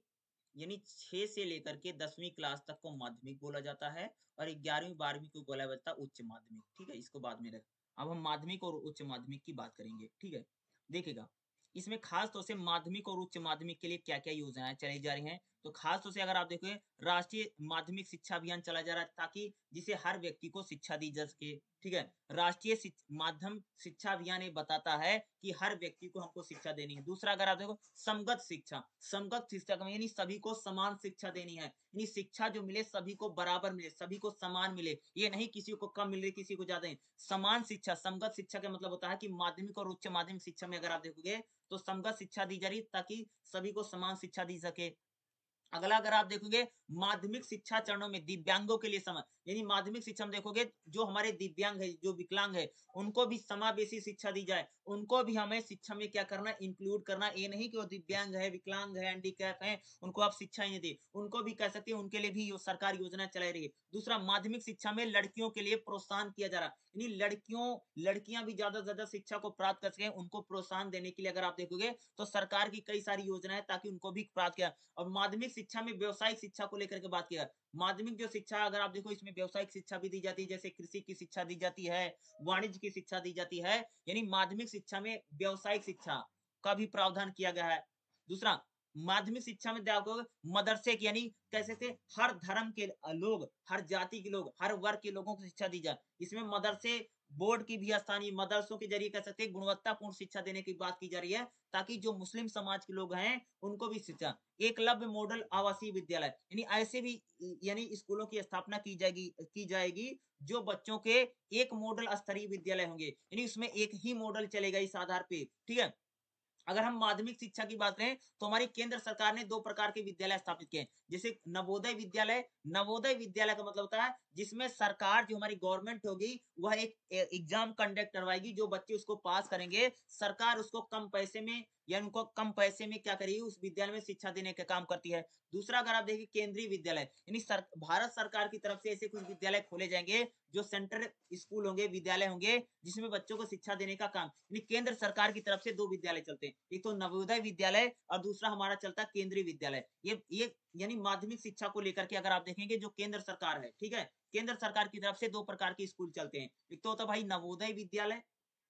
यानी छह से लेकर के दसवीं क्लास तक को माध्यमिक बोला जाता है और ग्यारहवीं, बारहवीं को बोला जाता है उच्च माध्यमिक, ठीक है? इसको बाद में रख, अब हम माध्यमिक और उच्च माध्यमिक की बात करेंगे, ठीक है? देखेगा इसमें खास तौर से माध्यमिक और उच्च माध्यमिक के लिए क्या क्या योजनाएँ चलाई जा रही हैं? तो खास तौर से अगर आप देखोगे, राष्ट्रीय माध्यमिक शिक्षा अभियान चला जा रहा है ताकि जिसे हर व्यक्ति को शिक्षा दी जा सके, ठीक है? राष्ट्रीय माध्यम शिक्षा अभियान ये बताता है कि हर व्यक्ति को हमको शिक्षा देनी है। दूसरा, अगर आप देखो, समगत शिक्षा समगत शिक्षा यानी सभी को समान शिक्षा देनी है। यानी शिक्षा जो मिले, सभी को बराबर मिले, सभी को समान मिले। ये नहीं किसी को कम मिल रही किसी को ज़्यादा समान शिक्षा, समगत शिक्षा का मतलब होता है कि माध्यमिक और उच्च माध्यमिक शिक्षा में अगर आप देखोगे तो समगत शिक्षा दी जा रही ताकि सभी को समान शिक्षा दी सके। अगला अगर आप देखोगे माध्यमिक शिक्षा चरणों में दिव्यांगों के लिए समय यानी माध्यमिक शिक्षा में देखोगे, जो हमारे दिव्यांग है, जो विकलांग है, उनको भी समावेशी शिक्षा दी जाए। उनको भी हमें शिक्षा में क्या करना इंक्लूड करना। ये नहीं कि वो दिव्यांग है, विकलांग है हैंडीकैप है, उनको आप शिक्षा ही दे। उनको भी कह सकते हैं, उनके लिए भी यो सरकार योजना चलाई रही है। दूसरा, माध्यमिक शिक्षा में लड़कियों के लिए प्रोत्साहन किया जा रहा। है यानी लड़कियों, लड़कियाँ भी ज़्यादा से ज़्यादा शिक्षा को प्राप्त कर सके, उनको प्रोत्साहन देने के लिए अगर आप देखोगे तो सरकार की कई सारी योजना है ताकि उनको भी प्राप्त किया। और माध्यमिक शिक्षा में व्यवसायिक शिक्षा को लेकर के बात किया माध्यमिक जो शिक्षा अगर आप देखो, इसमें व्यवसायिक शिक्षा भी दी जाती है, जैसे कृषि की शिक्षा दी जाती है, वाणिज्य की शिक्षा दी जाती है, यानी माध्यमिक शिक्षा में व्यवसायिक शिक्षा का भी प्रावधान किया गया है। दूसरा, माध्यमिक शिक्षा में देखो, मदरसे की यानी कैसे सकते हर धर्म के लोग, हर जाति के लोग, हर वर्ग के लोगों को शिक्षा दी जाए इसमें मदरसे बोर्ड की भी स्थानीय मदरसों के ज़रिए कह सकते हैं, गुणवत्तापूर्ण शिक्षा देने की बात की जा रही है ताकि जो मुस्लिम समाज के लोग हैं, उनको भी शिक्षा। एकलव्य मॉडल आवासीय विद्यालय। यानी ऐसे भी, यानी स्कूलों की स्थापना की जाएगी की जाएगी, जो बच्चों के एक मॉडल स्तरीय विद्यालय होंगे। यानी उसमें एक ही मॉडल चलेगा इस आधार पे। ठीक है? अगर हम माध्यमिक शिक्षा की बात करें तो हमारी केंद्र सरकार ने दो प्रकार के विद्यालय स्थापित किए जैसे नवोदय विद्यालय नवोदय विद्यालय का मतलब होता है जिसमें सरकार जो हमारी गवर्नमेंट होगी वह एक एग्ज़ाम कंडक्ट करवाएगी जो बच्चे उसको पास करेंगे सरकार उसको कम पैसे में या उनको कम पैसे में क्या करेगी उस विद्यालय में शिक्षा देने का काम करती है। दूसरा अगर आप देखिए केंद्रीय विद्यालय यानी सर, भारत सरकार की तरफ़ से ऐसे कुछ विद्यालय खोले जाएँगे जो सेंटर स्कूल होंगे विद्यालय होंगे जिसमें बच्चों को शिक्षा देने का काम यानी केंद्र सरकार की तरफ़ से दो विद्यालय चलते हैं। एक तो नवोदय विद्यालय और दूसरा हमारा चलता है केंद्रीय विद्यालय। ये ये यानी माध्यमिक शिक्षा को लेकर के अगर आप देखेंगे जो केंद्र सरकार है ठीक है केंद्र सरकार की तरफ़ से दो प्रकार के स्कूल चलते हैं। एक तो होता भाई नवोदय विद्यालय,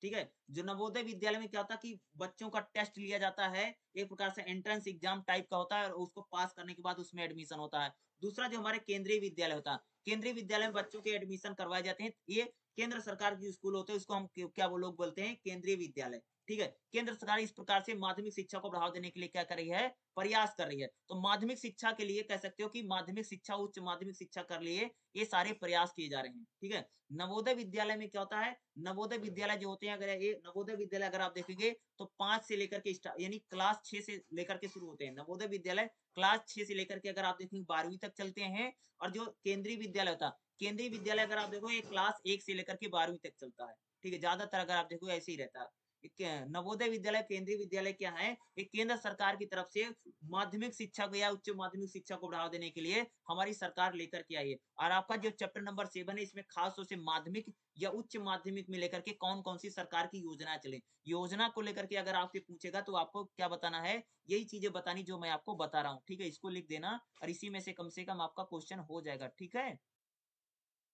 ठीक है? जो नवोदय विद्यालय में क्या होता है कि बच्चों का टेस्ट लिया जाता है, एक प्रकार से एंट्रेंस एग्ज़ाम टाइप का होता है और उसको पास करने के बाद उसमें एडमिशन होता है। दूसरा जो हमारे केंद्रीय विद्यालय होता है, केंद्रीय विद्यालय में बच्चों के एडमिशन करवाए जाते हैं। ये केंद्र सरकार के स्कूल होते हैं, उसको हम क्या वो लोग बोलते हैं? केंद्रीय विद्यालय। ठीक है? केंद्र सरकार इस प्रकार से माध्यमिक शिक्षा को बढ़ावा देने के लिए क्या कर रही है? प्रयास कर रही है। तो माध्यमिक शिक्षा के लिए कह सकते हो कि माध्यमिक शिक्षा, उच्च माध्यमिक शिक्षा कर लिए ये सारे प्रयास किए जा रहे हैं, ठीक है? नवोदय विद्यालय में क्या होता है? नवोदय विद्यालय जो होते हैं, अगर ये नवोदय विद्यालय अगर आप देखेंगे तो पाँच से लेकर के यानी क्लास छह से लेकर के शुरू होते हैं। नवोदय विद्यालय क्लास छह से लेकर के अगर आप देखेंगे, बारहवीं तक चलते हैं और जो केंद्रीय विद्यालय होता, केंद्रीय विद्यालय अगर आप देखो, ये क्लास एक से लेकर के बारहवीं तक चलता है, ठीक है? ज़्यादातर अगर आप देखो, ऐसे ही रहता है। नवोदय विद्यालय, केंद्रीय विद्यालय क्या है? एक केंद्र सरकार की तरफ़ से माध्यमिक शिक्षा को या उच्च माध्यमिक शिक्षा को बढ़ावा देने के लिए हमारी सरकार लेकर के आई है। और आपका जो चैप्टर नंबर सेवन है, इसमें खास तौर से माध्यमिक या उच्च माध्यमिक में लेकर के कौन कौन सी सरकार की योजना चले? योजना को लेकर के अगर आपसे पूछेगा तो आपको क्या बताना है? यही चीज़ें बतानी जो मैं आपको बता रहा हूँ, ठीक है? इसको लिख देना और इसी में से कम से कम आपका क्वेश्चन हो जाएगा, ठीक है?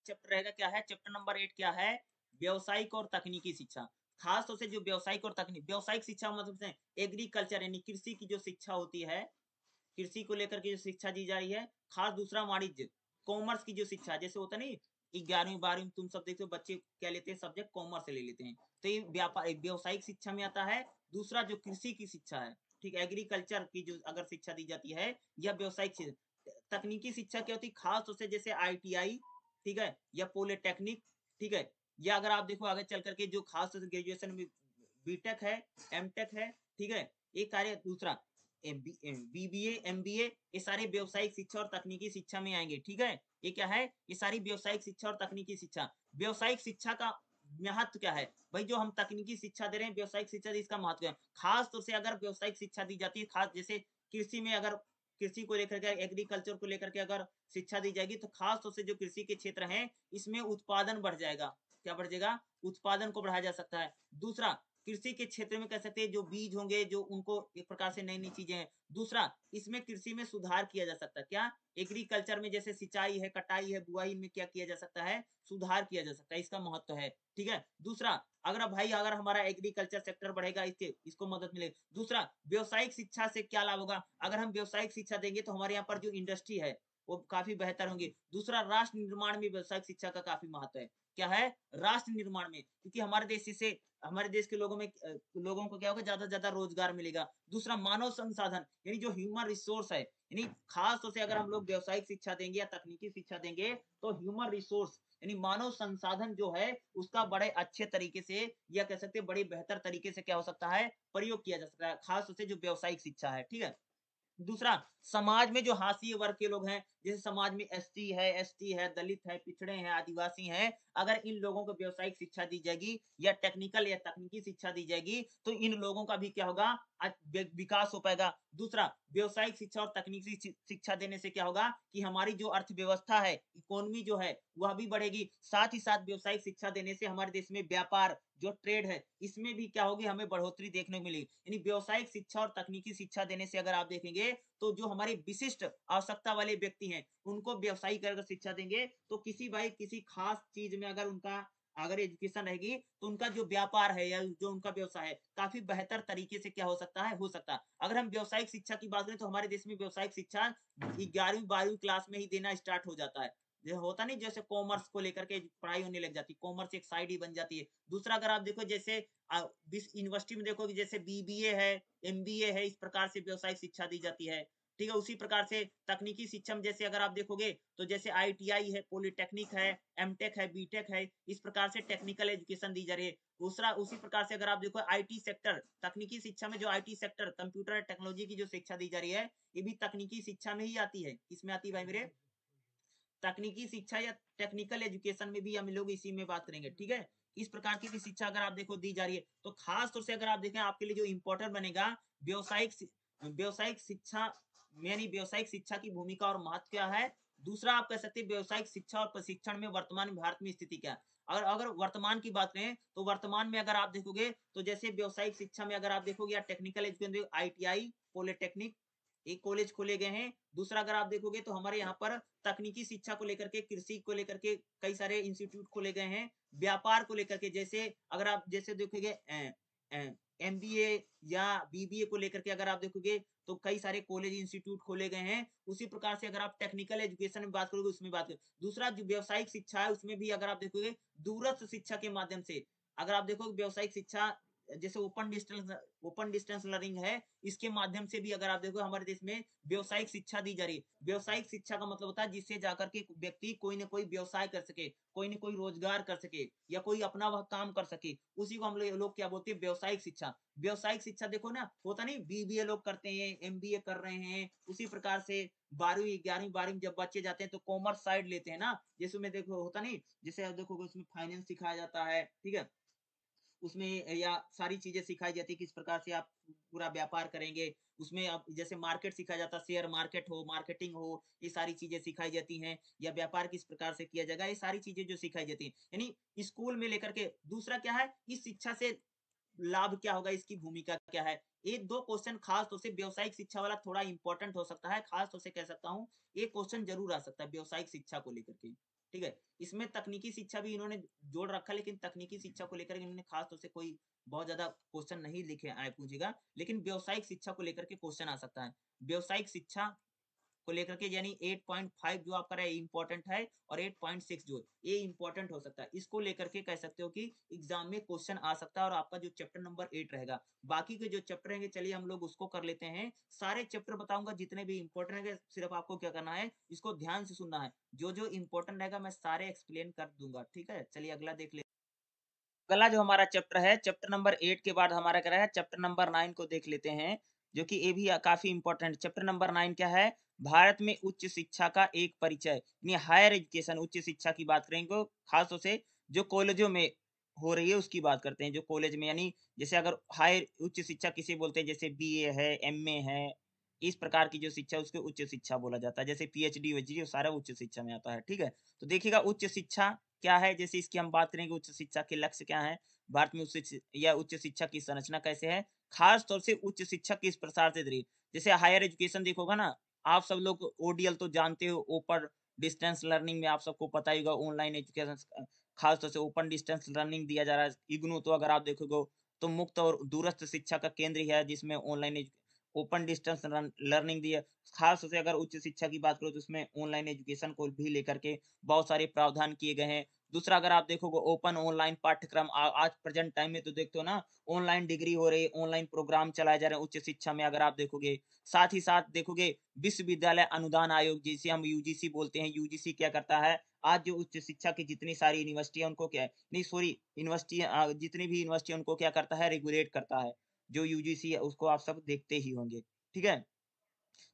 चैप्टर रहेगा क्या है? चैप्टर नंबर एट क्या है? व्यवसायिक और तकनीकी शिक्षा। खास तौर से जो व्यवसायिक और तकनीक, व्यवसायिक शिक्षा मतलब से एग्रीकल्चर यानी कृषि की जो शिक्षा होती है, कृषि को लेकर के जो शिक्षा दी जा रही है, खास दूसरा वाणिज्य, कॉमर्स की जो शिक्षा, जैसे होता नहीं ग्यारहवीं, बारहवीं तुम सब देखते हो, बच्चे क्या लेते हैं, सब्जेक्ट कॉमर्स ले लेते हैं। तो ये व्यापार व्यवसायिक शिक्षा में आता है, दूसरा जो कृषि की शिक्षा है, ठीक, एग्रीकल्चर की जो अगर शिक्षा दी जाती है, या व्यवसायिक तकनीकी शिक्षा क्या होती है, खास तौर से जैसे आईटीआई ठीक है, या पोलिटेक्निक, ठीक है या अगर आप देखो आगे चल करके जो खास ग्रेजुएशन में बीटेक है एमटेक है, ठीक है, एक कार्य दूसरा बीबीए एमबीए ये सारे व्यवसायिक शिक्षा और तकनीकी शिक्षा में आएँगे, ठीक है? ये क्या है? ये सारी व्यवसायिक शिक्षा और तकनीकी शिक्षा। व्यवसायिक शिक्षा का महत्व क्या है? भाई, जो हम तकनीकी शिक्षा दे रहे हैं, व्यवसायिक शिक्षा इसका महत्व है। खास तौर से अगर व्यवसायिक शिक्षा दी जाती है, खास जैसे कृषि में अगर, कृषि को लेकर के, एग्रीकल्चर को लेकर के अगर शिक्षा दी जाएगी तो खास तौर से जो कृषि के क्षेत्र हैं, इसमें उत्पादन बढ़ जाएगा। क्या बढ़ जाएगा उत्पादन को बढ़ाया जा सकता है। दूसरा, कृषि के क्षेत्र में कह सकते हैं जो बीज होंगे, जो उनको एक प्रकार से नई नई चीज़ें हैं। दूसरा, इसमें कृषि में सुधार किया जा सकता है। क्या? एग्रीकल्चर में जैसे सिंचाई है, कटाई है, बुआई में क्या किया जा सकता है? सुधार किया जा सकता है, इसका महत्व है। ठीक है? दूसरा, अगर भाई, अगर हमारा एग्रीकल्चर सेक्टर बढ़ेगा, इसके, इसको मदद मिलेगी दूसरा, व्यवसायिक शिक्षा से क्या लाभ होगा? अगर हम व्यवसायिक शिक्षा देंगे तो हमारे यहाँ पर जो इंडस्ट्री है, वो काफ़ी बेहतर होंगी। दूसरा, राष्ट्र निर्माण में व्यवसायिक शिक्षा का काफ़ी महत्व है। क्या है? राष्ट्र निर्माण में। क्योंकि हमारे देश से हमारे देश के लोगों में लोगों को क्या होगा? ज़्यादा से ज़्यादा रोज़गार मिलेगा। दूसरा, मानव संसाधन, यानी जो ह्यूमन रिसोर्स है, यानी खास तौर से अगर हम लोग व्यवसायिक शिक्षा देंगे या तकनीकी शिक्षा देंगे तो ह्यूमन रिसोर्स यानी मानव संसाधन जो है, उसका बड़े अच्छे तरीके से, या कह सकते बड़े बेहतर तरीके से क्या हो सकता है? प्रयोग किया जा सकता है, खास तौर से जो व्यवसायिक शिक्षा है, ठीक है? दूसरा, समाज में जो हाशिए वर्ग के लोग हैं, जैसे समाज में एस है, एसटी है, दलित है, पिछड़े हैं, आदिवासी हैं अगर इन लोगों को व्यवसायिक शिक्षा दी जाएगी या टेक्निकल या तकनीकी शिक्षा दी जाएगी तो इन लोगों का भी क्या होगा? विकास हो पाएगा। दूसरा, व्यवसायिक शिक्षा और तकनीकी शिक्षा देने से क्या होगा कि हमारी जो अर्थव्यवस्था है इकोनॉमी जो है, वह भी बढ़ेगी। साथ ही साथ व्यवसायिक शिक्षा देने से हमारे देश में व्यापार, जो ट्रेड है, इसमें भी क्या होगी? हमें बढ़ोतरी देखने को मिलेगी। यानी व्यवसायिक शिक्षा और तकनीकी शिक्षा देने से अगर आप देखेंगे तो जो हमारे विशिष्ट आवश्यकता वाले व्यक्ति हैं, उनको व्यवसायिक कर शिक्षा देंगे। तो किसी भाई, किसी खास चीज़ में अगर उनका अगर एजुकेशन रहेगी तो उनका जो व्यापार है या जो उनका व्यवसाय है, काफ़ी बेहतर तरीके से क्या हो सकता है? हो सकता है। अगर हम व्यवसायिक शिक्षा की बात करें तो हमारे देश में व्यवसायिक शिक्षा ग्यारहवीं, बारहवीं क्लास में ही देना स्टार्ट हो जाता है। जो होता नहीं जैसे कॉमर्स को लेकर के पढ़ाई होने लग जाती है कॉमर्स एक साइड ही बन जाती है। दूसरा अगर आप देखो जैसे यूनिवर्सिटी में देखो जैसे बीबीए है एमबीए है, इस प्रकार से व्यवसायिक शिक्षा दी जाती है। ठीक है, उसी प्रकार से तकनीकी शिक्षा में जैसे अगर आप देखोगे तो जैसे आईटीआई है पॉलिटेक्निक है एमटेक है बीटेक है, इस प्रकार से टेक्निकल एजुकेशन दी जा रही है। दूसरा, उसी प्रकार से अगर आप देखो आईटी सेक्टर तकनीकी शिक्षा में जो आईटी सेक्टर कंप्यूटर टेक्नोलॉजी की जो शिक्षा दी जा रही है, ये भी तकनीकी शिक्षा में ही आती है। इसमें आती है भाई मेरे? तकनीकी शिक्षा या टेक्निकल एजुकेशन में भी हम लोग इसी में बात करेंगे, ठीक है? इस प्रकार की भी शिक्षा अगर आप देखो दी जा रही है तो खास तौर से अगर आप देखें, आपके लिए जो इंपॉर्टेंट बनेगा, व्यवसायिक व्यवसायिक शिक्षा, यानी व्यवसायिक शिक्षा की भूमिका और महत्व क्या है? दूसरा, आप कह सकते हैं व्यवसायिक शिक्षा और प्रशिक्षण में वर्तमान भारत में स्थिति क्या अगर अगर वर्तमान की बात करें तो वर्तमान में अगर आप देखोगे तो जैसे व्यवसायिक शिक्षा में अगर आप देखोगे या technical education I T I polytechnic एक कॉलेज खोले गए हैं, दूसरा अगर आप देखोगे तो हमारे यहाँ पर तकनीकी शिक्षा को लेकर के, कृषि को लेकर के कई सारे इंस्टीट्यूट खोले गए हैं, व्यापार को लेकर के, जैसे अगर आप जैसे देखोगे एम या बीबीए को लेकर के अगर आप देखोगे तो कई सारे कॉलेज इंस्टीट्यूट खोले गए हैं, उसी प्रकार से अगर आप टेक्निकल एजुकेशन में बात करोगे, उसमें बात करोगे, दूसरा जो व्यवसायिक शिक्षा है, उसमें भी अगर आप देखोगे, दूरस्थ शिक्षा के माध्यम से, अगर आप देखोगे, व्यवसायिक शिक्षा जैसे open distance open distance learning है, इसके माध्यम से भी अगर आप देखो हमारे देश में व्यवसायिक शिक्षा दी जा रही है। व्यवसायिक शिक्षा का मतलब होता है जिससे जाकर के व्यक्ति कोई ना कोई व्यवसाय कर सके, कोई ना कोई रोज़गार कर सके या कोई अपना वह काम कर सके। उसी को हम लोग लोग क्या बोलते हैं? व्यवसायिक शिक्षा। व्यवसायिक शिक्षा देखो ना, होता नहीं बीबीए लोग करते हैं एमबीए कर रहे हैं, उसी प्रकार से बारहवीं, ग्यारहवीं, बारहवीं जब बच्चे जाते हैं तो कॉमर्स साइड लेते हैं ना। जैसे में देखो, होता नहीं, जैसे देखो उसमें फाइनेंस सिखाया जाता है, ठीक है? उसमें या सारी चीज़ें सिखाई जाती है, किस प्रकार से आप पूरा व्यापार करेंगे। उसमें अब जैसे मार्केट सिखाया जाता है शेयर मार्केट हो, मार्केटिंग हो, ये सारी चीज़ें सिखाई जाती हैं, या व्यापार किस प्रकार से किया जाएगा, ये सारी चीज़ें जो सिखाई जाती है। यानी स्कूल में लेकर के, दूसरा क्या है, इस शिक्षा से लाभ क्या होगा, इसकी भूमिका क्या है? एक दो क्वेश्चन खास तौर से व्यवसायिक शिक्षा वाला थोड़ा इंपॉर्टेंट हो सकता है, खास तौर से कह सकता हूँ, एक क्वेश्चन ज़रूर आ सकता है व्यवसायिक शिक्षा को लेकर के। ठीक है? इसमें तकनीकी शिक्षा भी इन्होंने जोड़ रखा लेकिन तकनीकी शिक्षा को लेकर इन्होंने खास तौर से कोई बहुत ज़्यादा क्वेश्चन नहीं लिखे आए पूछेगा लेकिन व्यवसायिक शिक्षा को लेकर के क्वेश्चन आ सकता है। व्यवसायिक शिक्षा को लेकर के, यानी 8.5 जो आपका है इंपॉर्टेंट है, और 8.6 जो, ये इंपॉर्टेंट हो सकता है। इसको लेकर के कह सकते हो कि एग्ज़ाम में क्वेश्चन आ सकता है और आपका जो चैप्टर नंबर एट रहेगा। बाकी के जो चैप्टर रहेंगे, चलिए हम लोग उसको कर लेते हैं। सारे चैप्टर बताऊँगा, जितने भी इंपॉर्टेंट है सिर्फ़ आपको क्या करना है, इसको ध्यान से सुनना है। जो जो इंपॉर्टेंट रहेगा, मैं सारे एक्सप्लेन कर दूँगा, ठीक है? चलिए अगला देख ले अगला जो हमारा चैप्टर है चैप्टर नंबर एट के बाद हमारा क्या है चैप्टर नंबर नाइन को देख लेते हैं। जो कि ये भी काफ़ी इंपॉर्टेंट चैप्टर नंबर नाइन क्या है? भारत में उच्च शिक्षा का एक परिचय, यानी हायर एजुकेशन उच्च शिक्षा की बात करेंगे खास तौर से जो कॉलेजों में हो रही है, उसकी बात करते हैं। जो कॉलेज में, यानी जैसे अगर हायर उच्च शिक्षा किसे बोलते हैं? जैसे बीए है एमए है, इस प्रकार की जो शिक्षा, उसको उच्च शिक्षा बोला जाता है। जैसे पीएचडी डी सारा उच्च शिक्षा में आता है, ठीक है? तो देखिएगा, उच्च शिक्षा क्या है? जैसे इसकी हम बात करेंगे उच्च शिक्षा के लक्ष्य क्या है? भारत में उच्च या उच्च शिक्षा की संरचना कैसे है? खास तौर से उच्च शिक्षा किस प्रसार से दे जैसे हायर एजुकेशन देखोगा ना, आप सब लोग ओडीएल तो जानते हो, ओपन डिस्टेंस लर्निंग में आप सबको पता ही होगा, ऑनलाइन एजुकेशन खास तौर से ओपन डिस्टेंस लर्निंग दिया जा रहा है। इग्नू तो अगर आप देखोगे तो मुक्त और दूरस्थ शिक्षा का केंद्र है जिसमें ऑनलाइन ओपन डिस्टेंस लर्निंग दी है। खास से अगर उच्च शिक्षा की बात करो तो उसमें ऑनलाइन एजुकेशन को भी लेकर के बहुत सारे प्रावधान किए गए हैं। दूसरा, अगर आप देखोगे ओपन ऑनलाइन पाठ्यक्रम आज प्रेजेंट टाइम में तो देखते हो ना, ऑनलाइन डिग्री हो रही, ऑनलाइन प्रोग्राम चलाए जा रहे हैं उच्च शिक्षा में अगर आप देखोगे। साथ ही साथ देखोगे विश्वविद्यालय अनुदान आयोग जिसे हम यूजीसी बोलते हैं यूजीसी क्या करता है? आज जो उच्च शिक्षा की जितनी सारी यूनिवर्सिटी है उनको क्या है? नहीं सॉरी यूनिवर्सिटी जितनी भी यूनिवर्सिटी उनको क्या करता है? रेगुलेट करता है। जो यूजीसी है, उसको आप सब देखते ही होंगे, ठीक है?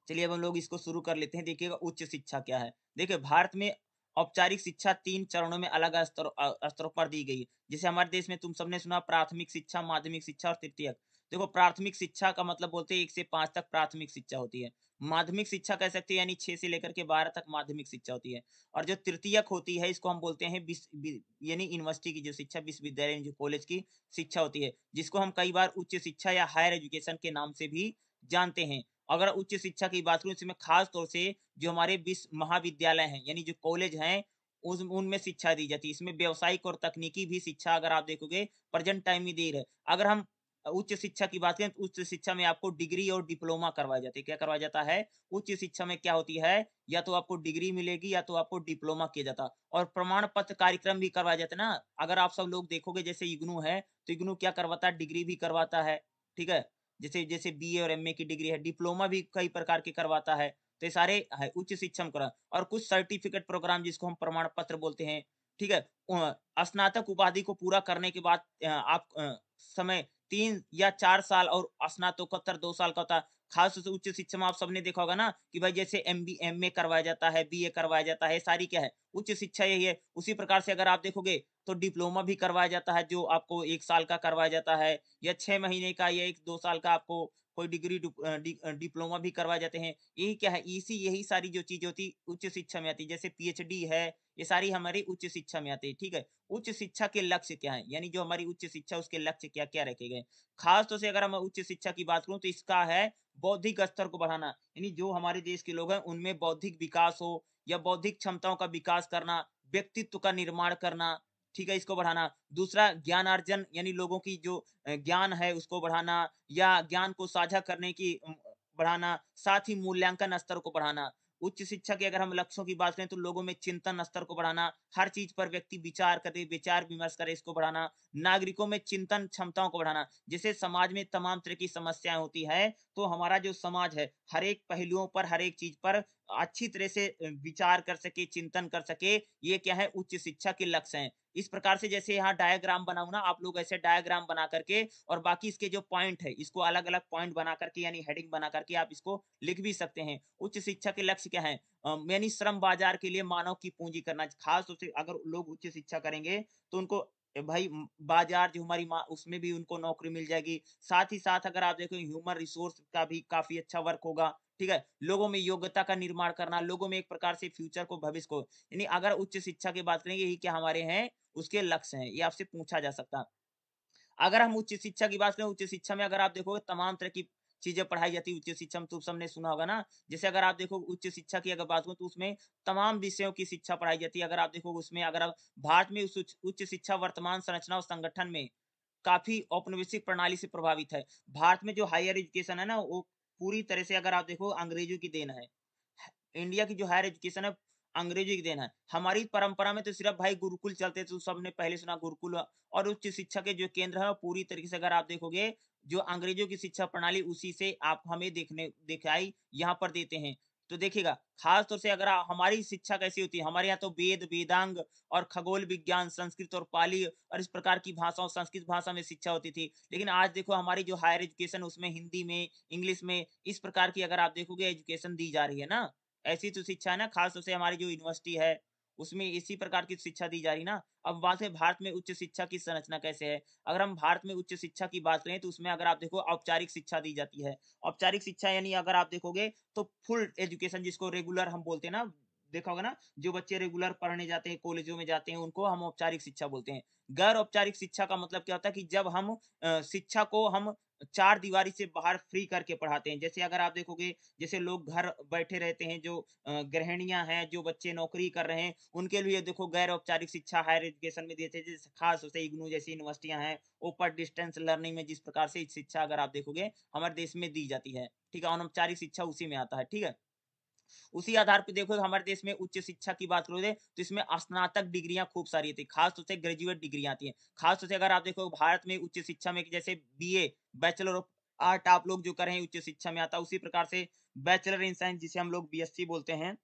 चलिए, अब हम लोग इसको शुरू कर लेते हैं। देखिएगा, उच्च शिक्षा क्या है? देखिए, भारत में औपचारिक शिक्षा तीन चरणों में अलग स्तर स्तरों पर दी गई है। जैसे हमारे देश में तुम सबने सुना, प्राथमिक शिक्षा, माध्यमिक शिक्षा और तृतीय देखो, प्राथमिक शिक्षा का मतलब बोलते हैं एक से पाँच तक प्राथमिक शिक्षा होती है। माध्यमिक शिक्षा कह सकते हैं, यानी छह से लेकर के बारह तक माध्यमिक शिक्षा होती है। और जो तृतीयक होती है, इसको हम बोलते हैं यानी यूनिवर्सिटी की जो शिक्षा, विश्वविद्यालय जो कॉलेज की शिक्षा होती है, जिसको हम कई बार उच्च शिक्षा या हायर एजुकेशन के नाम से भी जानते हैं। अगर उच्च शिक्षा की बात करूँ, इसमें खास तौर से जो हमारे विश्व महाविद्यालय हैं, यानी जो कॉलेज हैं, उस, उनमें शिक्षा दी जाती है। इसमें व्यवसायिक और तकनीकी भी शिक्षा अगर आप देखोगे, प्रेजेंट टाइम में दे रहे अगर हम उच्च शिक्षा की बात करें तो उच्च शिक्षा में आपको डिग्री और डिप्लोमा करवाया जाता है। क्या करवाया जाता है? उच्च शिक्षा में क्या होती है? या तो आपको डिग्री मिलेगी या तो आपको डिप्लोमा किया जाता। और प्रमाण पत्र कार्यक्रम भी करवाया जाता है ना। अगर आप सब लोग देखोगे, जैसे इग्नू है तो इग्नू क्या करवाता है? डिग्री भी करवाता है, ठीक है? जैसे जैसे बीए और एमए की डिग्री है, डिप्लोमा भी कई प्रकार के करवाता है। तो सारे है, उच्च शिक्षा में करा। और कुछ सर्टिफिकेट प्रोग्राम जिसको हम प्रमाण पत्र बोलते हैं, ठीक है? स्नातक उपाधि को पूरा करने के बाद आप समय तीन या चार साल और स्नातकोत्तर दो साल का होता है। खास से उच्च शिक्षा में आप सबने देखा होगा ना कि भाई जैसे एम बी एम ए करवाया जाता है बी ए करवाया जाता है सारी क्या है? उच्च शिक्षा यही है। उसी प्रकार से अगर आप देखोगे तो डिप्लोमा भी करवाया जाता है, जो आपको एक साल का करवाया जाता है या छह महीने का या एक दो साल का आपको कोई डिग्री डिप्लोमा भी करवाए जाते हैं। यही क्या है? इसी यही सारी जो चीज़ होती, उच्च शिक्षा में आती है जैसे पीएचडी है, ये सारी हमारी उच्च शिक्षा में आती है, ठीक है? उच्च शिक्षा के लक्ष्य क्या है? यानी जो हमारी उच्च शिक्षा, उसके लक्ष्य क्या क्या रखे गए खास तौर से अगर हम उच्च शिक्षा की बात करूँ तो इसका है बौद्धिक स्तर को बढ़ाना। यानी जो हमारे देश के लोग हैं, उनमें बौद्धिक विकास हो या बौद्धिक क्षमताओं का विकास करना, व्यक्तित्व का निर्माण करना ठीक है, इसको बढ़ाना। दूसरा ज्ञान अर्जन यानी लोगों की जो ज्ञान है, उसको बढ़ाना या ज्ञान को साझा करने की बढ़ाना, साथ ही मूल्यांकन स्तर को बढ़ाना। उच्च शिक्षा के अगर हम लक्ष्यों की बात करें तो लोगों में चिंतन स्तर को बढ़ाना, हर चीज़ पर व्यक्ति विचार करे, विचार विमर्श करे, इसको बढ़ाना। नागरिकों में चिंतन क्षमताओं को बढ़ाना। जैसे समाज में तमाम तरह की समस्याएँ होती है तो हमारा जो समाज है, हर एक पहलुओं पर, हर एक चीज़ पर अच्छी तरह से विचार कर सके, चिंतन कर सके, ये क्या है, उच्च शिक्षा के लक्ष्य हैं। इस प्रकार से जैसे यहाँ डायग्राम बनाऊ ना, आप लोग ऐसे डायग्राम बना करके और बाकी इसके जो पॉइंट है, इसको अलग अलग पॉइंट बना करके यानी हेडिंग बना करके आप इसको लिख भी सकते हैं। उच्च शिक्षा के लक्ष्य क्या है? यानी श्रम बाज़ार के लिए मानव की पूंजी करना, खास तौर से अगर लोग उच्च शिक्षा करेंगे तो उनको भाई बाज़ार जो हमारी माँ, उसमें भी उनको नौकरी मिल जाएगी। साथ ही साथ अगर आप देखो ह्यूमन रिसोर्स का भी काफ़ी अच्छा वर्क होगा, ठीक है? लोगों में योग्यता का निर्माण करना, लोगों में एक प्रकार से फ्यूचर को, भविष्य को, यानी अगर उच्च शिक्षा की बात करेंगे, यही क्या हमारे हैं, उसके लक्ष्य हैं, ये आपसे पूछा जा सकता। अगर हम उच्च शिक्षा की बात करें, उच्च शिक्षा में अगर आप देखोगे, तमाम तरह की चीज़ें पढ़ाई जाती है, उच्च शिक्षा में तो सबने सुना होगा ना। जैसे अगर आप देखो उच्च शिक्षा की अगर बात करूँ तो उसमें तमाम विषयों की शिक्षा पढ़ाई जाती है। अगर आप देखो उसमें अगर आप भारत में उच्च शिक्षा वर्तमान संरचना और संगठन में काफ़ी औपनिवेशिक प्रणाली से प्रभावित है। भारत में जो हायर एजुकेशन है ना, वो पूरी तरह से अगर आप देखो अंग्रेज़ों की देन है। इंडिया की जो हायर एजुकेशन है, अंग्रेज़ी की देन है। हमारी परंपरा में तो सिर्फ़ भाई गुरुकुल चलते थे सबने पहले सुना गुरुकुल और उच्च शिक्षा के जो केंद्र है पूरी तरीके से अगर आप देखोगे जो अंग्रेज़ों की शिक्षा प्रणाली उसी से आप हमें देखने, दिखाई यहाँ पर देते हैं। तो देखिएगा, खास तौर से अगर हमारी शिक्षा कैसी होती है, हमारे यहाँ तो वेद, वेदांग और खगोल विज्ञान, संस्कृत और पाली और इस प्रकार की भाषाओं, संस्कृत भाषा में शिक्षा होती थी। लेकिन आज देखो हमारी जो हायर एजुकेशन उसमें हिंदी में, इंग्लिश में इस प्रकार की अगर आप देखोगे, एजुकेशन दी जा रही है ना। ऐसी तो शिक्षा है ना खासतौर से हमारी जो यूनिवर्सिटी है उसमें इसी प्रकार की शिक्षा दी जा रही ना? अब बात है भारत में उच्च शिक्षा की संरचना कैसे है? अगर हम भारत में उच्च शिक्षा की बात करें तो उसमें अगर आप देखो औपचारिक शिक्षा दी जाती है। औपचारिक शिक्षा यानी अगर आप देखोगे तो फुल एजुकेशन जिसको रेगुलर हम बोलते हैं ना, देखा होगा ना? जो बच्चे रेगुलर पढ़ने जाते हैं, कॉलेजों में जाते हैं, उनको हम औपचारिक शिक्षा बोलते हैं। गैर औपचारिक शिक्षा का मतलब क्या होता है कि जब हम शिक्षा को हम चार दीवारी से बाहर फ्री करके पढ़ाते हैं। जैसे अगर आप देखोगे, जैसे लोग घर बैठे रहते हैं, जो गृहणियाँ हैं, जो बच्चे नौकरी कर रहे हैं, उनके लिए देखो गैर औपचारिक शिक्षा हायर एजुकेशन में देते हैं। खास उसे इग्नू जैसी यूनिवर्सिटियाँ हैं ओपर डिस्टेंस लर्निंग में जिस प्रकार से शिक्षा अगर आप देखोगे, हमारे देश में दी जाती है। ठीक है, अनौपचारिक शिक्षा उसी में आता है। ठीक है? उसी आधार पर देखो हमारे देश में उच्च शिक्षा की बात करोगे तो इसमें स्नातक डिग्रियाँ खूब सारी थी खास से ग्रेजुएट डिग्रियाँ आती है। खासतौर से अगर आप देखो, भारत में उच्च शिक्षा में जैसे बीए बैचलर ऑफ़ आर्ट आप लोग जो कर रहे हैं उच्च शिक्षा में आता उसी प्रकार से बैचलर इन साइंस जिसे हम लोग बीएससी बोलते हैं,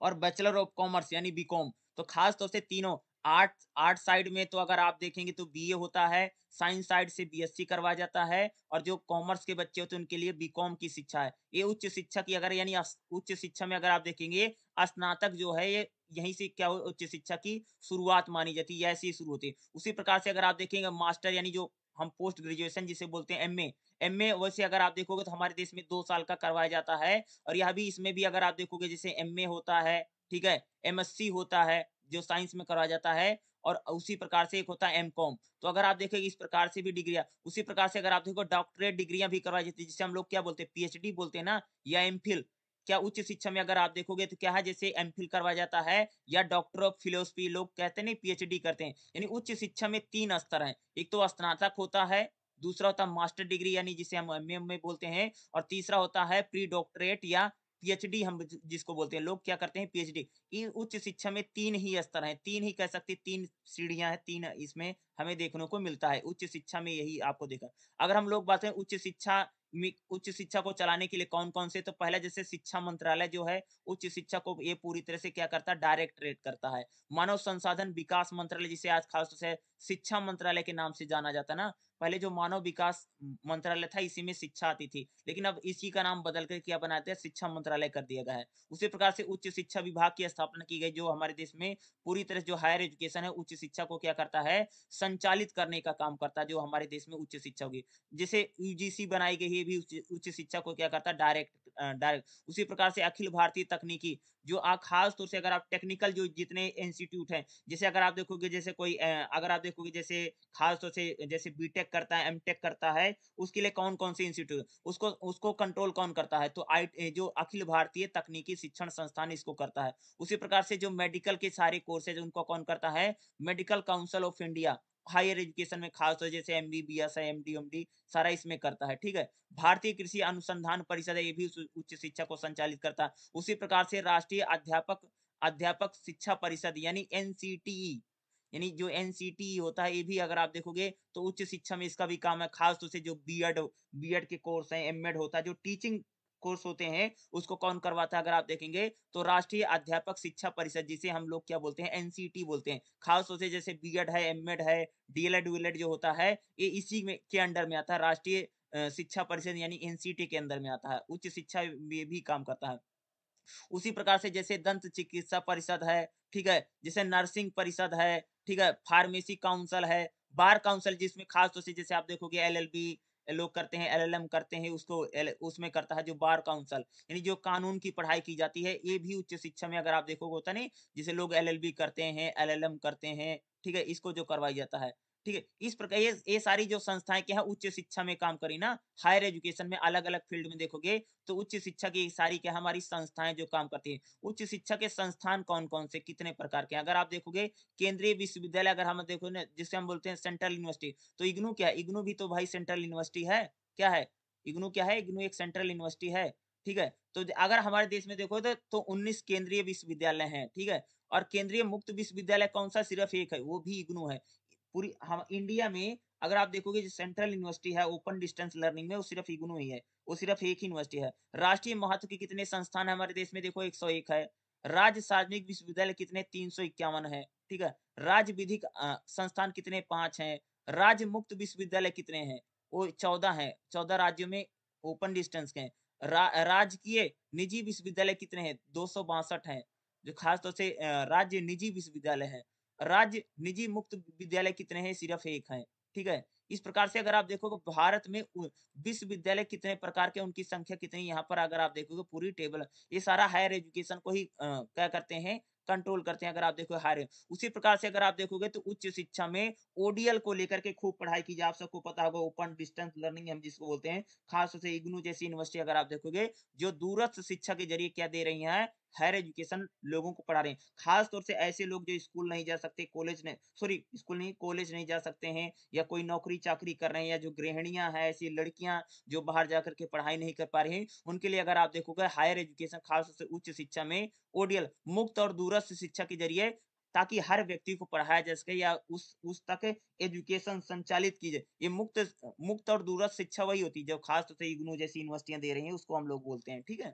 और बैचलर ऑफ़ कॉमर्स यानी बीकॉम तो खास तौर से तीनों आर्ट आर्ट साइड में तो अगर आप देखेंगे तो बीए होता है, साइंस साइड से बीएससी करवाया जाता है और जो कॉमर्स के बच्चे होते हैं उनके लिए बीकॉम की शिक्षा है। ये उच्च शिक्षा की अगर यानी उच्च शिक्षा में अगर आप देखेंगे, स्नातक जो है ये, यहीं से क्या उच्च शिक्षा की शुरुआत मानी जाती है, ऐसे ही शुरू होती है। उसी प्रकार से अगर आप देखेंगे, मास्टर यानी जो हम पोस्ट ग्रेजुएशन जिसे बोलते हैं एमए एमए वैसे अगर आप देखोगे तो हमारे देश में दो साल का करवाया जाता है और यह भी इसमें भी अगर आप देखोगे, जैसे एमए होता है, ठीक है एमएससी होता है जो साइंस में करवाया जाता है और उसी प्रकार से एक होता है एम तो अगर आप देखेंगे इस प्रकार से भी डिग्रिया, उसी प्रकार से अगर आप देखो डॉक्टरेट डिग्रियाँ भी करवाई जाती है, जिसे हम लोग क्या बोलते हैं पीएचडी बोलते हैं ना, या एम क्या उच्च शिक्षा में अगर आप देखोगे तो क्या है, जैसे एम करवाया जाता है या डॉक्टर ऑफ़ फिलोसफी लोग कहते नहीं पीएचडी करते हैं। यानी उच्च शिक्षा में तीन स्तर है। एक तो स्नातक होता है, दूसरा होता है मास्टर डिग्री, यानी जिसे हम एम में बोलते हैं, और तीसरा होता है प्री डॉक्टरेट या पीएचडी हम जिसको बोलते हैं, लोग क्या करते हैं पीएचडी उच्च शिक्षा में तीन ही स्तर हैं। तीन ही कह सकते तीन सीढ़ियाँ हैं, तीन इसमें हमें देखने को मिलता है। उच्च शिक्षा में यही आपको देखा। अगर हम लोग बात करें उच्च शिक्षा उच्च शिक्षा को चलाने के लिए कौन कौन से तो पहले जैसे शिक्षा मंत्रालय जो है, उच्च शिक्षा को ये पूरी तरह से क्या करता है? डायरेक्टरेट करता है। मानव संसाधन विकास मंत्रालय, जिसे आज खास से शिक्षा मंत्रालय के नाम से जाना जाता है ना पहले जो मानव विकास मंत्रालय था, इसी में शिक्षा आती थी। लेकिन अब इसी का नाम बदल कर क्या बनाते हैं? शिक्षा मंत्रालय कर दिया गया है। उसी प्रकार से उच्च शिक्षा विभाग की स्थापना की गई, जो हमारे देश में पूरी तरह जो हायर एजुकेशन है, उच्च शिक्षा को क्या करता है? संचालित करने का काम करता है, जो हमारे देश में उच्च शिक्षा होगी। जैसे यूजीसी बनाई गई है, भी उच्च शिक्षा को क्या करता है? डायरेक्ट डायरेक्ट उसी प्रकार से अखिल भारतीय तकनीकी, जो खास तौर से अगर आप टेक्निकल जो जितने इंस्टीट्यूट हैं, जैसे अगर आप देखोगे, जैसे कोई अगर आप देखोगे, जैसे खास तौर से जैसे बीटेक करता है एमटेक करता है, उसके लिए कौन कौन से इंस्टीट्यूट उसको उसको कंट्रोल कौन करता है? तो आई जो अखिल भारतीय तकनीकी शिक्षण संस्थान इसको करता है। उसी प्रकार से जो मेडिकल के सारे कोर्सेज उनको कौन करता है? Medical council of India higher education में खास तौर जैसे M B B S M D M D सारा इसमें करता है, ठीक है? भारतीय कृषि अनुसंधान परिषद ये भी उच्च शिक्षा को संचालित करता है। उसी प्रकार से राष्ट्रीय अध्यापक अध्यापक शिक्षा परिषद, यानी एनसीटीई यानी जो एनसीटी होता है, ये भी अगर आप देखोगे तो उच्च शिक्षा में इसका भी काम है। खास तौर से जो बीएड बीएड के कोर्स हैं एमएड होता है, जो टीचिंग कोर्स होते हैं, उसको कौन करवाता है, अगर आप देखेंगे तो राष्ट्रीय अध्यापक शिक्षा परिषद, जिसे हम लोग क्या बोलते हैं एनसीटी बोलते हैं। खास तौर से जैसे बीएड है एमएड है डीएलएड वीएलएड जो होता है, ये इसी में, के अंडर में आता है, राष्ट्रीय शिक्षा परिषद यानी एनसीटी के अंदर में आता है। उच्च शिक्षा में भी काम करता है। उसी प्रकार से जैसे दंत चिकित्सा परिषद है, ठीक है, जैसे नर्सिंग परिषद है ठीक है, फार्मेसी काउंसिल है, बार काउंसिल जिसमें खास तौर से जैसे आप देखोगे एलएलबी लोग करते हैं, एलएलएम करते हैं, उसको उसमें करता है जो बार काउंसिल, यानी जो कानून की पढ़ाई की जाती है, ये भी उच्च शिक्षा में अगर आप देखोगे होता नहीं, जिसे लोग एलएलबी करते हैं, एलएलएम करते हैं, ठीक है, इसको जो करवाई जाता है। ठीक है? इस प्रकार ये ये सारी जो संस्थाएँ क्या है उच्च शिक्षा में काम करी ना हायर एजुकेशन में अलग अलग फ़ील्ड में देखोगे तो उच्च शिक्षा की सारी क्या हमारी संस्थाएँ जो काम करती है उच्च शिक्षा के संस्थान कौन कौन से कितने प्रकार के अगर आप देखोगे केंद्रीय विश्वविद्यालय अगर हम देखो ना जिसे हम बोलते हैं सेंट्रल यूनिवर्सिटी तो इग्नू क्या है? इग्नू भी तो भाई सेंट्रल यूनिवर्सिटी है क्या है? इग्नू क्या है? इग्नू एक सेंट्रल यूनिवर्सिटी है ठीक है? तो अगर हमारे देश में देखो तो, तो 19 केंद्रीय विश्वविद्यालय हैं ठीक है? और केंद्रीय मुक्त विश्वविद्यालय कौन सा? सिर्फ़ एक है वो भी इग्नू है। पूरी, हम इंडिया में, अगर आप देखोगे जो सेंट्रल यूनिवर्सिटी है ओपन डिस्टेंस लर्निंग में, वो सिर्फ़ इग्नू ही है। वो सिर्फ़ एक ही यूनिवर्सिटी है। राष्ट्रीय महत्व के कितने संस्थान है हमारे देश में? देखो 101 है। राज्य सार्वजनिक विश्वविद्यालय कितने? तीन सौ इक्यावन है। ठीक है? राज्य विधिक संस्थान कितने? पाँच है। राज्य मुक्त विश्वविद्यालय कितने हैं? वो चौदह है। चौदह राज्यों में ओपन डिस्टेंस के राजकीय निजी विश्वविद्यालय कितने हैं? दो सौ बासठ है। जो खासतौर से राज्य निजी विश्वविद्यालय है। राज्य निजी मुक्त विद्यालय कितने हैं? सिर्फ़ एक है। ठीक है? इस प्रकार से अगर आप देखोगे, भारत में विश्वविद्यालय कितने प्रकार के उनकी संख्या कितनी यहाँ पर अगर आप देखोगे, पूरी टेबल, ये सारा हायर एजुकेशन को ही क्या करते हैं? कंट्रोल करते हैं। अगर आप देखो हायर, उसी प्रकार से अगर आप देखोगे तो उच्च शिक्षा में ओडीएल को लेकर के खूब पढ़ाई की जाए। आप सबको पता होगा, ओपन डिस्टेंस लर्निंग हम जिसको बोलते हैं, खासतौर से इग्नू जैसी यूनिवर्सिटी अगर आप देखोगे, जो दूरस्थ शिक्षा के ज़रिए क्या दे रही है हायर एजुकेशन लोगों को पढ़ा रहे हैं। खास तौर से ऐसे लोग जो स्कूल नहीं जा सकते कॉलेज नहीं सॉरी स्कूल नहीं कॉलेज नहीं जा सकते हैं या कोई नौकरी चाकरी कर रहे हैं या जो गृहिणियाँ हैं, ऐसी लड़कियाँ जो बाहर जाकर के पढ़ाई नहीं कर पा रही हैं, उनके लिए अगर आप देखोगे हायर एजुकेशन खास तौर से उच्च शिक्षा में ओडियल मुक्त और दूरस्थ शिक्षा के ज़रिए ताकि हर व्यक्ति को पढ़ाया जा सके या उस उस तक एजुकेशन संचालित की जाए। ये मुक्त मुक्त और दूरस्थ शिक्षा वही होती है जो खास तौर से इग्नू जैसी यूनिवर्सिटियाँ दे रही हैं, उसको हम लोग बोलते हैं, ठीक है?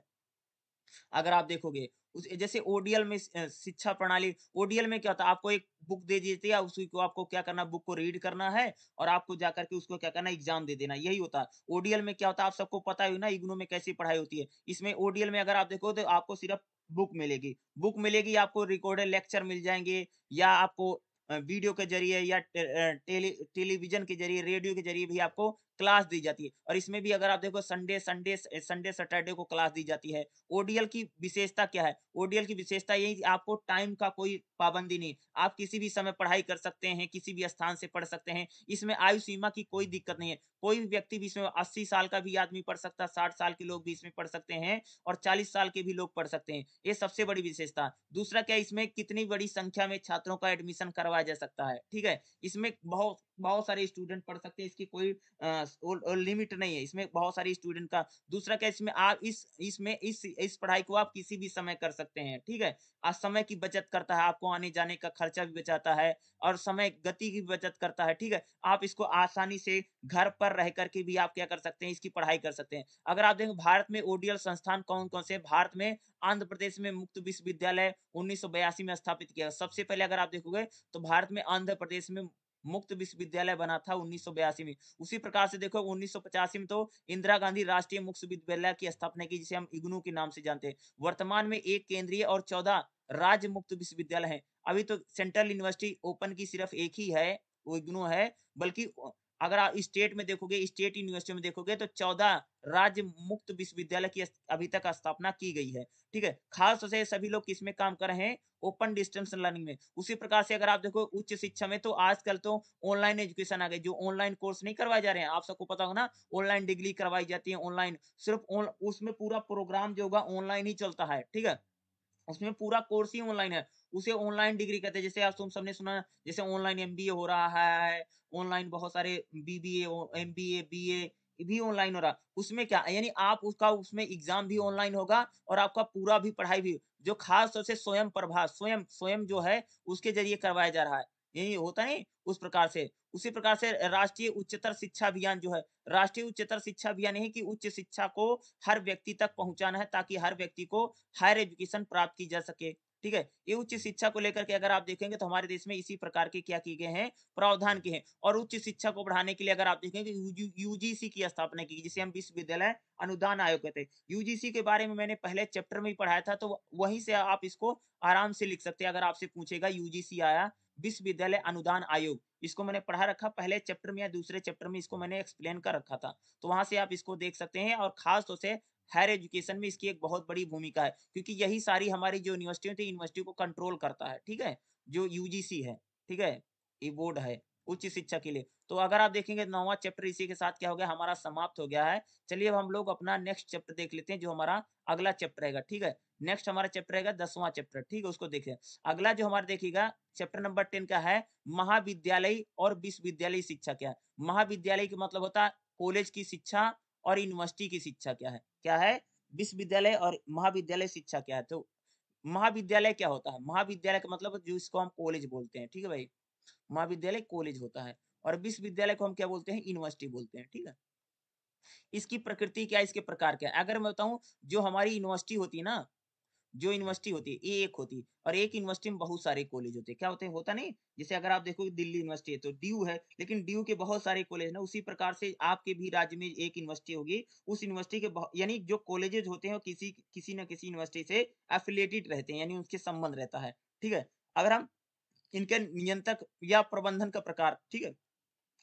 अगर आप देखोगे, उस जैसे ओडीएल में शिक्षा प्रणाली ओडीएल में क्या होता है, आपको एक बुक दे दी जाती है, उसी को आपको क्या करना, बुक को रीड करना है और आपको जाकर के उसको क्या करना, एग्ज़ाम दे देना, यही होता है। ओडीएल में क्या होता है, आप सबको पता ही ना, इग्नू में कैसी पढ़ाई होती है। इसमें ओडीएल में अगर आप देखो तो आपको सिर्फ़ बुक मिलेगी। बुक मिलेगी, आपको रिकॉर्डेड लेक्चर मिल जाएँगे या आपको वीडियो के ज़रिए या टेली, टेलीविज़न के ज़रिए, रेडियो के ज़रिए भी आपको क्लास दी जाती है। और इसमें भी अगर आप देखो संडे संडे संडे सैटरडे को क्लास दी जाती है। ओडीएल की विशेषता क्या है? ओडीएल की विशेषता यही आपको टाइम का कोई पाबंदी नहीं। आप किसी भी समय पढ़ाई कर सकते हैं, किसी भी स्थान से पढ़ सकते हैं। इसमें आयु सीमा की कोई दिक्कत नहीं है। कोई भी व्यक्ति भी इसमें अस्सी साल का भी आदमी पढ़ सकता है साठ साल के लोग भी इसमें पढ़ सकते हैं और चालीस साल के भी लोग पढ़ सकते हैं। ये सबसे बड़ी विशेषता। दूसरा क्या, इसमें कितनी बड़ी संख्या में छात्रों का एडमिशन करवाया जा सकता है? ठीक है, इसमें बहुत बहुत सारे स्टूडेंट पढ़ सकते हैं, इसकी कोई लिमिट नहीं है, इसमें बहुत सारे स्टूडेंट का। दूसरा क्या, इसमें आप इस, इसमें इस इस पढ़ाई को आप किसी भी समय कर सकते हैं, ठीक है? आज समय की बचत करता है, आपको आने जाने का खर्चा भी बचाता है और समय, गति की बचत करता है, ठीक है? आप इसको आसानी से घर पर रह करके भी आप क्या कर सकते हैं, इसकी पढ़ाई कर सकते हैं। अगर आप देखें भारत में ओडीएल संस्थान कौन कौन से भारत में आंध्र प्रदेश में मुक्त विश्वविद्यालय उन्नीस में स्थापित किया सबसे पहले अगर आप देखोगे तो भारत में आंध्र प्रदेश में मुक्त विश्वविद्यालय बना था उन्नीस में। उसी प्रकार से देखो उन्नीस में तो इंदिरा गांधी राष्ट्रीय मुक्त विश्वविद्यालय की स्थापना की, जिसे हम इग्नू के नाम से जानते हैं। वर्तमान में एक केंद्रीय और चौदह राज्य मुक्त विश्वविद्यालय है। अभी तो सेंट्रल यूनिवर्सिटी ओपन की सिर्फ़ एक ही है, वो इग्नू है, बल्कि अगर आप स्टेट में देखोगे, स्टेट यूनिवर्सिटी में देखोगे तो चौदह राज्य मुक्त विश्वविद्यालय की अभी तक स्थापना की गई है। ठीक है? खास तौर से सभी लोग किसमें काम कर रहे हैं? ओपन डिस्टेंस लर्निंग में। उसी प्रकार से अगर आप देखो, उच्च शिक्षा में तो आजकल तो ऑनलाइन एजुकेशन आ गई जो ऑनलाइन कोर्स नहीं करवाए जा रहे हैं। आप सबको पता होगा ना, ऑनलाइन डिग्री करवाई जाती है ऑनलाइन। सिर्फ़ उसमें पूरा प्रोग्राम जो होगा, ऑनलाइन ही चलता है। ठीक है? उसमें पूरा कोर्स ही ऑनलाइन है। उसे ऑनलाइन डिग्री कहते हैं। जैसे आप तुम सबने सुना, जैसे ऑनलाइन एमबीए हो रहा है ऑनलाइन बहुत सारे बीबीए एमबीए बीए भी ऑनलाइन हो रहा। उसमें क्या, यानी आप उसका, उसमें एग्ज़ाम भी ऑनलाइन होगा और आपका पूरा भी पढ़ाई भी, जो खास तौर से स्वयं प्रभा स्वयं स्वयं जो है, उसके ज़रिए करवाया जा रहा है। यही होता नहीं, उस प्रकार से। उसी प्रकार से राष्ट्रीय उच्चतर शिक्षा अभियान जो है, राष्ट्रीय उच्चतर शिक्षा अभियान यही कि उच्च शिक्षा को हर व्यक्ति तक पहुंचाना है ताकि हर व्यक्ति को हायर एजुकेशन प्राप्त की जा सके। ठीक है? ये उच्च शिक्षा को लेकर के अगर आप देखेंगे तो हमारे देश में इसी प्रकार के क्या किए गए हैं? प्रावधान किए हैं। और उच्च शिक्षा को बढ़ाने के लिए अगर आप देखेंगे यूजीसी की स्थापना की जिसे हम विश्वविद्यालय अनुदान आयोग कहते हैं। यूजीसी के बारे में मैंने पहले चैप्टर में ही पढ़ाया था तो वहीं से आप इसको आराम से लिख सकते हैं। अगर आपसे पूछेगा यूजीसी आया, विश्वविद्यालय अनुदान आयोग, इसको मैंने पढ़ा रखा पहले चैप्टर में या दूसरे चैप्टर में इसको मैंने एक्सप्लेन कर रखा था। तो वहाँ से आप इसको देख सकते हैं और खास तौर से हायर एजुकेशन में इसकी एक बहुत बड़ी भूमिका है, क्योंकि यही सारी हमारी जो यूनिवर्सिटी थी यूनिवर्सिटी को कंट्रोल करता है, ठीक है? जो यूजीसी है, ठीक है? ये बोर्ड है, उच्च शिक्षा के लिए। तो अगर आप देखेंगे, नौवा चैप्टर इसी के साथ क्या हो गया? हमारा समाप्त हो गया है। चलिए, अब हम लोग अपना नेक्स्ट चैप्टर देख लेते हैं, जो हमारा अगला चैप्टर रहेगा, ठीक है? नेक्स्ट हमारा चैप्टर रहेगा दसवां चैप्टर ठीक है? उसको देखिए। अगला जो हमारा देखिएगा चैप्टर नंबर टेन का है, महाविद्यालय और विश्वविद्यालय शिक्षा क्या है? महाविद्यालय का मतलब होता है कॉलेज की शिक्षा और यूनिवर्सिटी की शिक्षा क्या है? क्या है? विश्वविद्यालय और महाविद्यालय शिक्षा क्या है? तो महाविद्यालय क्या होता है? महाविद्यालय का मतलब जो इसको हम कॉलेज बोलते हैं, ठीक है भाई? महाविद्यालय कॉलेज होता है और विश्वविद्यालय को हम क्या बोलते हैं? यूनिवर्सिटी बोलते हैं, ठीक है? इसकी प्रकृति क्या इसके प्रकार क्या अगर मैं बताऊँ, जो हमारी यूनिवर्सिटी होती है ना जो यूनिवर्सिटी होती है एक होती है। और एक यूनिवर्सिटी में बहुत सारे कॉलेज होते हैं। क्या होते हैं? होता नहीं। जैसे अगर आप देखो दिल्ली यूनिवर्सिटी है तो ड्यू है, लेकिन ड्यू के बहुत सारे कॉलेज ना, उसी प्रकार से आपके भी राज्य में एक यूनिवर्सिटी होगी। उस यूनिवर्सिटी के यानी जो कॉलेजेस होते हैं किसी किसी न किसी यूनिवर्सिटी से एफिलेटेड रहते हैं, यानी उनके संबंध रहता है। ठीक है? अगर हम इनके नियंत्रक या प्रबंधन का प्रकार, ठीक है?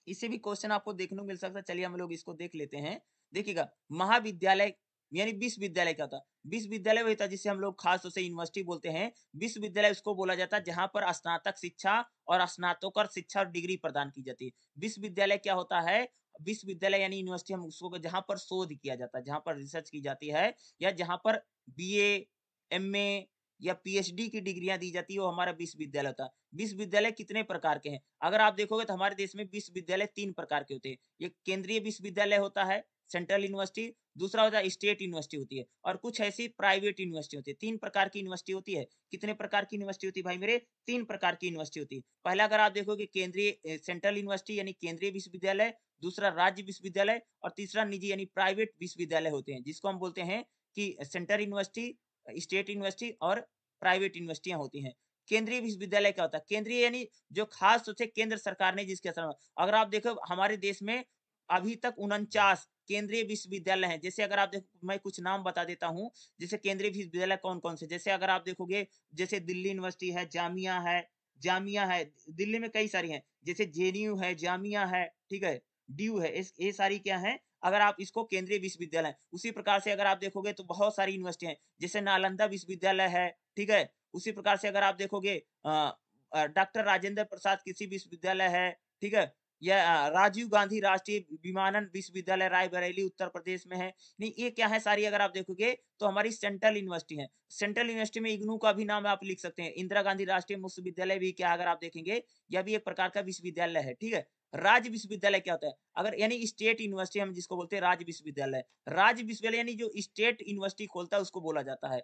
इसे भी क्वेश्चन आपको देखने को मिल सकता है। चलिए हम लोग इसको देख लेते हैं। देखिएगा, महाविद्यालय यानी विश्वविद्यालय क्या था। विश्वविद्यालय वही था जिसे हम लोग खास तौर से यूनिवर्सिटी बोलते हैं। विश्वविद्यालय उसको बोला जाता है जहाँ पर स्नातक शिक्षा और स्नातकोत्तर शिक्षा और डिग्री प्रदान की जाती है। विश्वविद्यालय क्या होता है? विश्वविद्यालय यानी यूनिवर्सिटी हम उसको जहाँ पर शोध किया जाता है, जहाँ पर रिसर्च की जाती है या जहाँ पर बी एमए या पीएचडी की डिग्रियाँ दी जाती है, वो हमारा विश्वविद्यालय होता है। विश्वविद्यालय कितने प्रकार के हैं? अगर आप देखोगे तो हमारे देश में विश्वविद्यालय तीन प्रकार के होते हैं। एक केंद्रीय विश्वविद्यालय होता है सेंट्रल यूनिवर्सिटी, दूसरा होता है स्टेट यूनिवर्सिटी होती है। और कुछ ऐसी प्राइवेट यूनिवर्सिटी होती है। तीन प्रकार की यूनिवर्सिटी होती है। कितने प्रकार की यूनिवर्सिटी होती है भाई मेरे? तीन प्रकार की यूनिवर्सिटी होती है। पहला अगर आप देखोगे केंद्रीय सेंट्रल यूनिवर्सिटी यानी केंद्रीय विश्वविद्यालय, दूसरा राज्य विश्वविद्यालय और तीसरा निजी यानी प्राइवेट विश्वविद्यालय होते हैं, जिसको हम बोलते हैं कि सेंट्रल यूनिवर्सिटी, स्टेट यूनिवर्सिटी और प्राइवेट यूनिवर्सिटियाँ होती हैं। केंद्रीय विश्वविद्यालय क्या होता है? केंद्रीय यानी जो खास तौर से केंद्र सरकार ने जिसके असर अगर आप देखो हमारे देश में अभी तक उनचास केंद्रीय विश्वविद्यालय हैं। जैसे अगर आप देखो, मैं कुछ नाम बता देता हूँ, जैसे केंद्रीय विश्वविद्यालय कौन कौन से? जैसे अगर आप देखोगे, जैसे दिल्ली यूनिवर्सिटी है, जामिया है जामिया है, दिल्ली में कई सारी हैं। जैसे जेएनयू है, जामिया है, ठीक है, डीयू है ये सारी क्या है? अगर आप इसको केंद्रीय विश्वविद्यालय उसी प्रकार से अगर आप देखोगे तो बहुत सारी यूनिवर्सिटी है। जैसे नालंदा विश्वविद्यालय है, ठीक है, उसी प्रकार से अगर आप देखोगे डॉक्टर राजेंद्र प्रसाद कृषि विश्वविद्यालय है, ठीक है यह राजीव गांधी राष्ट्रीय विमानन विश्वविद्यालय रायबरेली, उत्तर प्रदेश में है। नहीं, ये क्या है सारी अगर आप देखोगे तो हमारी सेंट्रल यूनिवर्सिटी है। सेंट्रल यूनिवर्सिटी में इग्नू का भी नाम आप लिख सकते हैं। इंदिरा गांधी राष्ट्रीय विश्वविद्यालय भी क्या अगर आप देखेंगे, यह भी एक प्रकार का विश्वविद्यालय है, ठीक है? राज्य विश्वविद्यालय क्या होता है? अगर यानी स्टेट यूनिवर्सिटी हम जिसको बोलते हैं, राज्य विश्वविद्यालय। राज्य विश्वविद्यालय यानी जो स्टेट यूनिवर्सिटी खोलता है, उसको बोला जाता है।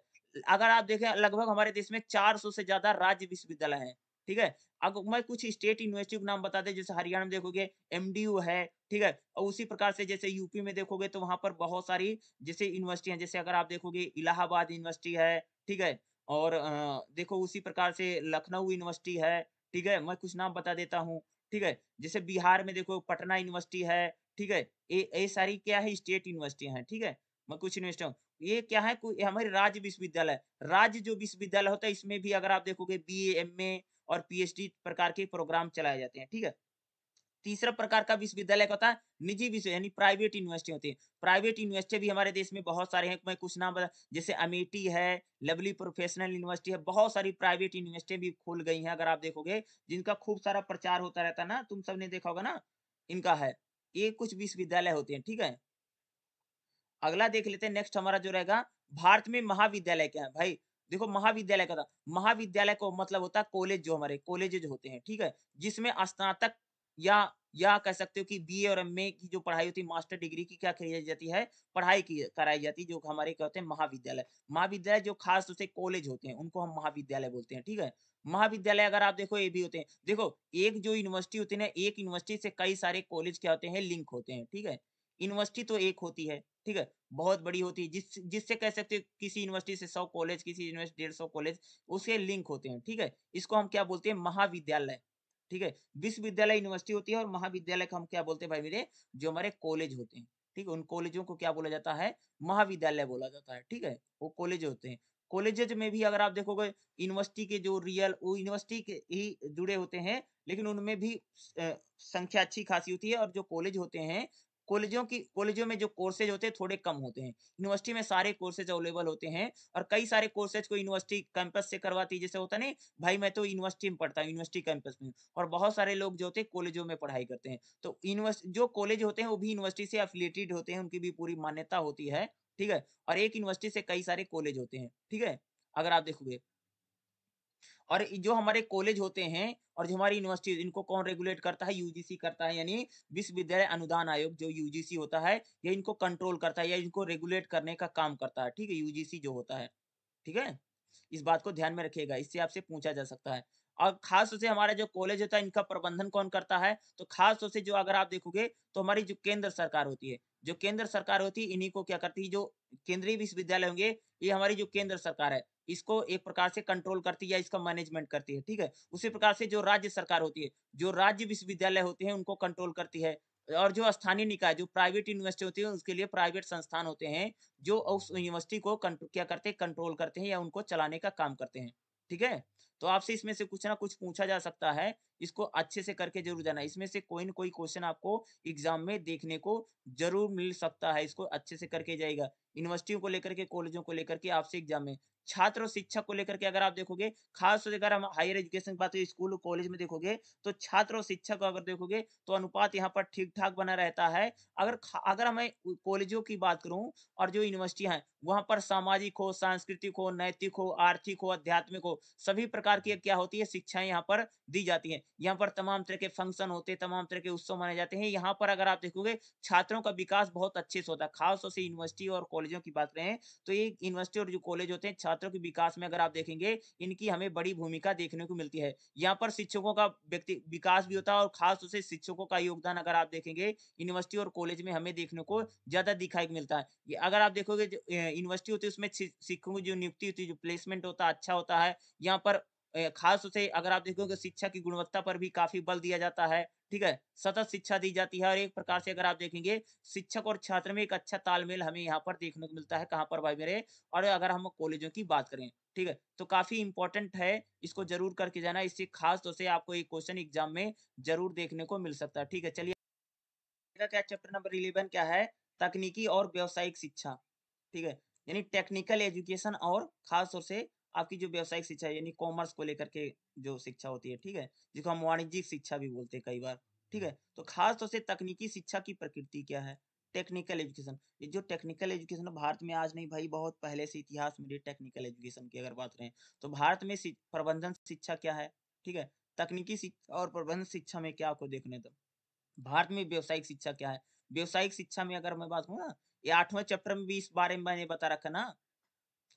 अगर आप देखें, लगभग हमारे देश में 400 से ज़्यादा राज्य विश्वविद्यालय हैं। ठीक है? अब मैं कुछ स्टेट यूनिवर्सिटी का नाम बता दे जैसे हरियाणा में देखोगे एमडीयू है, ठीक है? और उसी प्रकार से जैसे यूपी में देखोगे तो वहाँ पर बहुत सारी जैसे यूनिवर्सिटी है, जैसे अगर आप देखोगे, इलाहाबाद यूनिवर्सिटी है, ठीक है? और देखो उसी प्रकार से लखनऊ यूनिवर्सिटी है, ठीक है? मैं कुछ नाम बता देता हूँ, ठीक है? जैसे बिहार में देखो, पटना यूनिवर्सिटी है, ठीक है? ये सारी क्या है स्टेट यूनिवर्सिटी है, ठीक है? मैं कुछ यूनिवर्सिटी ये क्या है हमारे राज्य विश्वविद्यालय राज्य जो विश्वविद्यालय होता है, इसमें भी अगर आप देखोगे बी एम ए और पीएचडी प्रकार के प्रोग्राम चलाए जाते हैं, ठीक है? तीसरा प्रकार का विश्वविद्यालय का होता है, निजी विश्व, यानी प्राइवेट यूनिवर्सिटी होती है। प्राइवेट यूनिवर्सिटी भी हमारे देश में बहुत सारे हैं, मैं कुछ नाम बता, जैसे अमेठी है लवली प्रोफेशनल यूनिवर्सिटी है, बहुत सारी प्राइवेट यूनिवर्सिटी भी खुल गई हैं, अगर आप देखोगे, जिनका खूब सारा प्रचार होता रहता है ना, तुम सबने देखा होगा ना, इनका है। ये कुछ विश्वविद्यालय होते हैं, ठीक है? अगला देख लेते हैं नेक्स्ट हमारा जो रहेगा, भारत में महाविद्यालय क्या है? भाई देखो महाविद्यालय का था, महाविद्यालय को मतलब होता है कॉलेज जो हमारे कॉलेज होते हैं, ठीक है? जिसमें स्नातक या या कह सकते हो कि बीए और एमए की जो पढ़ाई होती है मास्टर डिग्री की क्या कराई जाती है? पढ़ाई की कराई जाती है, जो हमारे क्या होते हैं, महाविद्यालय। महाविद्यालय जो खास तौर से कॉलेज होते हैं, उनको हम महाविद्यालय बोलते हैं, ठीक है? महाविद्यालय अगर आप देखो, ये भी होते हैं। देखो, एक जो यूनिवर्सिटी होती है ना, एक यूनिवर्सिटी से कई सारे कॉलेज क्या होते हैं लिंक होते हैं, ठीक है? यूनिवर्सिटी तो एक होती है, ठीक है? बहुत बड़ी होती है, जिस, जिससे कह सकते हो किसी यूनिवर्सिटी से सौ कॉलेज, किसी यूनिवर्सिटी डेढ़ सौ कॉलेज, उसके लिंक होते हैं, ठीक है? इसको हम क्या बोलते हैं? महाविद्यालय, ठीक है? विश्वविद्यालय यूनिवर्सिटी होती है और महाविद्यालय का हम क्या बोलते हैं भाई मेरे? जो हमारे कॉलेज होते हैं, ठीक है? उन कॉलेजों को क्या बोला जाता है? महाविद्यालय बोला जाता है, ठीक है? वो कॉलेज होते हैं। कॉलेजेज में भी अगर आप देखोगे, यूनिवर्सिटी के जो रियल, वो यूनिवर्सिटी के ही जुड़े होते हैं, लेकिन उनमें भी संख्या अच्छी खासी होती है और जो कॉलेज होते हैं कॉलेजों की, कॉलेजों में जो कोर्सेज होते हैं, थोड़े कम होते हैं। यूनिवर्सिटी में सारे कोर्सेज अवेलेबल होते हैं और कई सारे कोर्सेज को यूनिवर्सिटी कैंपस से करवाती है। जैसे होता नहीं, भाई मैं तो यूनिवर्सिटी में पढ़ता हूँ यूनिवर्सिटी कैंपस में। और बहुत सारे लोग जो होते हैं, कॉलेजों में पढ़ाई करते हैं। तो यूनिवर्सिटी जो कॉलेज होते हैं, वो भी यूनिवर्सिटी से अफिलेटेड होते हैं, उनकी भी पूरी मान्यता होती है, ठीक है? और एक यूनिवर्सिटी से कई सारे कॉलेज होते हैं, ठीक है? अगर आप देखोगे और जो हमारे कॉलेज होते हैं और जो हमारी यूनिवर्सिटी, इनको कौन रेगुलेट करता है? यूजीसी करता है, यानी विश्वविद्यालय अनुदान आयोग जो यूजीसी होता है, ये इनको कंट्रोल करता है या इनको रेगुलेट करने का काम करता है, ठीक है? यूजीसी जो होता है, ठीक है? इस बात को ध्यान में रखिएगा, इससे आपसे पूछा जा सकता है। और खास तौर से हमारा जो कॉलेज होता है, इनका प्रबंधन कौन करता है? तो खास तौर से जो अगर आप देखोगे तो हमारी जो केंद्र सरकार होती है जो केंद्र सरकार होती है इन्हीं को क्या करती है जो केंद्रीय विश्वविद्यालय होंगे, ये हमारी जो केंद्र सरकार है, इसको एक प्रकार से कंट्रोल करती है या इसका मैनेजमेंट करती है, ठीक है? उसी प्रकार से जो राज्य सरकार होती है, जो राज्य विश्वविद्यालय होते हैं, उनको कंट्रोल करती है। और जो स्थानीय निकाय, जो प्राइवेट यूनिवर्सिटी होती है, उसके लिए प्राइवेट संस्थान होते हैं, जो उस यूनिवर्सिटी को क्या करते हैं कंट्रोल करते हैं या उनको चलाने का काम करते हैं, ठीक है? तो आपसे इसमें से कुछ ना कुछ पूछा जा सकता है इसको अच्छे से करके ज़रूर जाना। इसमें से कोई ना कोई क्वेश्चन आपको एग्ज़ाम में देखने को ज़रूर मिल सकता है, इसको अच्छे से करके जाएगा। यूनिवर्सिटियों को लेकर के, कॉलेजों को लेकर के, आपसे एग्ज़ाम में। छात्र और शिक्षक को लेकर के अगर आप देखोगे, खास तौर अगर हम हायर एजुकेशन की बात स्कूल कॉलेज में देखोगे तो छात्र और शिक्षक को अगर देखोगे तो अनुपात यहाँ पर ठीक ठाक बना रहता है। अगर अगर मैं कॉलेजों की बात करूँ और जो यूनिवर्सिटी है, वहाँ पर सामाजिक हो, सांस्कृतिक हो, नैतिक हो, आर्थिक हो, आध्यात्मिक हो, सभी प्रकार की क्या होती है, शिक्षाएँ यहाँ पर दी जाती है। यहाँ पर तमाम तरह के फ़ंक्शन होते हैं तमाम तरह के उत्सव माने जाते हैं। यहाँ पर अगर आप देखोगे, छात्रों का विकास बहुत अच्छे से होता है खास तौर से यूनिवर्सिटी और कॉलेजों की बात करें तो ये यूनिवर्सिटी और जो कॉलेज होते हैं, छात्रों के विकास में अगर आप देखेंगे, इनकी हमें बड़ी भूमिका देखने को मिलती है। यहाँ पर शिक्षकों का व्यक्ति, विकास भी होता है और खास तौर से शिक्षकों का योगदान अगर आप देखेंगे यूनिवर्सिटी और कॉलेज में हमें देखने को ज़्यादा दिखाई मिलता है। अगर आप देखोगे यूनिवर्सिटी होती है, उसमें शिक्षकों की जो नियुक्ति होती है, जो प्लेसमेंट होता है अच्छा होता है, यहाँ पर खास से अगर आप देखोगे शिक्षा की गुणवत्ता पर भी काफ़ी बल दिया जाता है, ठीक है? सतत शिक्षा दी जाती है और एक प्रकार से अगर आप देखेंगे, शिक्षक और छात्र में एक अच्छा तालमेल हमें यहाँ पर देखने को मिलता है, कहाँ पर भाई मेरे? और अगर हम कॉलेजों की बात करें, ठीक है? तो काफ़ी इंपॉर्टेंट है, इसको ज़रूर करके जाना, इससे खास तौर से आपको एक क्वेश्चन एग्ज़ाम में ज़रूर देखने को मिल सकता है, ठीक है? चलिए क्या चैप्टर नंबर इलेवन क्या है? तकनीकी और व्यावसायिक शिक्षा, ठीक है? यानी टेक्निकल एजुकेशन और खास तौर से आपकी जो व्यावसायिक शिक्षा यानी कॉमर्स को लेकर के जो शिक्षा होती है, ठीक है? जिसको हम वाणिज्यिक शिक्षा भी बोलते हैं कई बार, ठीक है? तो खास तौर से तकनीकी शिक्षा की प्रकृति क्या है? Technical education. ये जो टेक्निकल एजुकेशन भारत में आज नहीं भाई, बहुत पहले से इतिहास में टेक्निकल एजुकेशन की अगर बात करें। तो भारत में प्रबंधन शिक्षा क्या है? ठीक है? तकनीकी शिक्षा और प्रबंधन शिक्षा में क्या आपको देखने तो भारत में व्यवसायिक शिक्षा क्या है? व्यवसायिक शिक्षा में अगर मैं बात करूँ ना, ये आठवें चैप्टर में भी इस बारे में मैंने बता रखा ना।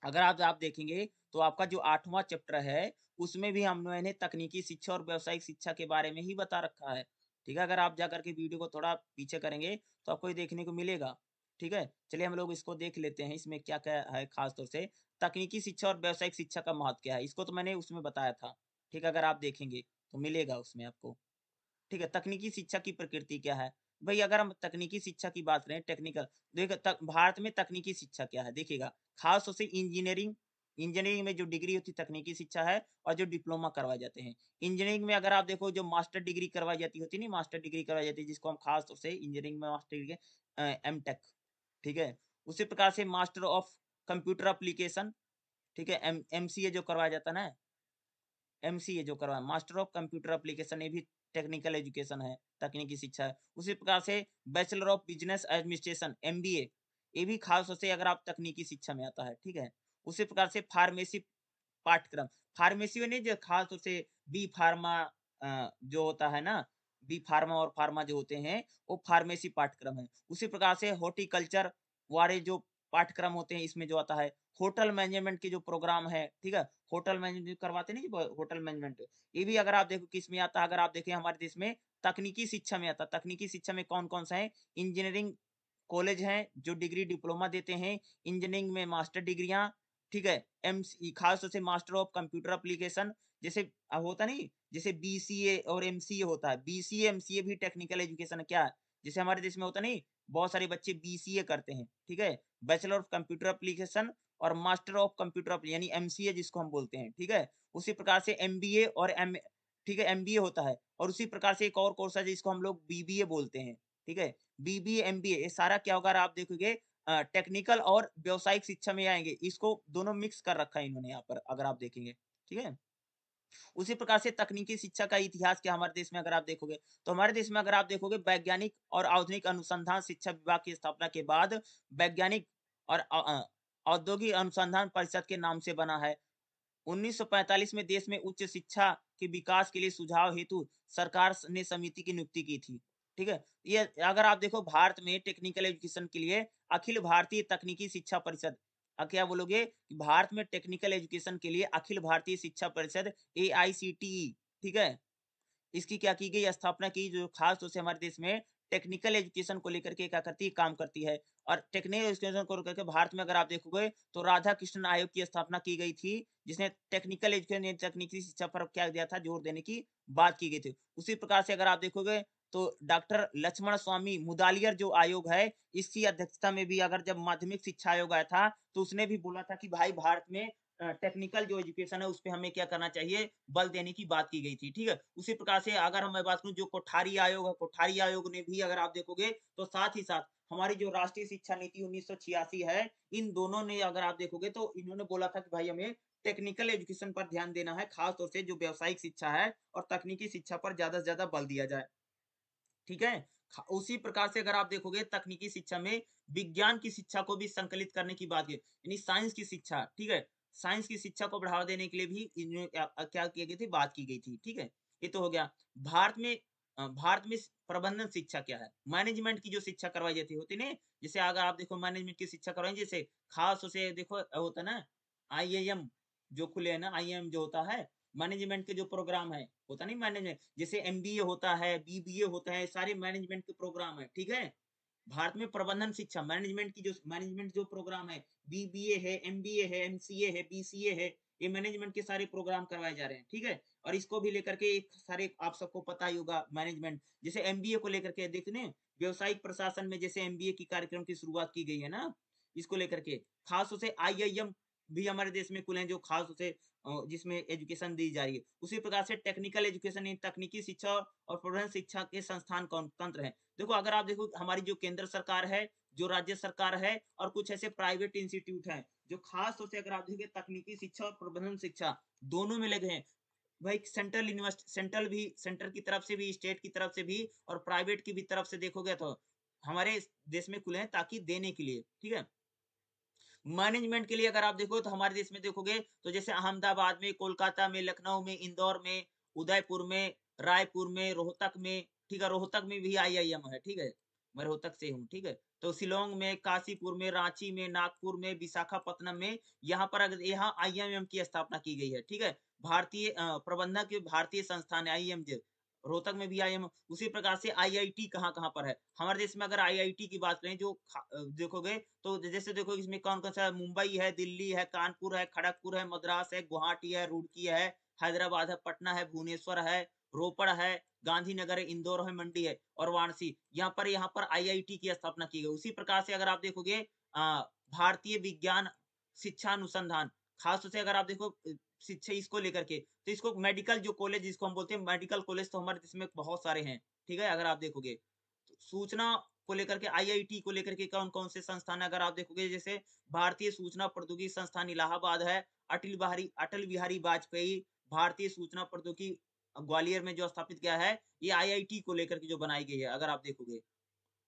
अगर आप आप देखेंगे तो आपका जो आठवां चैप्टर है, उसमें भी हमने तकनीकी शिक्षा और व्यवसायिक शिक्षा के बारे में ही बता रखा है। ठीक है, अगर आप जाकर के वीडियो को थोड़ा पीछे करेंगे तो आपको ये देखने को मिलेगा। ठीक है, चलिए हम लोग इसको देख लेते हैं, इसमें क्या क्या है खास तौर से। तकनीकी शिक्षा और व्यावसायिक शिक्षा का महत्व क्या है, इसको तो मैंने उसमें बताया था। ठीक है, अगर आप देखेंगे तो मिलेगा उसमें आपको। ठीक है, तकनीकी शिक्षा की प्रकृति क्या है? भाई, अगर हम तकनीकी शिक्षा की बात करें, टेक्निकल देखिए भारत में तकनीकी शिक्षा क्या है? देखिएगा खास तौर से इंजीनियरिंग इंजीनियरिंग में जो डिग्री होती है तकनीकी शिक्षा है और जो डिप्लोमा करवाए जाते हैं। इंजीनियरिंग में अगर आप देखो, जो मास्टर डिग्री करवाई जाती होती, नहीं मास्टर डिग्री करवाई जाती है जिसको हम खास तौर से इंजीनियरिंग में मास्टर डिग्री एम टेक ठीक है? उसी प्रकार से मास्टर ऑफ़ कंप्यूटर अप्लीकेशन ठीक है? एम एम सी ए जो करवाया जाता है ना? एम सी ए जो करवाया, मास्टर ऑफ़ कंप्यूटर अप्लीकेशन ये भी टेक्निकल एजुकेशन है, तकनीकी शिक्षा है। उसी प्रकार से bachelor of business administration M B A ये भी खास तौर से अगर आप तकनीकी शिक्षा में आता है, ठीक है? उसी प्रकार से फार्मेसी पाठ्यक्रम। फार्मेसी में नहीं, जो खास तौर से बी फार्मा जो होता है ना, बी फार्मा और फार्मा जो होते हैं, वो फार्मेसी पाठ्यक्रम है। उसी प्रकार से हॉर्टिकल्चर वाले जो पाठ्यक्रम होते हैं, इसमें जो आता है, होटल मैनेजमेंट के जो प्रोग्राम है, ठीक है? होटल मैनेजमेंट करवाते नहीं होटल मैनेजमेंट? ये भी अगर आप देखो किसमें आता है, अगर आप देखें हमारे देश में, तकनीकी शिक्षा में आता तकनीकी शिक्षा में कौन कौन सा है? इंजीनियरिंग कॉलेज हैं, जो डिग्री डिप्लोमा देते हैं, इंजीनियरिंग में मास्टर डिग्रियाँ ठीक है एम खास तौर से मास्टर ऑफ़ कंप्यूटर एप्लीकेशन जैसे होता नहीं, जैसे बीसीए और एमसीए होता है। बीसीए एमसीए भी टेक्निकल एजुकेशन क्या है? जैसे हमारे देश में होता नहीं, बहुत सारे बच्चे बीसीए करते हैं, ठीक है? बैचलर ऑफ़ कंप्यूटर अप्लीकेशन और मास्टर ऑफ़ कंप्यूटर यानी एमसीए जिसको हम बोलते हैं, ठीक है? उसी प्रकार से एमबीए और एम ठीक है एमबीए होता है और उसी प्रकार से एक और कोर्स है जिसको हम लोग बीबीए बोलते हैं, ठीक है? बीबीए एमबीए ये सारा क्या होगा आप देखोगे टेक्निकल और व्यवसायिक शिक्षा में आएँगे। इसको दोनों मिक्स कर रखा है इन्होंने यहाँ पर, अगर आप देखेंगे, ठीक है? उसी प्रकार से तकनीकी शिक्षा का इतिहास क्या हमारे देश में अगर आप देखोगे तो हमारे देश में अगर आप देखोगे, वैज्ञानिक और आधुनिक अनुसंधान शिक्षा विभाग की स्थापना के बाद वैज्ञानिक और औद्योगिक अनुसंधान परिषद के नाम से बना है। 1945 में देश में उच्च शिक्षा के विकास के लिए सुझाव हेतु सरकार ने समिति की नियुक्ति की थी। ठीक है? ये अगर आप देखो भारत में टेक्निकल एजुकेशन के लिए अखिल भारतीय तकनीकी शिक्षा परिषद क्या बोलोगे? भारत में टेक्निकल एजुकेशन के लिए अखिल भारतीय शिक्षा परिषद ए ठीक है? इसकी क्या की गई? स्थापना की जो खास तौर से हमारे देश में टेक्निकल एजुकेशन को लेकर के क्या करती है? काम करती है। और टेक्निकल एजुकेशन को लेकर के भारत में अगर आप देखोगे तो राधा कृष्ण आयोग की स्थापना की गई थी, जिसने टेक्निकल एजुकेशन तकनीकी शिक्षा पर क्या दिया था? ज़ोर देने की बात की गई थी। उसी प्रकार से अगर आप देखोगे तो डॉक्टर लक्ष्मण स्वामी मुदालियर जो आयोग है, इसकी अध्यक्षता में भी अगर जब माध्यमिक शिक्षा आयोग आया था तो उसने भी बोला था कि भाई भारत में टेक्निकल जो एजुकेशन है, उस पर हमें क्या करना चाहिए? बल देने की बात की गई थी, ठीक है? उसी प्रकार से अगर हम बात करूँ जो कोठारी आयोग है, कोठारी आयोग ने भी अगर आप देखोगे तो साथ ही साथ हमारी जो राष्ट्रीय शिक्षा नीति उन्नीस सौ छियासी है, इन दोनों ने अगर आप देखोगे तो इन्होंने बोला था कि भाई हमें टेक्निकल एजुकेशन पर ध्यान देना है खास तौर से जो व्यावसायिक शिक्षा है और तकनीकी शिक्षा पर ज़्यादा से ज़्यादा बल दिया जाए। ठीक है? उसी प्रकार से अगर आप देखोगे, तकनीकी शिक्षा में विज्ञान की शिक्षा को भी संकलित करने की बात यानी साइंस की शिक्षा, ठीक है? साइंस की शिक्षा को बढ़ावा देने के लिए भी क्या की गई थी? बात की गई थी, ठीक है? ये तो हो गया। भारत में भारत में प्रबंधन शिक्षा क्या है? मैनेजमेंट की जो शिक्षा करवाई जाती होती नहीं? जैसे अगर आप देखो मैनेजमेंट की शिक्षा करवाई, जैसे खास उसे देखो होता ना आईएम जो खुले है ना आईएम जो होता है मैनेजमेंट के जो प्रोग्राम है, होता नहीं मैनेजमेंट जैसे एम होता है बीबीए होता है, सारे मैनेजमेंट के प्रोग्राम है, ठीक है? भारत में प्रबंधन शिक्षा मैनेजमेंट की जो मैनेजमेंट जो प्रोग्राम है बीबीए है एमबीए है एमसीए है बीसीए है, ये मैनेजमेंट के सारे प्रोग्राम करवाए जा रहे हैं, ठीक है? और इसको भी लेकर के एक सारे आप सबको पता ही होगा मैनेजमेंट जैसे एमबीए को लेकर के देखने व्यवसायिक प्रशासन में जैसे एमबीए की कार्यक्रम की शुरुआत की गई है ना, इसको लेकर के, खास उसे आई भी हमारे देश में खुले हैं, जो खास उसे जिसमें एजुकेशन दी जा रही है। उसी प्रकार से टेक्निकल एजुकेशन तकनीकी शिक्षा और प्रबंधन शिक्षा के संस्थान तंत्र है। देखो, अगर आप देखो, हमारी जो केंद्र सरकार है, जो राज्य सरकार है, और कुछ ऐसे प्राइवेट इंस्टीट्यूट हैं, जो खास तौर से अगर आप देखिए तकनीकी शिक्षा और प्रबंधन शिक्षा दोनों में लगे हैं। भाई सेंट्रल यूनिवर्सिटी सेंट्रल भी सेंटर की तरफ़ से भी स्टेट की तरफ़ से भी, और प्राइवेट की भी तरफ़ से देखोगे तो हमारे देश में खुले हैं ताकि देने के लिए, ठीक है? मैनेजमेंट के लिए अगर आप देखो तो हमारे देश में देखोगे तो जैसे अहमदाबाद में, कोलकाता में, लखनऊ में, इंदौर में, उदयपुर में, रायपुर में, रोहतक में, ठीक है, रोहतक में भी आई है, ठीक है? मैं रोहतक से हूँ, ठीक है? तो शिलोंग में, काशीपुर में, रांची में, नागपुर में, विशाखापट्टनम में, यहाँ पर अगर, यहाँ आईएमएम की स्थापना की गई है, ठीक है? भारतीय प्रबंधक, भारतीय संस्थान है आई रोहतक में भी आई एम उसी प्रकार से आईआईटी कहाँ कहाँ पर है? हमारे देश में अगर आईआईटी की बात करें, जो देखोगे तो जैसे देखो इसमें कौन कौन सा, मुंबई है, दिल्ली है, कानपुर है, खड़गपुर है, मद्रास है, गुवाहाटी है, रुड़की है, हैदराबाद है, पटना है, भुवनेश्वर है, रोपड़ है, गांधीनगर है, इंदौर है, मंडी है और वाराणसी। यहाँ पर यहाँ पर आईआईटी की स्थापना की गई। उसी प्रकार से अगर आप देखोगे भारतीय विज्ञान शिक्षा अनुसंधान, खास तौर से अगर आप देखो शिक्षा इसको लेकर के। तो इसको मेडिकल जो कॉलेज जिसको हम बोलते हैं मेडिकल कॉलेज तो हमारे देश में बहुत सारे हैं, ठीक है, अगर आप देखोगे। तो सूचना को लेकर के आईआईटी को लेकर के कौन कौन से संस्थान अगर आप देखोगे, जैसे भारतीय सूचना प्रौद्योगिकी संस्थान इलाहाबाद है, अटल बिहारी अटल बिहारी वाजपेयी भारतीय सूचना प्रौद्योगिकी ग्वालियर में जो स्थापित किया है, ये आईआईटी को लेकर के जो बनाई गई है, अगर आप देखोगे।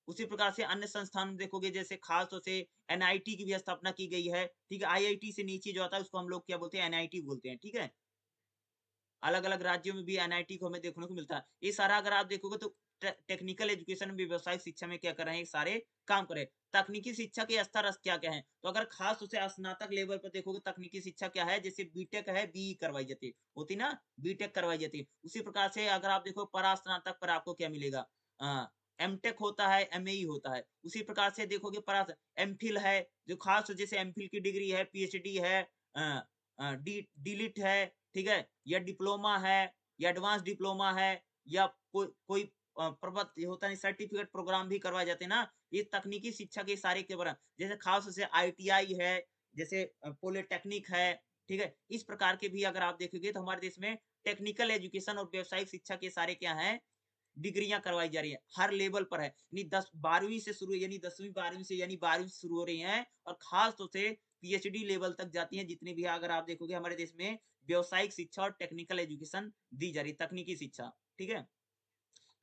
उसी प्रकार से अन्य संस्थान देखोगे, जैसे खास तौर से एनआईटी की भी स्थापना की गई है, ठीक है? आईआईटी से नीचे जो आता है, उसको हम लोग क्या बोलते हैं? एनआईटी बोलते हैं, ठीक है? अलग अलग राज्यों में भी एनआईटी को हमें देखने को मिलता है। ये सारा अगर आप देखोगे तो टेक्निकल एजुकेशन व्यवसायिक शिक्षा में क्या कर रहे हैं? सारे काम करे तकनीकी शिक्षा के स्तर क्या क्या है? तो अगर खास उसे स्नातक लेवल पर देखोगे, तकनीकी शिक्षा क्या है? जैसे बीटेक है बीई करवाई जाती है। होती ना? बीटेक करवाई जाती है। उसी प्रकार से अगर आप देखो, परा स्नातक पर आपको क्या मिलेगा? एम टेक होता है एम e होता है। उसी प्रकार से देखोगे परा एम है जो खास जैसे एम की डिग्री है पीएचडी है डी है ठीक है? या डिप्लोमा है या एडवांस डिप्लोमा है या को, कोई प्रबत होता नहीं सर्टिफिकेट प्रोग्राम भी करवाए जाते हैं ना ये तकनीकी शिक्षा के सारे के बारे जैसे खास से आईटीआई है जैसे पॉलिटेक्निक है ठीक है? इस प्रकार के भी अगर आप देखोगे तो हमारे देश में टेक्निकल एजुकेशन और व्यवसायिक शिक्षा के सारे क्या है डिग्रियाँ करवाई जा रही है। हर लेवल पर है। यानी दस बारहवीं से शुरू यानी दसवीं, बारहवीं से, यानी बारहवीं शुरू हो रही है और खास तौर से पीएचडी लेवल तक जाती है जितनी भी अगर आप देखोगे हमारे देश में व्यवसायिक शिक्षा और टेक्निकल एजुकेशन दी जा रही है, तकनीकी शिक्षा, ठीक है?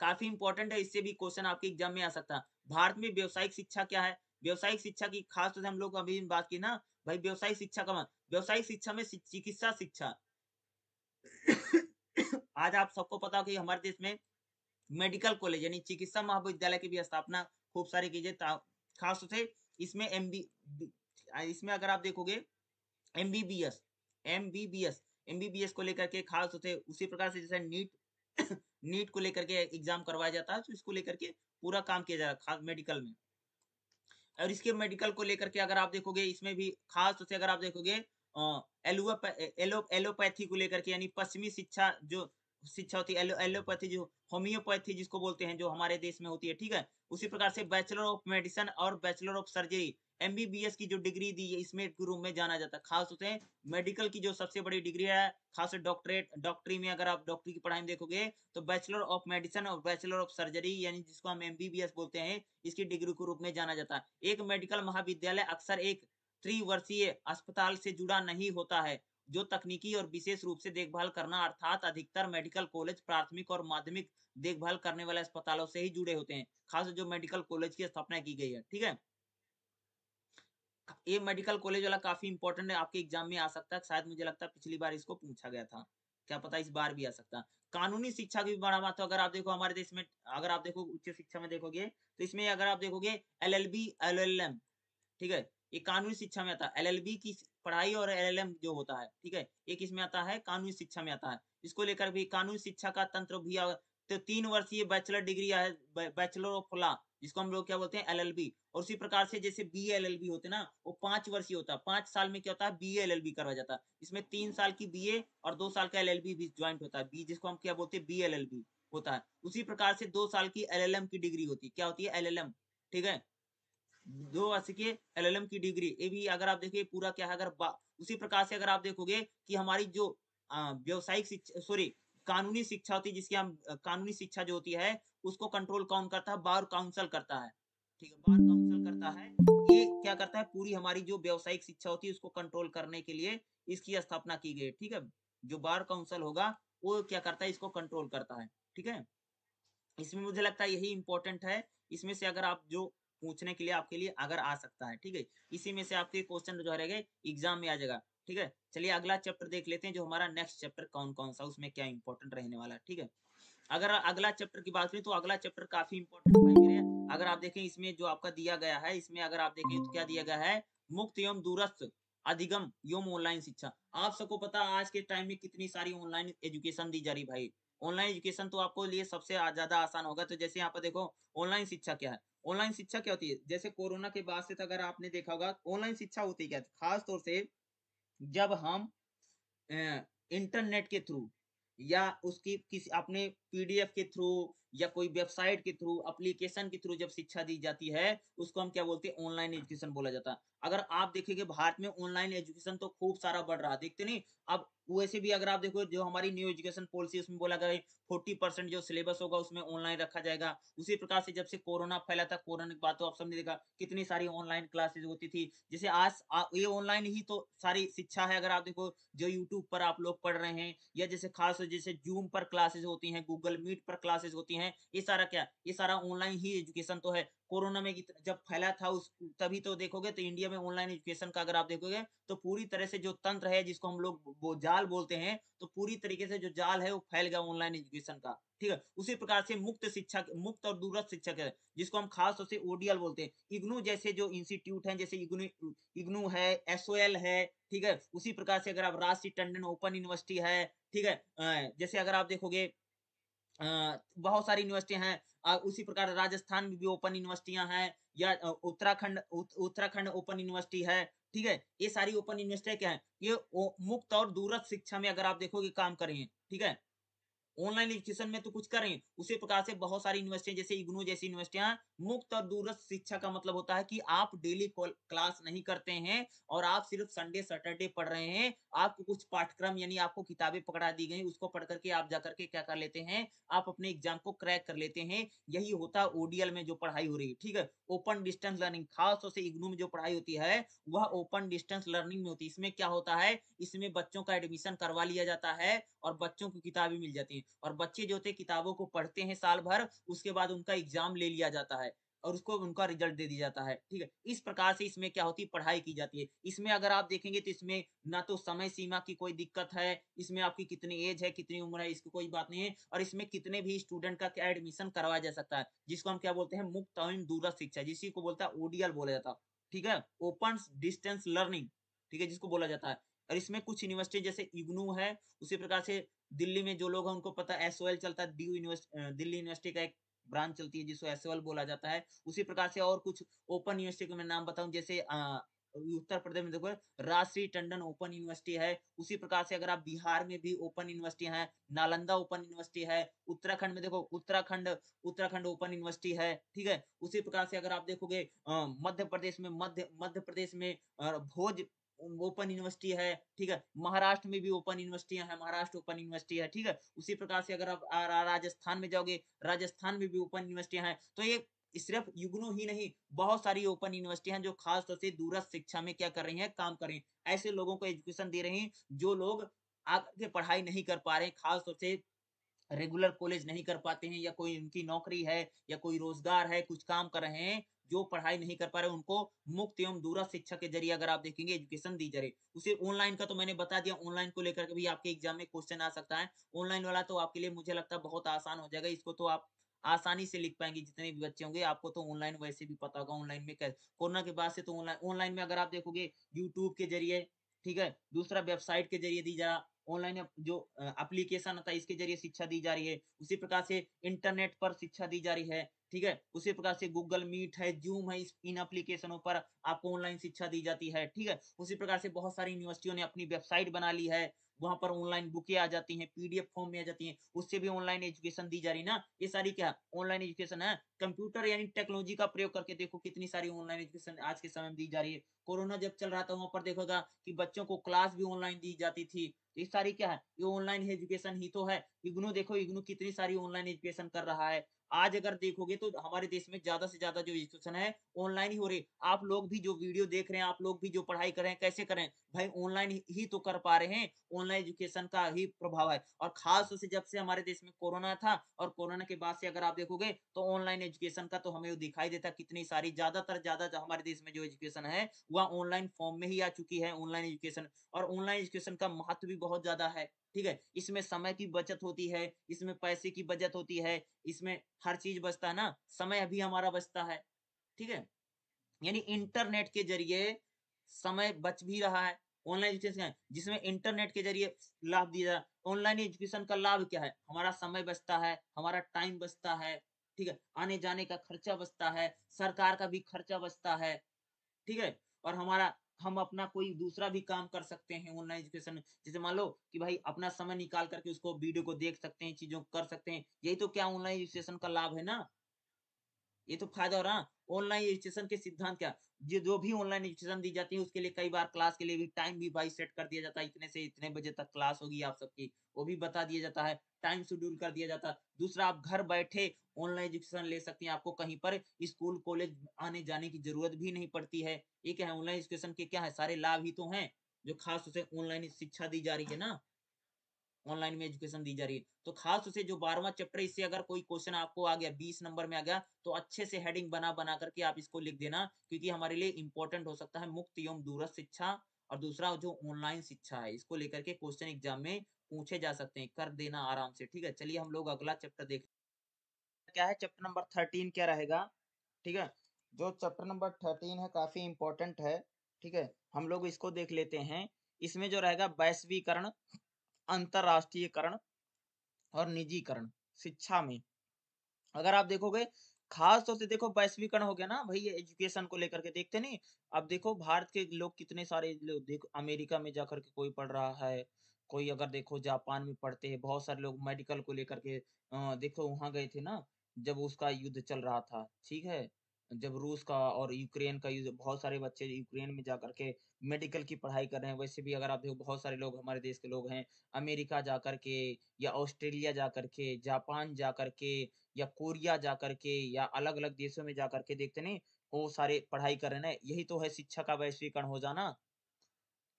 काफ़ी इंपॉर्टेंट है, इससे भी क्वेश्चन आपके एग्ज़ाम में आ सकता है। भारत में व्यवसायिक शिक्षा क्या है? व्यवसायिक शिक्षा की खास तौर से हम लोग अभी बात की ना, भाई व्यवसायिक शिक्षा का व्यवसायिक शिक्षा में चिकित्सा शिक्षा। आज आप सबको पता हो कि हमारे देश में मेडिकल कॉलेज यानी चिकित्सा महाविद्यालय की भी स्थापना खूब सारी कीजिए खास तौर से इसमें एमबी इसमें अगर आप देखोगे M B B S M B B S M B B S को लेकर के खास तौर से उसी प्रकार से जैसे नीट नीट को लेकर के एग्ज़ाम करवाया जाता है तो इसको लेकर के पूरा काम किया जा रहा है खास मेडिकल में। और इसके मेडिकल को लेकर के अगर आप देखोगे, इसमें भी खास तौर से अगर आप देखोगे एलो, एलोपैथी को लेकर के यानी पश्चिमी शिक्षा जो शिक्षा होती है एलोपैथी जो, होम्योपैथी जिसको बोलते हैं, जो हमारे देश में होती है, ठीक है? उसी प्रकार से बैचलर ऑफ़ मेडिसिन और बैचलर ऑफ़ सर्जरी एमबीबीएस की जो डिग्री दी है, इसमें रूम में जाना जाता है। खास होते हैं मेडिकल की जो सबसे बड़ी डिग्री है, खास डॉक्टरेट डॉक्टरी में अगर आप डॉक्टरी की पढ़ाई में देखोगे तो बैचलर ऑफ़ मेडिसिन और बैचलर ऑफ़ सर्जरी यानी जिसको हम एमबीबीएस बोलते हैं, इसकी डिग्री के रूप में जाना जाता है। एक मेडिकल महाविद्यालय अक्सर एक त्रिवर्षीय अस्पताल से जुड़ा नहीं होता है। जो तकनीकी और विशेष रूप से देखभाल करना, अर्थात अधिकतर मेडिकल कॉलेज प्राथमिक और माध्यमिक देखभाल करने वाले अस्पतालों से ही जुड़े होते हैं, खास जो मेडिकल कॉलेज की स्थापना की गई है, ठीक है? ये मेडिकल कॉलेज वाला काफ़ी इंपॉर्टेंट है, आपके एग्ज़ाम में आ सकता है, शायद मुझे लगता है पिछली बार इसको पूछा गया था, क्या पता इस बार भी आ सकता कानूनी शिक्षा की बात तो अगर आप देखो हमारे देश में, अगर आप देखो उच्च शिक्षा में देखोगे तो इसमें अगर आप देखोगे L L B L L M ठीक है? ये कानूनी शिक्षा में आता है एल एल बी की पढ़ाई और एल एल एम जो होता है, ठीक है? एक इसमें आता है? कानूनी शिक्षा में आता है। इसको लेकर भी कानूनी शिक्षा का तंत्र भी तो तीन वर्षीय बैचलर डिग्री है बैचलर ऑफ़ लॉ, जिसको हम लोग क्या बोलते हैं? एलएलबी। और उसी प्रकार से जैसे बी एल एल बी होते ना, वो पाँच वर्षीय होता है। पाँच साल में क्या होता है? बी एल एल बी करवाया जाता है। इसमें तीन साल की बी ए और दो साल का एल एल बी भी ज्वाइंट होता है। बी, जिसको हम क्या बोलते हैं? बी एल एल बी होता है। उसी प्रकार से दो साल की एल एल एम की डिग्री होती है। क्या होती है? एल एल एम ठीक है? दो वर्ष के एलएलएम की डिग्री। ये भी अगर आप देखिए, पूरा क्या है, अगर उसी प्रकार से अगर आप देखोगे कि हमारी जो व्यवसायिक शिक्षा, सॉरी, कानूनी शिक्षा होती है, जिसकी हम कानूनी शिक्षा जो होती है, उसको कंट्रोल कौन करता है? बार काउंसिल करता है। ठीक है बार काउंसिल करता है। ये क्या करता है? पूरी हमारी जो व्यवसायिक शिक्षा होती है, उसको कंट्रोल करने के लिए इसकी स्थापना की गई ठीक है, जो बार काउंसिल होगा, वो क्या करता है? इसको कंट्रोल करता है। ठीक है, इसमें मुझे लगता है यही इंपॉर्टेंट है। इसमें से अगर आप जो पूछने के लिए आपके लिए अगर आ सकता है, ठीक है? इसी में से आपके क्वेश्चन जो रहेगा एग्ज़ाम में आ जाएगा, ठीक है? चलिए अगला चैप्टर देख लेते हैं, जो हमारा नेक्स्ट चैप्टर कौन कौन सा, उसमें क्या इंपॉर्टेंट रहने वाला है, ठीक है? अगर अगला चैप्टर की बात करें तो अगला चैप्टर काफ़ी इंपॉर्टेंट अगर आप देखें, इसमें जो आपका दिया गया है, इसमें अगर आप देखें तो क्या दिया गया है? मुक्त एवं दूरस्थ, अधिगम, एवं ऑनलाइन शिक्षा। आप सबको पता आज के टाइम में कितनी सारी ऑनलाइन एजुकेशन दी जा रही भाई। ऑनलाइन एजुकेशन तो आपको लिए सबसे ज़्यादा आसान होगा। तो जैसे यहाँ पर देखो ऑनलाइन शिक्षा क्या है? ऑनलाइन शिक्षा क्या होती है? जैसे कोरोना के बाद से अगर आपने देखा होगा, ऑनलाइन शिक्षा होती क्या खास तौर से जब हम इंटरनेट के थ्रू या उसकी किसी अपने पीडीएफ के थ्रू या कोई वेबसाइट के थ्रू, एप्लीकेशन के थ्रू जब शिक्षा दी जाती है, उसको हम क्या बोलते हैं? ऑनलाइन एजुकेशन बोला जाता है। अगर आप देखेंगे, भारत में ऑनलाइन एजुकेशन तो खूब सारा बढ़ रहा है, देखते नहीं? अब वैसे भी अगर आप देखो, जो हमारी न्यू एजुकेशन पॉलिसी उसमें बोला गया फोर्टी परसेंट जो सिलेबस होगा, उसमें ऑनलाइन रखा जाएगा। उसी प्रकार से जब से कोरोना फैला था, कोरोना की बात तो आप सबने देखा, कितनी सारी ऑनलाइन क्लासेज होती थी। जैसे आज ये ऑनलाइन ही तो सारी शिक्षा है, अगर आप देखो, जो यूट्यूब पर आप लोग पढ़ रहे हैं, या जैसे खास जैसे जूम पर क्लासेज होती है गूगल मीट पर क्लासेज होती है, ये सारा क्या, ये सारा ऑनलाइन ही एजुकेशन तो है। कोरोना में जब फैला था उस, तभी तो देखोगे तो इंडिया में ऑनलाइन एजुकेशन का अगर आप देखोगे तो पूरी तरह से जो तंत्र है जिसको हम लोग वो जाल बोलते हैं तो पूरी तरीके से जो जाल है वो फैल गया ऑनलाइन एजुकेशन का, ठीक है? उसी प्रकार से मुक्त शिक्षा मुक्त और दूरस्थ शिक्षक है, जिसको हम खास तौर से ओडीएल बोलते हैं। इग्नू जैसे जो इंस्टीट्यूट है, जैसे इग्नू इग्नू है एसओएल है, ठीक है? उसी प्रकार से अगर आप राष्ट्रीय टंडन ओपन यूनिवर्सिटी है, ठीक है? जैसे अगर आप देखोगे बहुत सारी यूनिवर्सिटी हैं उसी प्रकार राजस्थान में भी ओपन यूनिवर्सिटियाँ हैं, या उत्तराखंड उत्तराखंड ओपन यूनिवर्सिटी है, ठीक है? ये सारी ओपन यूनिवर्सिटी क्या है? ये मुक्त और दूरस्थ शिक्षा में अगर आप देखोगे काम करेंगे, ठीक है? ऑनलाइन एजुकेशन में तो कुछ करें उसी प्रकार से बहुत सारी यूनिवर्सिटी जैसे इग्नू जैसी यूनिवर्सिटियाँ मुक्त और दूरस्थ शिक्षा का मतलब होता है कि आप डेली क्लास नहीं करते हैं और आप सिर्फ़ संडे सैटरडे पढ़ रहे हैं। आपको कुछ पाठ्यक्रम यानी आपको किताबें पकड़ा दी गई, उसको पढ़ करके आप जाकर के क्या कर लेते हैं, आप अपने एग्ज़ाम को क्रैक कर लेते हैं। यही होता है ओडीएल में जो पढ़ाई हो रही है, ठीक है? ओपन डिस्टेंस लर्निंग खासतौर से इग्नू में जो पढ़ाई होती है, वह ओपन डिस्टेंस लर्निंग में होती है। इसमें क्या होता है? इसमें बच्चों का एडमिशन करवा लिया जाता है और बच्चों को किताबें मिल जाती है। और बच्चे जो होते किताबों को पढ़ते हैं साल भर, उसके बाद उनका एग्ज़ाम ले लिया जाता है और उसको उनका रिज़ल्ट दे दिया जाता है, ठीक है? इस प्रकार से इसमें क्या होती है? पढ़ाई की जाती है। इसमें अगर आप देखेंगे तो इसमें ना तो समय सीमा की कोई दिक्कत है, इसमें आपकी कितनी एज है, कितनी उम्र है, इसकी कोई बात नहीं है और इसमें कितने भी स्टूडेंट का क्या एडमिशन करवाया जा सकता है, जिसको हम क्या बोलते हैं? मुक्त दूरस्थ शिक्षा, जिसी को बोलता है ओडीएल बोला जाता, ठीक है? ओपन डिस्टेंस लर्निंग ठीक है? जिसको बोला जाता है। और इसमें कुछ यूनिवर्सिटी जैसे इग्नू है, उसी प्रकार से दिल्ली में जो लोग हैं, उनको पता है एस चलता है दिल्ली यूनिवर्सिटी का एक ब्रांच चलती है जिसको एसओएल बोला जाता है। उसी प्रकार से और कुछ ओपन यूनिवर्सिटी को मैं नाम बताऊँ, जैसे उत्तर प्रदेश में देखो, राष्ट्रीय टंडन ओपन यूनिवर्सिटी है। उसी प्रकार से अगर आप बिहार में भी ओपन यूनिवर्सिटी है, नालंदा ओपन यूनिवर्सिटी है, उत्तराखंड में देखो, उत्तराखंड उत्तराखंड ओपन यूनिवर्सिटी है, ठीक है? उसी प्रकार से अगर आप देखोगे मध्य प्रदेश में मध्य मध्य प्रदेश में भोज ओपन यूनिवर्सिटी है, ठीक है? महाराष्ट्र में भी ओपन यूनिवर्सिटियाँ हैं, महाराष्ट्र ओपन यूनिवर्सिटी है, ठीक है? उसी प्रकार से अगर आप राजस्थान में जाओगे, राजस्थान में भी ओपन यूनिवर्सिटियाँ हैं तो ये सिर्फ़ युग्नो ही नहीं, बहुत सारी ओपन यूनिवर्सिटी हैं जो खास तौर से दूरस्थ शिक्षा में क्या कर रही हैं, काम कर रही हैं। ऐसे लोगों को एजुकेशन दे रही हैं, जो लोग आगे पढ़ाई नहीं कर पा रहे खास तौर से रेगुलर कॉलेज नहीं कर पाते हैं, या कोई उनकी नौकरी है, या कोई रोज़गार है, कुछ काम कर रहे हैं जो पढ़ाई नहीं कर पा रहे, उनको मुक्त एवं दूरा शिक्षा के ज़रिए अगर आप देखेंगे एजुकेशन दी जा रही उसे ऑनलाइन का तो मैंने बता दिया ऑनलाइन को लेकर के भी आपके एग्ज़ाम में क्वेश्चन आ सकता है। ऑनलाइन वाला तो आपके लिए मुझे लगता है बहुत आसान हो जाएगा, इसको तो आप आसानी से लिख पाएँगे, जितने भी बच्चे होंगे, आपको तो ऑनलाइन वैसे भी पता होगा ऑनलाइन में कैसे। कोरोना के बाद से तो ऑनलाइन ऑनलाइन में अगर आप देखोगे यूट्यूब के ज़रिए, ठीक है, दूसरा वेबसाइट के ज़रिए दी जा ऑनलाइन जो एप्लीकेशन होता है इसके ज़रिए शिक्षा दी जा रही है। उसी प्रकार से इंटरनेट पर शिक्षा दी जा रही है। ठीक है? उसी प्रकार से गूगल मीट है जूम है इन एप्लीकेशनों पर आपको ऑनलाइन शिक्षा दी जाती है, ठीक है? उसी प्रकार से बहुत सारी यूनिवर्सिटियों ने अपनी वेबसाइट बना ली है, वहाँ पर ऑनलाइन बुकें आ जाती हैं पीडीएफ फॉर्म में आ जाती हैं, उससे भी ऑनलाइन एजुकेशन दी जा रही ना? ये सारी क्या? ऑनलाइन एजुकेशन है। कंप्यूटर यानी टेक्नोलॉजी का प्रयोग करके देखो कितनी सारी ऑनलाइन एजुकेशन आज के समय में दी जा रही है। कोरोना जब चल रहा था, वहाँ पर देखोगा कि बच्चों को क्लास भी ऑनलाइन दी जाती थी। ये सारी क्या है? ये ऑनलाइन एजुकेशन ही तो है। इग्नू देखो, इग्नू कितनी सारी ऑनलाइन एजुकेशन कर रहा है। आज अगर देखोगे तो हमारे देश में ज़्यादा से ज़्यादा जो एजुकेशन है ऑनलाइन ही हो रही आप लोग भी जो वीडियो देख रहे हैं, आप लोग भी जो पढ़ाई कर रहे हैं, कैसे करें भाई ऑनलाइन ही तो कर पा रहे हैं। ऑनलाइन एजुकेशन का ही प्रभाव है। और खास तौर से जब से हमारे देश में कोरोना था और कोरोना के बाद से अगर आप देखोगे तो ऑनलाइन एजुकेशन का तो हमें दिखाई देता कितनी सारी, ज़्यादातर ज़्यादा हमारे देश में जो एजुकेशन है, वह ऑनलाइन फॉर्म में ही आ चुकी है ऑनलाइन एजुकेशन और ऑनलाइन एजुकेशन का महत्व भी बहुत ज़्यादा है। ठीक है? इसमें समय की बचत होती है, इसमें पैसे की बचत होती है, इसमें हर चीज़ बचता है ना? समय अभी हमारा बचता है, ठीक है? यानी इंटरनेट के ज़रिए समय बच भी रहा है। ऑनलाइन एजुकेशन जिसमें इंटरनेट के ज़रिए लाभ दिया जाए ऑनलाइन एजुकेशन का लाभ क्या है? हमारा समय बचता है, हमारा टाइम बचता है, ठीक है? आने जाने का खर्चा बचता है, सरकार का भी खर्चा बचता है, ठीक है? और हमारा हम अपना कोई दूसरा भी काम कर सकते हैं ऑनलाइन एजुकेशन जैसे मान लो कि भाई अपना समय निकाल करके उसको वीडियो को देख सकते हैं, चीज़ों कर सकते हैं। यही तो क्या ऑनलाइन एजुकेशन का लाभ है ना? ये तो फ़ायदा हो रहा। ऑनलाइन एजुकेशन के सिद्धांत क्या? जो जो भी ऑनलाइन एजुकेशन दी जाती है, उसके लिए कई बार क्लास के लिए भी टाइम भी भाई सेट कर दिया जाता है। इतने से इतने बजे तक क्लास होगी आप सबकी, वो भी बता दिया जाता है। टाइम शेड्यूल कर दिया जाता है। दूसरा, आप घर बैठे ऑनलाइन एजुकेशन ले सकते हैं आपको कहीं पर। स्कूल कॉलेज आने जाने की ज़रूरत भी नहीं पड़ती है। ये क्या है? ऑनलाइन एजुकेशन के क्या है? सारे लाभ ही तो हैं, जो खास उसे ऑनलाइन शिक्षा दी जा रही है ना। ऑनलाइन में एजुकेशन दी जा रही है। तो खास उसे जो बारहवा चैप्टर इससे अगर कोई क्वेश्चन आपको आ गया, बीस नंबर में आ गया तो अच्छे से हेडिंग बना बना करके आप इसको लिख देना, क्योंकि हमारे लिए इंपॉर्टेंट हो सकता है मुक्त एवं दूरस्थ शिक्षा और दूसरा जो ऑनलाइन शिक्षा है, इसको लेकर के क्वेश्चन एग्ज़ाम में पूछे जा सकते हैं। कर देना आराम से, ठीक है? चलिए हम लोग अगला चैप्टर देख क्या है? चैप्टर नंबर थर्टीन क्या रहेगा? ठीक है? जो चैप्टर नंबर थर्टीन है, काफ़ी इंपॉर्टेंट है, ठीक है? हम लोग इसको देख लेते हैं। इसमें जो रहेगा, वैश्वीकरण अंतरराष्ट्रीयकरण और निजीकरण शिक्षा में। अगर आप देखोगे, खास तौर से देखो वैश्वीकरण हो गया ना, भाई एजुकेशन को लेकर के देखते नहीं। अब देखो भारत के लोग कितने सारे लोग देखो अमेरिका में जाकर के कोई पढ़ रहा है, कोई अगर देखो जापान में पढ़ते हैं, बहुत सारे लोग मेडिकल को लेकर के देखो वहाँ गए थे ना, जब उसका युद्ध चल रहा था, ठीक है? जब रूस का और यूक्रेन का यूज़, बहुत सारे बच्चे यूक्रेन में जाकर के मेडिकल की पढ़ाई कर रहे हैं। वैसे भी अगर आप देखो, बहुत सारे लोग हमारे देश के लोग हैं। अमेरिका जा कर के या ऑस्ट्रेलिया जा कर के जापान जा कर के या कोरिया जा कर के या अलग अलग देशों में जा कर के देखते नहीं वो सारे पढ़ाई कर रहे हैं यही तो है शिक्षा का वैश्वीकरण हो जाना।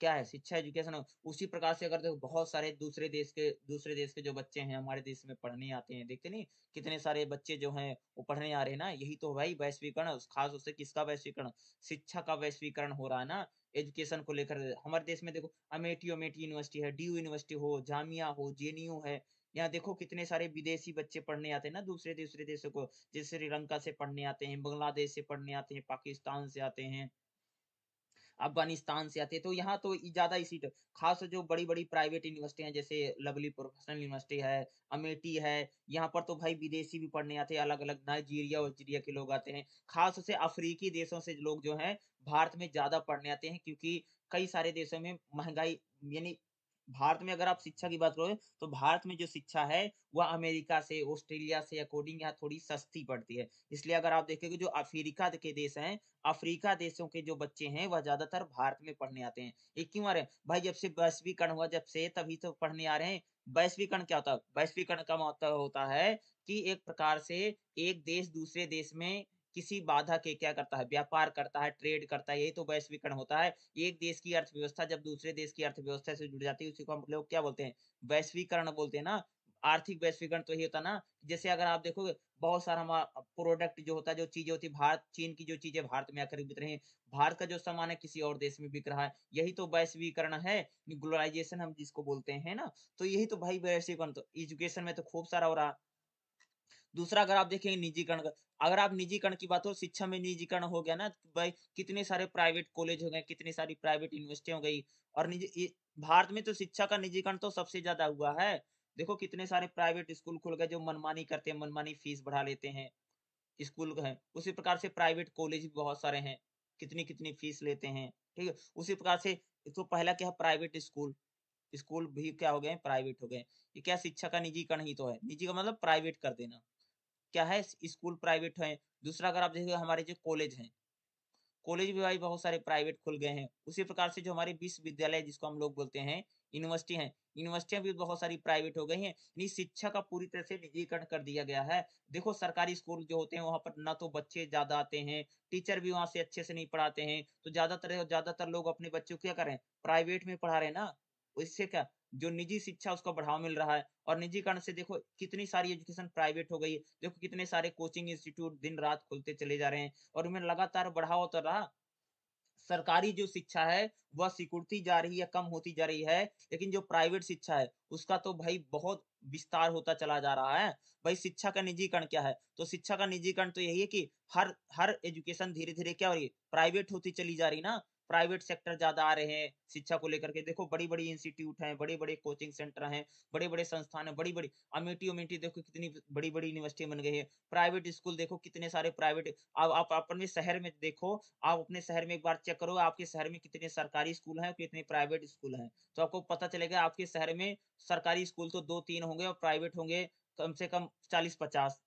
क्या है? शिक्षा एजुकेशन उसी प्रकार से अगर देखो बहुत सारे दूसरे देश के, दूसरे देश के जो बच्चे हैं, हमारे देश में पढ़ने आते हैं, देखते नहीं? कितने सारे बच्चे जो हैं वो पढ़ने आ रहे हैं ना? यही तो भाई वैश्वीकरण खास उससे किसका वैश्वीकरण? शिक्षा का वैश्वीकरण हो रहा है ना? एजुकेशन को लेकर हमारे देश में देखो, अमेठी अमेठी यूनिवर्सिटी है डीयू यूनिवर्सिटी हो, जामिया हो जे है। यहाँ देखो कितने सारे विदेशी बच्चे पढ़ने आते हैं ना दूसरे दूसरे देशों को, जैसे श्रीलंका से पढ़ने आते हैं, बांग्लादेश से पढ़ने आते हैं, पाकिस्तान से आते हैं। अफ़गानिस्तान से आते तो यहाँ तो ज़्यादा इसी खास जो बड़ी बड़ी प्राइवेट यूनिवर्सिटी है, जैसे लवली प्रोफेशनल यूनिवर्सिटी है, अमेठी है, यहाँ पर तो भाई विदेशी भी पढ़ने आते हैं अलग अलग नाइजीरिया वजीरिया के लोग आते हैं। खास से अफ्रीकी देशों से लोग जो है, भारत में ज़्यादा पढ़ने आते हैं, क्योंकि कई सारे देशों में महँगाई, यानी भारत में अगर आप शिक्षा की बात करोगे तो भारत में जो शिक्षा है, वह अमेरिका से, ऑस्ट्रेलिया से अकॉर्डिंग यहाँ थोड़ी सस्ती पड़ती है। इसलिए अगर आप देखेंगे, जो अफ्रीका के देश हैं, अफ्रीका देशों के जो बच्चे हैं, वह ज़्यादातर भारत में पढ़ने आते हैं। ये क्यों आ रहे हैं? भाई, जब से वैश्वीकरण हुआ, जब से तभी तो पढ़ने आ रहे हैं। वैश्वीकरण क्या होता है? वैश्वीकरण का मतलब होता है कि एक प्रकार से एक देश दूसरे देश में किसी बाधा के क्या करता है, व्यापार करता है, ट्रेड करता है, यही तो वैश्वीकरण होता है। एक देश की अर्थव्यवस्था जब दूसरे देश की अर्थव्यवस्था से जुड़ जाती है, उसी को हम लोग क्या बोलते हैं, वैश्वीकरण बोलते हैं ना। आर्थिक वैश्वीकरण तो यही होता ना। जैसे अगर आप देखोगे, बहुत सारा हमारा प्रोडक्ट जो होता है, जो चीज़ें होती है, भारत, चीन की जो चीज़ें भारत में आकर बिक रही है, भारत का जो सामान है, किसी और देश में बिक रहा है, यही तो वैश्वीकरण है ग्लोबलाइजेशन हम जिसको बोलते हैं ना। तो यही तो भाई वैश्वीकरण तो एजुकेशन में तो खूब सारा हो रहा। दूसरा अगर आप देखेंगे निजीकरण अगर आप निजीकरण की बात हो, शिक्षा में निजीकरण हो गया ना तो भाई कितने सारे प्राइवेट कॉलेज हो गए, कितनी सारी प्राइवेट यूनिवर्सिटी हो गई, और निजी भारत में तो शिक्षा का निजीकरण तो सबसे ज़्यादा हुआ है। देखो कितने सारे प्राइवेट स्कूल खुल गए जो मनमानी करते हैं, मनमानी फ़ीस बढ़ा लेते हैं स्कूल है, उसी प्रकार से प्राइवेट कॉलेज भी बहुत सारे हैं कितनी कितनी फ़ीस लेते हैं, ठीक है, उसी प्रकार से तो पहला क्या है प्राइवेट स्कूल स्कूल भी क्या हो गए प्राइवेट हो गए, ये क्या शिक्षा का निजीकरण ही तो है निजी का मतलब प्राइवेट कर देना। क्या है? स्कूल प्राइवेट है। दूसरा, अगर आप देखिए हमारे जो कॉलेज हैं, कॉलेज भी भाई बहुत सारे प्राइवेट खुल गए हैं। उसी प्रकार से जो हमारे विश्वविद्यालय जिसको हम लोग बोलते हैं, यूनिवर्सिटी हैं, यूनिवर्सिटियाँ भी बहुत सारी प्राइवेट हो गई हैं। यानी शिक्षा का पूरी तरह से निजीकरण कर दिया गया है। देखो, सरकारी स्कूल जो होते हैं, वहाँ पर ना तो बच्चे ज़्यादा आते हैं, टीचर भी वहाँ से अच्छे से नहीं पढ़ाते हैं। तो ज़्यादातर ज़्यादातर लोग अपने बच्चों को क्या करें प्राइवेट में पढ़ा रहे हैं ना? इससे क्या? जो निजी शिक्षा उसको बढ़ावा मिल रहा है और निजीकरण से देखो कितनी सारी एजुकेशन प्राइवेट हो गई है देखो कितने सारे कोचिंग इंस्टीट्यूट दिन रात खुलते चले जा रहे हैं और उनमें लगातार बढ़ावा तो रहा। सरकारी जो शिक्षा है, वह सिकुड़ती जा रही है, कम होती जा रही है, लेकिन जो प्राइवेट शिक्षा है, उसका तो भाई बहुत विस्तार होता चला जा रहा है। भाई शिक्षा का निजीकरण क्या है? तो शिक्षा का निजीकरण तो यही है कि हर हर एजुकेशन धीरे धीरे क्या हो रही है? प्राइवेट होती चली जा रही ना प्राइवेट सेक्टर ज़्यादा आ रहे हैं, शिक्षा को लेकर के। देखो बड़ी बड़ी इंस्टीट्यूट हैं बड़े बड़े कोचिंग सेंटर हैं बड़े बड़े संस्थान है बड़ी बड़ी अमेठी उमेठी देखो कितनी बड़ी बड़ी यूनिवर्सिटी बन गई है। प्राइवेट स्कूल देखो कितने सारे प्राइवेट अब आप अपने शहर में देखो, आप अपने शहर में एक बार चेक करो, आपके शहर में कितने सरकारी स्कूल हैं कितने प्राइवेट स्कूल हैं। तो आपको पता चलेगा आपके शहर में सरकारी स्कूल तो दो तीन होंगे और प्राइवेट होंगे कम से कम चालीस पचास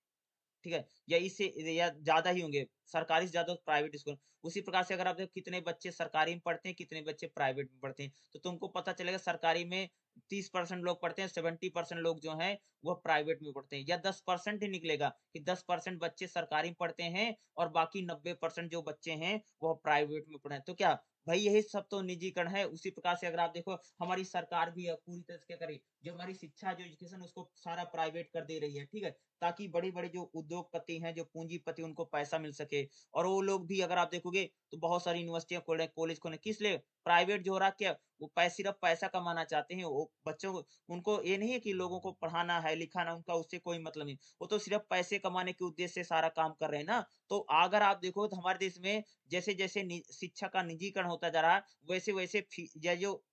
ठीक है? या इससे या ज़्यादा ही होंगे, सरकारी से ज़्यादा प्राइवेट स्कूल। उसी प्रकार से अगर आप देखो कितने बच्चे सरकारी में पढ़ते हैं, कितने बच्चे प्राइवेट में पढ़ते हैं तो तुमको पता चलेगा सरकारी में तीस परसेंट लोग पढ़ते हैं, सेवेंटी परसेंट लोग जो हैं, वो प्राइवेट में पढ़ते हैं। या दस परसेंट ही निकलेगा कि दस परसेंट बच्चे सरकारी में पढ़ते हैं और बाकी नब्बे परसेंट जो बच्चे हैं, वो प्राइवेट में पढ़े तो क्या भाई यही सब तो निजीकरण है? उसी प्रकार से अगर आप देखो, हमारी सरकार भी पूरी तरह से क्या करे? जो हमारी शिक्षा, जो एजुकेशन उसको सारा प्राइवेट कर दे रही है, ठीक है? ताकि बड़े बड़े जो उद्योगपति हैं, जो पूंजीपति, उनको पैसा मिल सके। और वो लोग भी अगर आप देखोगे तो बहुत सारी यूनिवर्सिटियाँ खोल रहे कॉलेज खोले किस लिए? प्राइवेट जो हो रहा क्या वो पैसे, सिर्फ़ पैसा कमाना चाहते हैं, वो बच्चों को, उनको ये नहीं है कि लोगों को पढ़ाना है, लिखाना, उनका उससे कोई मतलब नहीं। वो तो सिर्फ़ पैसे कमाने के उद्देश्य से सारा काम कर रहे हैं ना। तो अगर आप देखो तो हमारे देश में जैसे जैसे शिक्षा का निजीकरण होता जा रहा है वैसे वैसे जो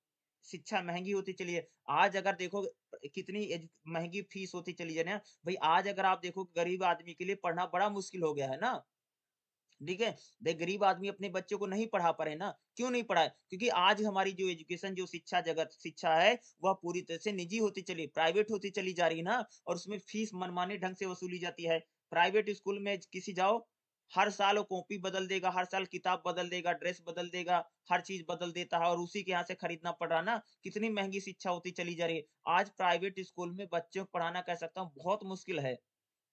शिक्षा महँगी होती चली है, आज अगर देखो कितनी महँगी फ़ीस होती चली जाए ना, भाई आज अगर आप देखो गरीब आदमी के लिए पढ़ना बड़ा मुश्किल हो गया है ना। ठीक है? देख गरीब आदमी अपने बच्चों को नहीं पढ़ा पा रहे ना? क्यों नहीं पढ़ा क्योंकि आज हमारी जो एजुकेशन जो शिक्षा जगत, शिक्षा है, वह पूरी तरह से निजी होती चली प्राइवेट होती चली जा रही है ना? और उसमें फ़ीस मनमाने ढंग से वसूली जाती है। प्राइवेट स्कूल में किसी जाओ, हर साल वो कॉपी बदल देगा, हर साल किताब बदल देगा ड्रेस बदल देगा, हर चीज़ बदल देता है और उसी के यहाँ से खरीदना पड़ रहा ना? कितनी महँगी शिक्षा होती चली जा रही है। आज प्राइवेट स्कूल में बच्चों को पढ़ाना कह सकता हूँ, बहुत मुश्किल है।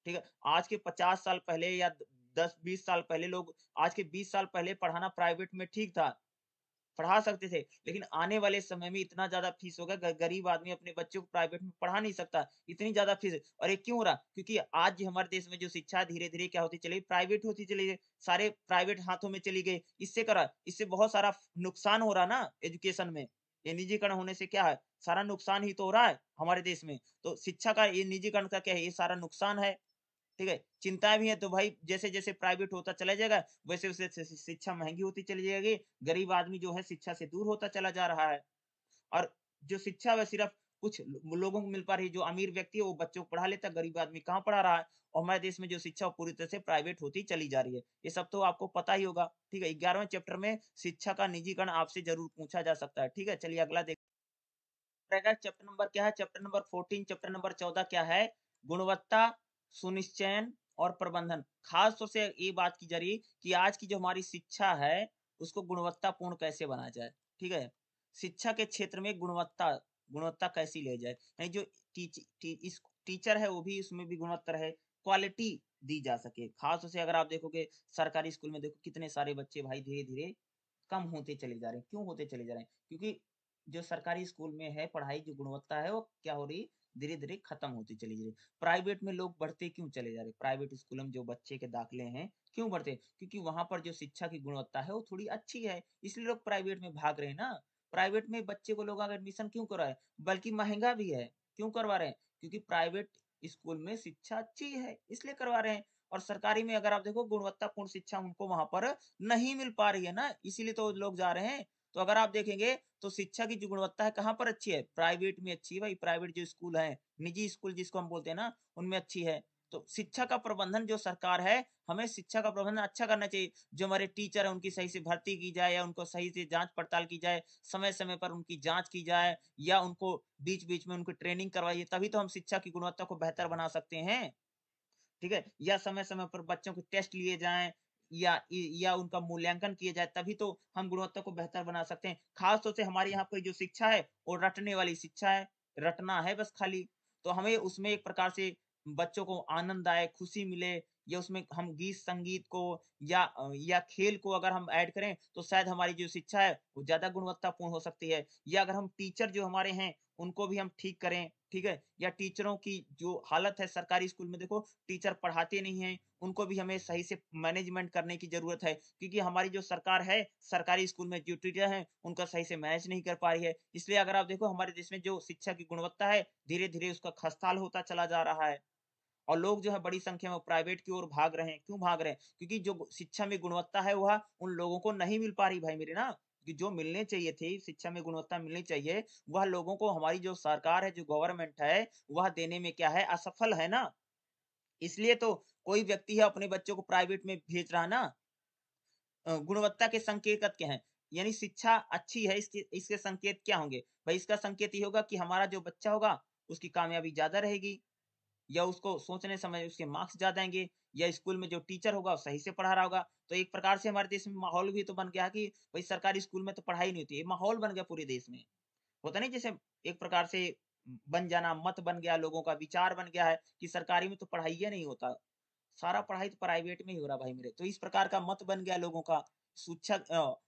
ठीक है? आज के पचास साल पहले या दस बीस साल पहले लोग, आज के बीस साल पहले पढ़ाना प्राइवेट में ठीक था, पढ़ा सकते थे, लेकिन आने वाले समय में इतना ज़्यादा फ़ीस होगा गरीब आदमी अपने बच्चों को प्राइवेट में पढ़ा नहीं सकता, इतनी ज़्यादा फ़ीस और ये क्यों हो रहा? क्योंकि आज हमारे देश में जो शिक्षा धीरे धीरे क्या होती चली प्राइवेट होती चली गई, सारे प्राइवेट हाथों में चली गई, इससे करा, इससे बहुत सारा नुकसान हो रहा ना एजुकेशन में, ये निजीकरण होने से क्या है, सारा नुकसान ही तो हो रहा है हमारे देश में तो शिक्षा का ये निजीकरण का क्या है, ये सारा नुकसान है। ठीक है? चिंता भी है तो भाई जैसे जैसे प्राइवेट होता चला जाएगा वैसे वैसे शिक्षा महँगी होती चली जाएगी, गरीब आदमी जो है शिक्षा से दूर होता चला जा रहा है। और जो शिक्षा वह सिर्फ़ कुछ लोगों को मिल पा रही जो अमीर व्यक्ति है, वो बच्चों को पढ़ा लेता गरीब आदमी कहाँ पढ़ा रहा है? और हमारे देश में जो शिक्षा पूरी तरह से प्राइवेट होती चली जा रही है। ये सब तो आपको पता ही होगा, ठीक है? ग्यारहवें चैप्टर में शिक्षा का निजीकरण आपसे ज़रूर पूछा जा सकता है, ठीक है? चलिए अगला देख, चैप्टर नंबर क्या है? Chapter number fourteen chapter number चौदह क्या है? गुणवत्ता सुनिश्चयन और प्रबंधन। खास तौर से ये बात की जा रही कि आज की जो हमारी शिक्षा है उसको गुणवत्तापूर्ण कैसे बनाया जाए ठीक है? शिक्षा के क्षेत्र में गुणवत्ता गुणवत्ता कैसी ले जाए? यानी जो टीच, टी, इस टीचर है वो भी उसमें भी गुणवत्ता रहे क्वालिटी दी जा सके। खास तौर से अगर आप देखोगे सरकारी स्कूल में देखो कितने सारे बच्चे भाई धीरे धीरे कम होते चले जा रहे हैं। क्यों होते चले जा रहे हैं? क्योंकि जो सरकारी स्कूल में है पढ़ाई जो गुणवत्ता है वो क्या हो रही धीरे धीरे खत्म होती चली जा रही प्राइवेट में लोग बढ़ते क्यों चले जा रहे प्राइवेट स्कूल में जो बच्चे के दाखिले हैं, क्यों बढ़ते क्योंकि वहाँ पर जो शिक्षा की गुणवत्ता है, वो थोड़ी अच्छी है, इसलिए लोग प्राइवेट में भाग रहे हैं ना। प्राइवेट में बच्चे को लोग एडमिशन क्यों करवाए बल्कि महँगा भी है, क्यों करवा रहे हैं? क्योंकि प्राइवेट स्कूल में शिक्षा अच्छी है, इसलिए करवा रहे हैं। और सरकारी में अगर आप देखो, गुणवत्तापूर्ण शिक्षा उनको वहाँ पर नहीं मिल पा रही है ना, इसीलिए तो लोग जा रहे हैं तो अगर आप देखेंगे तो शिक्षा की जो गुणवत्ता है कहाँ पर अच्छी है? प्राइवेट में अच्छी है भाई। प्राइवेट जो स्कूल है, निजी स्कूल जिसको हम बोलते हैं ना, उनमें अच्छी है। तो शिक्षा का प्रबंधन जो सरकार है, हमें शिक्षा का प्रबंधन अच्छा करना चाहिए। जो हमारे टीचर है, उनकी सही से भर्ती की जाए या उनको सही से जाँच पड़ताल की जाए समय समय पर उनकी जाँच की जाए या उनको बीच बीच में उनको ट्रेनिंग करवाइए, तभी तो हम शिक्षा की गुणवत्ता को बेहतर बना सकते हैं। ठीक है? या समय समय पर बच्चों के टेस्ट लिए जाएँ या या उनका मूल्यांकन किया जाए, तभी तो हम गुणवत्ता को बेहतर बना सकते हैं। खास तौर से हमारे यहाँ पर जो शिक्षा है, वो रटने वाली शिक्षा है, रटना है बस खाली। तो हमें उसमें एक प्रकार से बच्चों को आनंद आए खुशी मिले, या उसमें हम गीत संगीत को, या या खेल को अगर हम ऐड करें तो शायद हमारी जो शिक्षा है, वो ज़्यादा गुणवत्तापूर्ण हो सकती है। या अगर हम टीचर जो हमारे हैं उनको भी हम ठीक करें, ठीक है? या टीचरों की जो हालत है सरकारी स्कूल में, देखो, टीचर पढ़ाते नहीं है, उनको भी हमें सही से मैनेजमेंट करने की ज़रूरत है, क्योंकि हमारी जो सरकार है, सरकारी स्कूल में जो टीचर हैं, उनका सही से मैनेज नहीं कर पा रही है। इसलिए अगर आप देखो, हमारे देश में जो शिक्षा की गुणवत्ता है धीरे धीरे उसका खस्ताल होता चला जा रहा है। और लोग जो है, बड़ी संख्या में प्राइवेट की ओर भाग रहे हैं। क्यों भाग रहे हैं? क्योंकि जो शिक्षा में गुणवत्ता है, वह उन लोगों को नहीं मिल पा रही, भाई मेरे ना। कि जो मिलने चाहिए थी, शिक्षा में गुणवत्ता मिलनी चाहिए, वह लोगों को हमारी जो सरकार है, जो गवर्नमेंट है, वह देने में क्या है? असफल है ना? इसलिए तो कोई व्यक्ति है, अपने बच्चों को प्राइवेट में भेज रहा ना? गुणवत्ता के संकेत क्या है? यानी शिक्षा अच्छी है, इसके इसके संकेत क्या होंगे? भाई इसका संकेत ये होगा कि हमारा जो बच्चा होगा, उसकी कामयाबी ज़्यादा रहेगी। या उसको सोचने समय उसके मार्क्स ज़्यादा आएँगे, या स्कूल में जो टीचर होगा सही से पढ़ा रहा होगा। तो एक प्रकार से हमारे देश में माहौल भी तो बन गया कि भाई सरकारी स्कूल में तो पढ़ाई नहीं होती माहौल बन गया पूरे देश में। होता नहीं जैसे एक प्रकार से बन जाना, मत बन गया, लोगों का विचार बन गया है कि सरकारी में तो पढ़ाई नहीं होता। सारा पढ़ाई तो प्राइवेट में ही हो रहा भाई मेरे। तो इस प्रकार का मत बन गया लोगों का। शिक्षा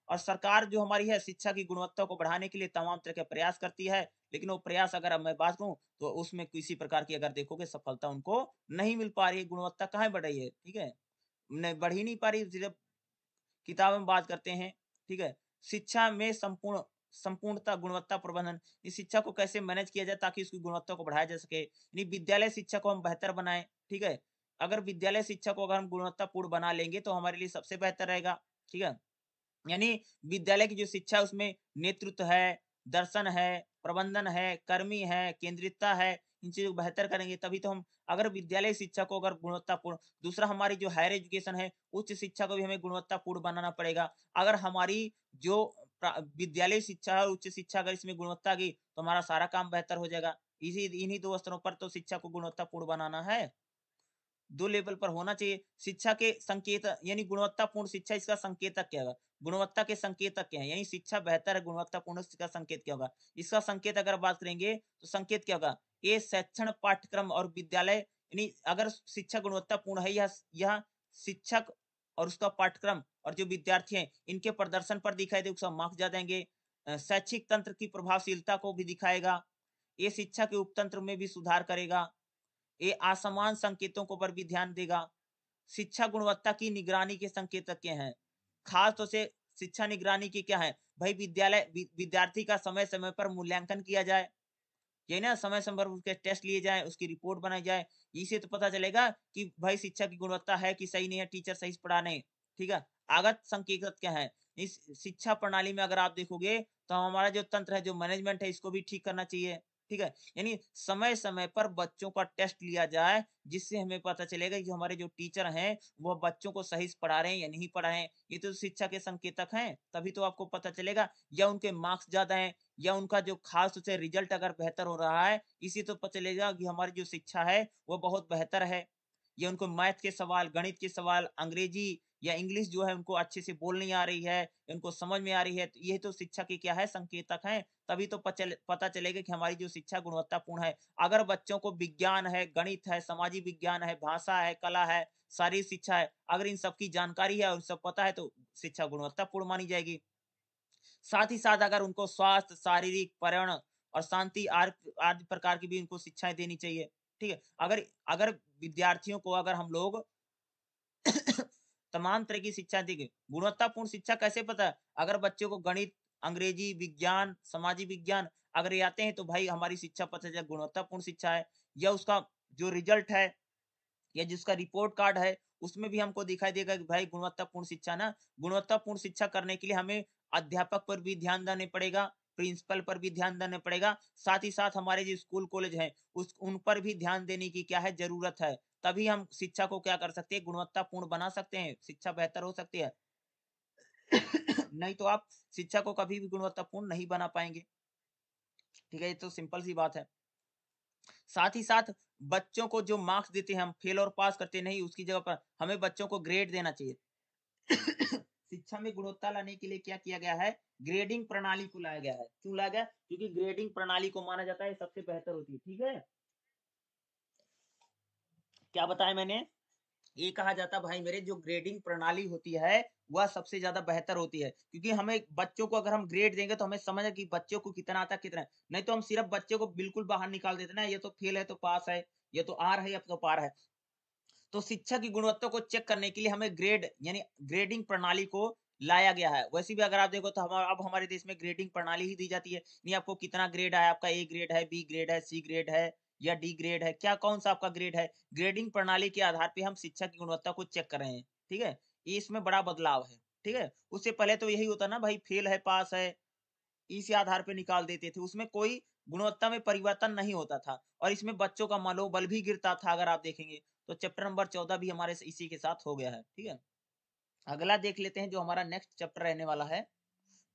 और सरकार जो हमारी है, शिक्षा की गुणवत्ता को बढ़ाने के लिए तमाम तरह के प्रयास करती है, लेकिन वो प्रयास अगर मैं बात करूँ तो उसमें किसी प्रकार की अगर देखोगे, सफलता उनको नहीं मिल पा रही है। गुणवत्ता कहाँ बढ़ रही है? ठीक है? नहीं बढ़ ही नहीं पा रही सिर्फ़ किताब में बात करते हैं, ठीक है? शिक्षा में संपूर्ण, संपूर्णता, गुणवत्ता प्रबंधन इस शिक्षा को कैसे मैनेज किया जाए ताकि उसकी गुणवत्ता को बढ़ाया जा सके? यानी विद्यालय शिक्षा को हम बेहतर बनाए, ठीक है? अगर विद्यालय शिक्षा को अगर हम गुणवत्तापूर्ण बना लेंगे तो हमारे लिए सबसे बेहतर रहेगा। ठीक है? यानी विद्यालय की जो शिक्षा, उसमें नेतृत्व है, दर्शन है, प्रबंधन है, कर्मी है, केंद्रितता है, इन चीज़ों को बेहतर करेंगे, तभी तो हम, अगर विद्यालय शिक्षा को अगर गुणवत्तापूर्ण, दूसरा हमारी जो हायर एजुकेशन है, उच्च शिक्षा को भी हमें गुणवत्तापूर्ण बनाना पड़ेगा। अगर हमारी जो विद्यालय शिक्षा है उच्च शिक्षा अगर इसमें गुणवत्ता की तो हमारा सारा काम बेहतर हो जाएगा। इसी, इन्हीं दो स्तरों पर तो शिक्षा को गुणवत्तापूर्ण बनाना है। दो लेवल पर होना चाहिए। शिक्षा के संकेत, यानी गुणवत्तापूर्ण शिक्षा इसका संकेतक क्या होगा? गुणवत्ता के संकेतक क्या है? यानी शिक्षा बेहतर है, गुणवत्तापूर्ण का संकेत क्या होगा? इसका संकेत अगर बात करेंगे तो संकेत क्या होगा? ये शैक्षण पाठ्यक्रम और विद्यालय, यानी अगर शिक्षा गुणवत्तापूर्ण है, यह यह शिक्षक और उसका पाठ्यक्रम और जो विद्यार्थी हैं, इनके प्रदर्शन पर दिखाई दे उसका मार्क्स ज़्यादा देंगे। शैक्षिक तंत्र की प्रभावशीलता को भी दिखाएगा। ये शिक्षा के उपतंत्र में भी सुधार करेगा। ये असमान संकेतों को पर भी ध्यान देगा। शिक्षा गुणवत्ता की निगरानी के संकेतक हैं। खास तौर से शिक्षा निगरानी की क्या है? भाई विद्यालय विद्यार्थी का समय समय पर मूल्यांकन किया जाए। ये ना समय समय पर उसके टेस्ट लिए जाए, उसकी रिपोर्ट बनाई जाए। इसे तो पता चलेगा कि भाई शिक्षा की गुणवत्ता है कि सही नहीं है, टीचर सही पढ़ा नहीं। ठीक है? आगत संकेत क्या है? इस शिक्षा प्रणाली में अगर आप देखोगे तो हमारा जो तंत्र है, जो मैनेजमेंट है, इसको भी ठीक करना चाहिए। ठीक है? यानी समय समय पर बच्चों का टेस्ट लिया जाए, जिससे हमें पता चलेगा कि हमारे जो टीचर हैं, वो बच्चों को सही से पढ़ा रहे हैं या नहीं पढ़ा रहे हैं। ये तो शिक्षा के संकेतक हैं, तभी तो आपको पता चलेगा, या उनके मार्क्स ज़्यादा हैं, या उनका जो खास उसे रिज़ल्ट अगर बेहतर हो रहा है, इसी तो पता चलेगा कि हमारी जो शिक्षा है वह बहुत बेहतर है। या उनको मैथ के सवाल, गणित के सवाल, अंग्रेज़ी या इंग्लिश जो है उनको अच्छे से बोलनी आ रही है, उनको समझ में आ रही है तो ये तो शिक्षा के क्या है संकेतक है, तभी तो पता चलेगा कि हमारी जो शिक्षा गुणवत्तापूर्ण है। अगर बच्चों को विज्ञान है, गणित है सामाजिक विज्ञान है, भाषा है, कला है सारी शिक्षा है, अगर इन सबकी जानकारी है और सब पता है तो शिक्षा गुणवत्तापूर्ण मानी जाएगी। साथ ही साथ अगर उनको स्वास्थ्य, शारीरिक, पर्यावरण और शांति आदि प्रकार की भी उनको शिक्षाएँ देनी चाहिए। ठीक है? अगर अगर विद्यार्थियों को अगर हम लोग तमाम तरह की शिक्षा देंगे गुणवत्तापूर्ण शिक्षा कैसे पता है? अगर बच्चों को गणित, अंग्रेज़ी विज्ञान समाजिक विज्ञान अगर ये आते हैं तो भाई हमारी शिक्षा पता चले, गुणवत्तापूर्ण शिक्षा है या उसका जो रिज़ल्ट है या जिसका रिपोर्ट कार्ड है, उसमें भी हमको दिखाई देगा कि भाई गुणवत्तापूर्ण शिक्षा ना, गुणवत्तापूर्ण शिक्षा करने के लिए हमें अध्यापक पर भी ध्यान देने पड़ेगा। प्रिंसिपल पर भी ध्यान देना पड़ेगा। साथ ही साथ हमारे जो स्कूल कॉलेज हैं, उस, उन पर भी ध्यान देने की क्या है ज़रूरत है, तभी हम शिक्षा को क्या कर सकते हैं, गुणवत्तापूर्ण बना सकते हैं, शिक्षा बेहतर हो सकती है। नहीं तो आप शिक्षा को कभी भी गुणवत्तापूर्ण नहीं बना पाएँगे। ठीक है, ये तो सिंपल सी बात है। साथ ही साथ बच्चों को जो मार्क्स देते हैं, हम फेल और पास करते नहीं, उसकी जगह पर हमें बच्चों को ग्रेड देना चाहिए। शिक्षा में गुणवत्ता लाने के लिए क्या किया गया है? ग्रेडिंग प्रणाली को लाया गया है। क्यों लाया गया, क्योंकि ग्रेडिंग प्रणाली को माना जाता है सबसे बेहतर होती है, ठीक है? क्या बताया मैंने? ये कहा जाता भाई मेरे, जो ग्रेडिंग प्रणाली होती है, वह सबसे ज़्यादा बेहतर होती है। क्योंकि हमें बच्चों को अगर हम ग्रेड देंगे तो हमें समझ कि बच्चों को कितना आता कितना नहीं तो हम सिर्फ़ बच्चे को बिल्कुल बाहर निकाल देते ना, ये तो फेल है तो पास है, ये तो आर है, या तो पार है। तो शिक्षा की गुणवत्ता को चेक करने के लिए हमें ग्रेड यानी ग्रेडिंग प्रणाली को लाया गया है। वैसे भी अगर आप देखो तो हम, अब हमारे देश में ग्रेडिंग प्रणाली ही दी जाती है। नहीं आपको कितना ग्रेड है आपका ए ग्रेड है बी ग्रेड है सी ग्रेड है या डी ग्रेड है, क्या, कौन सा आपका ग्रेड है? ग्रेडिंग प्रणाली के आधार पर हम शिक्षा की गुणवत्ता को चेक कर रहे हैं, ठीक है? इसमें बड़ा बदलाव है, ठीक है? उससे पहले तो यही होता ना, भाई फेल है पास है, इसी आधार पे निकाल देते थे। उसमें कोई गुणवत्ता में परिवर्तन नहीं होता था और इसमें बच्चों का मनोबल भी गिरता था, अगर आप देखेंगे। तो चैप्टर नंबर चौदह भी हमारे इसी के साथ हो गया है, ठीक है? अगला देख लेते हैं जो हमारा नेक्स्ट चैप्टर रहने वाला है,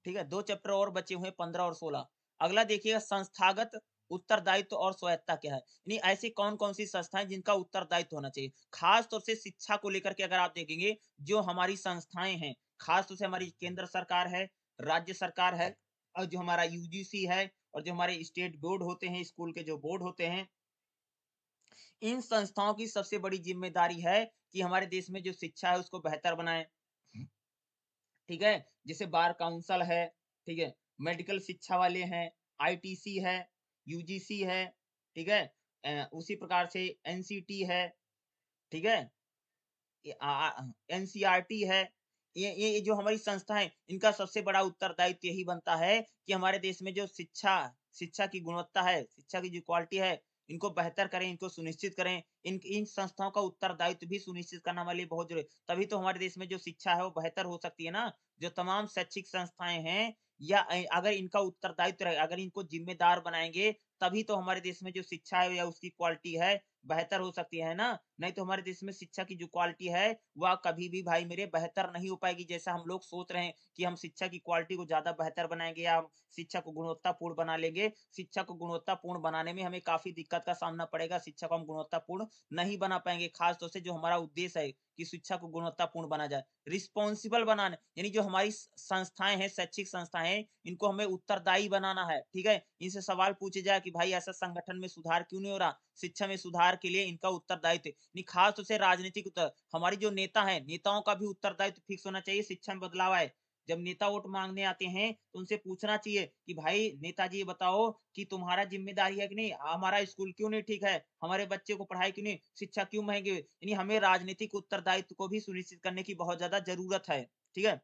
ठीक है? दो चैप्टर और बचे हुए पंद्रह और सोलह। अगला देखिएगा, संस्थागत उत्तरदायित्व और स्वायत्ता क्या है? यानी ऐसी कौन कौन सी संस्थाएँ जिनका उत्तरदायित्व होना चाहिए? खास तौर से शिक्षा को लेकर के अगर आप देखेंगे, जो हमारी संस्थाएँ हैं, खास तौर से हमारी केंद्र सरकार है, राज्य सरकार है, और जो हमारा यूजीसी है, और जो हमारे स्टेट बोर्ड होते हैं, स्कूल के जो बोर्ड होते हैं इन संस्थाओं की सबसे बड़ी ज़िम्मेदारी है कि हमारे देश में जो शिक्षा है उसको बेहतर बनाए। ठीक है? जैसे बार काउंसिल है, ठीक है? मेडिकल शिक्षा वाले हैं आईटीसी है यूजीसी है, ठीक है? उसी प्रकार से एनसीटी है, ठीक है? एनसीआरटी है ये ये जो हमारी संस्था है, इनका सबसे बड़ा उत्तरदायित्व यही बनता है कि हमारे देश में जो शिक्षा शिक्षा की गुणवत्ता है, शिक्षा की जो क्वालिटी है इनको बेहतर करें, इनको सुनिश्चित करें। इन इन संस्थाओं का उत्तरदायित्व भी सुनिश्चित करना वाले बहुत ज़रूरी तभी तो हमारे देश में जो शिक्षा है वो बेहतर हो सकती है ना। जो तमाम शैक्षिक संस्थाएँ हैं या अगर इनका उत्तरदायित्व रहे, अगर इनको जिम्मेदार बनाएँगे, तभी तो हमारे देश में जो शिक्षा है या उसकी क्वालिटी है बेहतर हो सकती है ना? नहीं तो हमारे देश में शिक्षा की जो क्वालिटी है, वह कभी भी भाई मेरे बेहतर नहीं हो पाएगी। जैसा हम लोग सोच रहे हैं कि हम शिक्षा की क्वालिटी को ज़्यादा बेहतर बनाएँगे या शिक्षा को गुणवत्तापूर्ण बना लेंगे, शिक्षा को गुणवत्तापूर्ण बनाने में हमें काफ़ी दिक्कत का सामना पड़ेगा। शिक्षा को हम गुणवत्तापूर्ण नहीं बना पाएँगे, खासतौर से जो हमारा उद्देश्य है कि शिक्षा को गुणवत्तापूर्ण बना जाए। रिस्पॉन्सिबल बनाने, यानी जो हमारी संस्थाएँ हैं, शैक्षिक संस्थाएँ इनको हमें उत्तरदायी बनाना है, ठीक है? इनसे सवाल पूछे जाए कि भाई ऐसा संगठन में सुधार क्यों नहीं हो रहा? शिक्षा में सुधार के लिए इनका उत्तरदायित्व। खास तौर से राजनीतिक हमारी जो नेता है, नेताओं का भी उत्तरदायित्व फिक्स होना चाहिए, शिक्षा में बदलाव आए। जब नेता वोट मांगने आते हैं तो उनसे पूछना चाहिए कि, भाई, नेताजी बताओ कि तुम्हारा ज़िम्मेदारी है कि नहीं? हमारा स्कूल क्यों नहीं ठीक है? हमारे बच्चे को पढ़ाई क्यों नहीं, शिक्षा क्यों महँगी यानी हमें राजनीतिक उत्तरदायित्व को भी सुनिश्चित करने की बहुत ज़्यादा ज़रूरत है, ठीक है?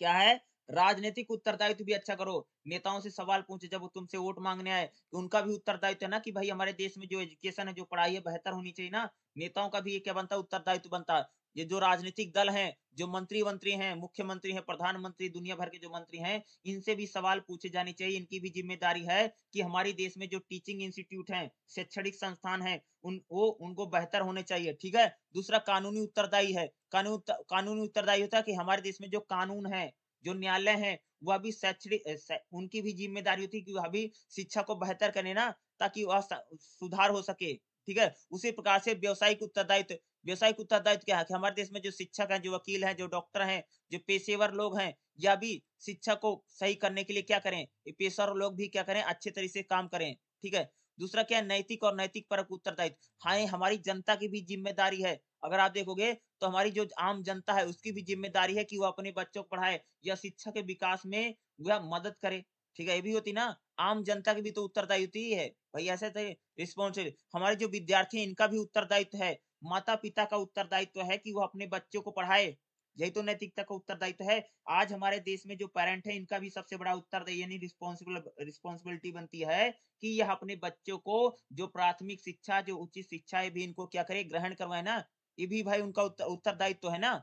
क्या है? राजनीतिक उत्तरदायित्व भी अच्छा करो। नेताओं से सवाल पूछे, जब तुमसे वोट मांगने आए तो उनका भी उत्तरदायित्व है ना कि भाई हमारे देश में जो एजुकेशन है, जो पढ़ाई है, बेहतर होनी चाहिए ना। नेताओं का भी ये क्या बनता है? उत्तरदायित्व बनता है। ये जो राजनीतिक दल हैं, जो मंत्री मंत्री हैं, मुख्यमंत्री हैं, प्रधानमंत्री, दुनिया भर के जो मंत्री हैं, इनसे भी सवाल पूछे जाने चाहिए। इनकी भी ज़िम्मेदारी है कि हमारे देश में जो टीचिंग इंस्टीट्यूट हैं, शैक्षणिक संस्थान हैं, उन, वो, उनको बेहतर होने चाहिए, ठीक है? दूसरा कानूनी उत्तरदायी है। कानून, कानूनी उत्तरदायी होता है कि हमारे देश में जो कानून है जो न्यायालय है वह भी शैक्षणिक उनकी भी ज़िम्मेदारी होती है कि वह भी शिक्षा को बेहतर करे ना, ताकि वह सुधार हो सके, ठीक है? उसी प्रकार से व्यवसायिक उत्तरदायित्व व्यवसायिक उत्तरदायित्व क्या है कि हमारे देश में जो शिक्षक हैं, जो वकील हैं, जो डॉक्टर हैं, जो पेशेवर लोग हैं, या भी शिक्षा को सही करने के लिए क्या करें? पेशेवर लोग भी क्या करें? अच्छे तरीके से काम करें, ठीक है? दूसरा क्या है? नैतिक और नैतिक परक उत्तरदायित्व। हाँ हमारी जनता की भी ज़िम्मेदारी है अगर आप देखोगे तो हमारी जो आम जनता है, उसकी भी ज़िम्मेदारी है कि वो अपने बच्चों को पढ़ाए या शिक्षा के विकास में वह मदद करे। ठीक है, ये भी होती ना, आम जनता की भी तो उत्तरदायित्व ही है। भाई, ऐसे थे रिस्पॉन्सिबल हमारे जो विद्यार्थी हैं, इनका भी उत्तरदायित्व है। माता पिता का उत्तरदायित्व है कि वो अपने बच्चों को पढ़ाए। यही तो नैतिकता का उत्तरदायित्व है। आज हमारे देश में जो पेरेंट है, इनका भी सबसे बड़ा उत्तरदायी यानी रिस्पॉन्सिबल रिस्पॉन्सिबिलिटी बनती है कि यह अपने बच्चों को जो प्राथमिक शिक्षा, जो उचित शिक्षा है भी इनको क्या करे, ग्रहण करवाए ना। ये भी भाई उनका उत्तरदायित्व तो है ना?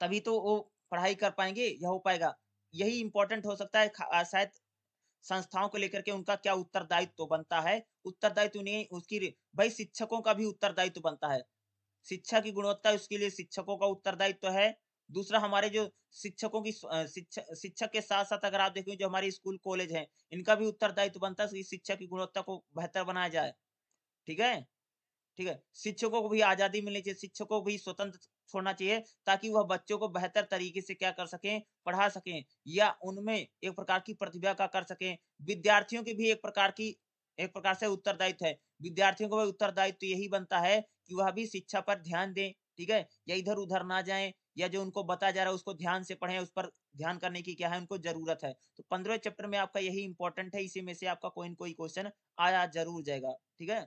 तभी तो वो पढ़ाई कर पाएँगे, यह हो पाएगा। यही इंपॉर्टेंट हो सकता है शायद संस्थाओं को लेकर के उनका क्या उत्तरदायित्व तो बनता है? उत्तरदायित्व नहीं, उसकी भाई शिक्षकों का भी उत्तरदायित्व तो बनता है। शिक्षा की गुणवत्ता उसके लिए शिक्षकों का उत्तरदायित्व तो है। दूसरा, हमारे जो शिक्षकों की शिक्षक के साथ साथ अगर आप देखें, जो हमारे स्कूल, कॉलेज हैं, इनका भी उत्तरदायित्व बनता है शिक्षा की गुणवत्ता को बेहतर बनाया जाए। ठीक है? ठीक है? शिक्षकों को भी आज़ादी मिलनी चाहिए, शिक्षकों को भी स्वतंत्र छोड़ना चाहिए, ताकि वह बच्चों को बेहतर तरीके से क्या कर सकें, पढ़ा सकें, या उनमें एक प्रकार की प्रतिभा का कर सकें। विद्यार्थियों की भी एक प्रकार की, एक प्रकार से उत्तरदायित्व है। विद्यार्थियों को उत्तरदायित्व यही बनता है कि वह भी शिक्षा पर ध्यान दें, ठीक है? या इधर उधर ना जाएँ, या जो उनको बताया जा रहा है उसको ध्यान से पढ़ें, उस पर ध्यान करने की क्या है, उनको ज़रूरत है। तो पंद्रह चैप्टर में आपका यही इंपॉर्टेंट है, इसी में से आपका कोई न कोई क्वेश्चन आया, ज़रूर जाएगा, ठीक है?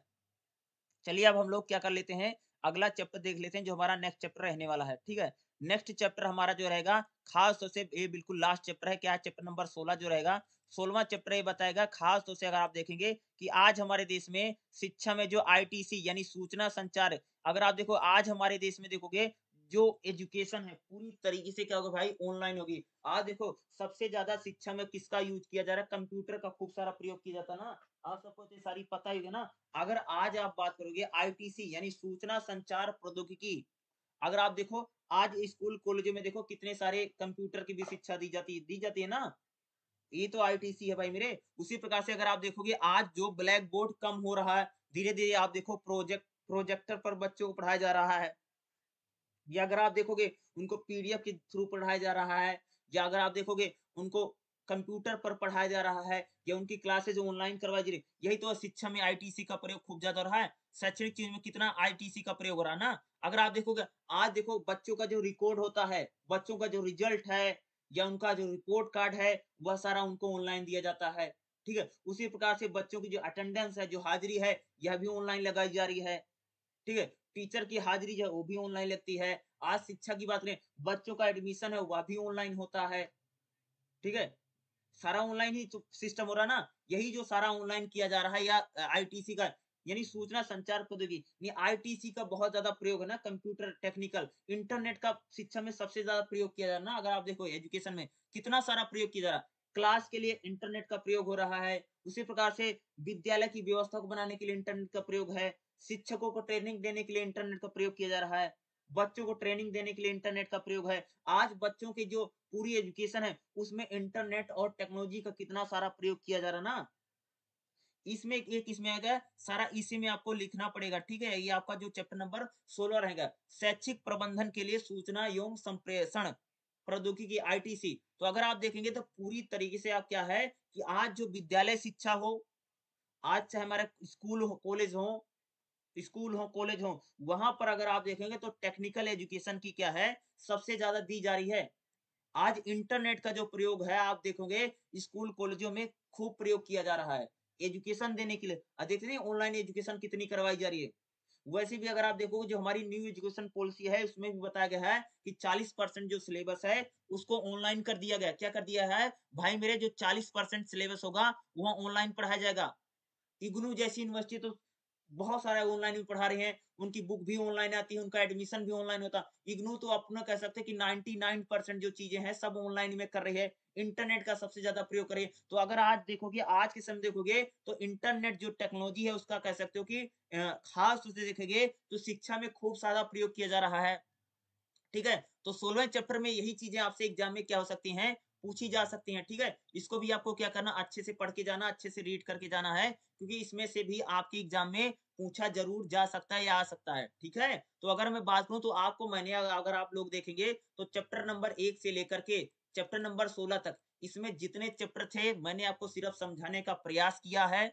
चलिए अब हम लोग क्या कर लेते हैं, अगला चैप्टर देख लेते हैं जो हमारा नेक्स्ट चैप्टर रहने वाला है, ठीक है? नेक्स्ट चैप्टर हमारा जो रहेगा, खास तौर से ये बिल्कुल लास्ट चैप्टर है, क्या चैप्टर नंबर सोलह जो रहेगा? सोलवा चैप्टर ये बताएगा, खास तौर से अगर आप देखेंगे कि आज हमारे देश में शिक्षा में जो आईटीसी यानी सूचना संचार, अगर आप देखो आज हमारे देश में देखोगे, जो एजुकेशन है, पूरी तरीके से क्या होगा भाई ऑनलाइन होगी। आज देखो, सबसे ज़्यादा शिक्षा में किसका यूज़ किया जा रहा है? कंप्यूटर का खूब सारा प्रयोग किया जाता है ना। आप सबको तो सारी पता ही है ना। अगर आज आप बात करोगे आईटीसी यानी सूचना संचार प्रौद्योगिकी, अगर आप देखो, आज स्कूल कॉलेजों में देखो कितने सारे कंप्यूटर की भी शिक्षा दी जाती दी जाती है ना। ये तो आईटीसी है भाई मेरे। उसी प्रकार से अगर आप देखोगे, आज जो ब्लैक बोर्ड कम हो रहा है धीरे धीरे आप देखो प्रोजेक्ट, प्रोजेक्टर पर बच्चों को पढ़ाया जा रहा है। या अगर आप देखोगे, उनको पीडीएफ के थ्रू पढ़ाया जा रहा है, या अगर आप देखोगे, उनको कंप्यूटर पर पढ़ाया जा रहा है या उनकी क्लासेज ऑनलाइन करवाई जा रही यही तो शिक्षा में आईटीसी का प्रयोग खूब ज़्यादा रहा है। शैक्षणिक चीज़ में कितना आईटीसी का प्रयोग हो रहा है ना? अगर आप देखोगे, आज देखो बच्चों का जो रिकॉर्ड होता है, बच्चों का जो रिज़ल्ट है या उनका जो रिपोर्ट कार्ड है, वह सारा उनको ऑनलाइन दिया जाता है। ठीक है? उसी प्रकार से बच्चों की जो अटेंडेंस है, जो हाजिरी है, यह भी ऑनलाइन लगाई जा रही है। ठीक है? टीचर की हाजिरी जो है, वो भी ऑनलाइन लगती है। आज शिक्षा की बात करें, बच्चों का एडमिशन है, वह भी ऑनलाइन होता है। ठीक है? सारा ऑनलाइन ही सिस्टम हो रहा ना, यही जो सारा ऑनलाइन किया जा रहा है या आईटीसी का, यानी सूचना संचार प्रौद्योगिकी आईटीसी का बहुत ज़्यादा प्रयोग है ना कंप्यूटर टेक्निकल इंटरनेट का शिक्षा में सबसे ज़्यादा प्रयोग किया जा रहा है ना, अगर आप देखो एजुकेशन में कितना सारा प्रयोग किया जा रहा है। क्लास के लिए इंटरनेट का प्रयोग हो रहा है, उसी प्रकार से विद्यालय की व्यवस्था को बनाने के लिए इंटरनेट का प्रयोग है, शिक्षकों को ट्रेनिंग देने के लिए इंटरनेट का प्रयोग किया जा रहा है। बच्चों को ट्रेनिंग देने के लिए इंटरनेट का प्रयोग है। आज बच्चों की जो पूरी एजुकेशन है, उसमें इंटरनेट और टेक्नोलॉजी का कितना सारा प्रयोग किया जा रहा ना? इसमें एक इसमें आएगा, सारा इसी में आपको लिखना पड़ेगा, ठीक है? ये आपका जो चैप्टर नंबर सोलह रहेगा। शैक्षिक प्रबंधन के लिए सूचना एवं संप्रेषण प्रौद्योगिकी आईटीसी तो अगर आप देखेंगे तो पूरी तरीके से आप क्या है कि आज जो विद्यालय शिक्षा हो, आज चाहे हमारे स्कूल हो, कॉलेज हो स्कूल हो, कॉलेज हो, वहाँ पर अगर आप देखेंगे तो टेक्निकल एजुकेशन की क्या है? सबसे ज़्यादा दी जा रही है। आज इंटरनेट का जो प्रयोग है, आप देखोगे, स्कूल, कॉलेजों में खूब प्रयोग किया जा रहा है। एजुकेशन देने के लिए देख रहे ऑनलाइन एजुकेशन कितनी करवाई जा रही है। वैसे भी अगर आप देखोगे, जो हमारी न्यू एजुकेशन पॉलिसी है, उसमें भी बताया गया है कि 40 परसेंट जो सिलेबस है, उसको ऑनलाइन कर दिया गया। क्या कर दिया है? भाई मेरे, जो 40 परसेंट सिलेबस होगा, वह ऑनलाइन पढ़ाया जाएगा। इग्नू जैसी यूनिवर्सिटी तो बहुत सारे ऑनलाइन भी पढ़ा रहे हैं, उनकी बुक भी ऑनलाइन आती है, उनका एडमिशन भी ऑनलाइन होता। है इग्नू तो अपना कह सकते हैं कि 99 परसेंट जो चीज़ें हैं, सब ऑनलाइन में कर रही है इंटरनेट का सबसे ज़्यादा प्रयोग करे तो अगर आज देखोगे, आज के समय देखोगे तो इंटरनेट जो टेक्नोलॉजी है, उसका कह सकते हो कि खास रूप से देखेंगे तो शिक्षा में खूब सारा प्रयोग किया जा रहा है। ठीक है? तो सोलहवें चैप्टर में यही चीज़ें आपसे एग्ज़ाम में क्या हो सकती हैं? पूछी जा सकती हैं, ठीक है? इसको भी आपको क्या करना, अच्छे से पढ़ के जाना, अच्छे से रीड करके जाना है, क्योंकि इसमें से भी आपके एग्ज़ाम में पूछा ज़रूर जा सकता है या आ सकता है, ठीक है? तो अगर मैं बात करूँ तो आपको मैंने अगर आप लोग देखेंगे तो चैप्टर नंबर एक से लेकर के चैप्टर नंबर सोलह तक, इसमें जितने चैप्टर थे, मैंने आपको सिर्फ़ समझाने का प्रयास किया है,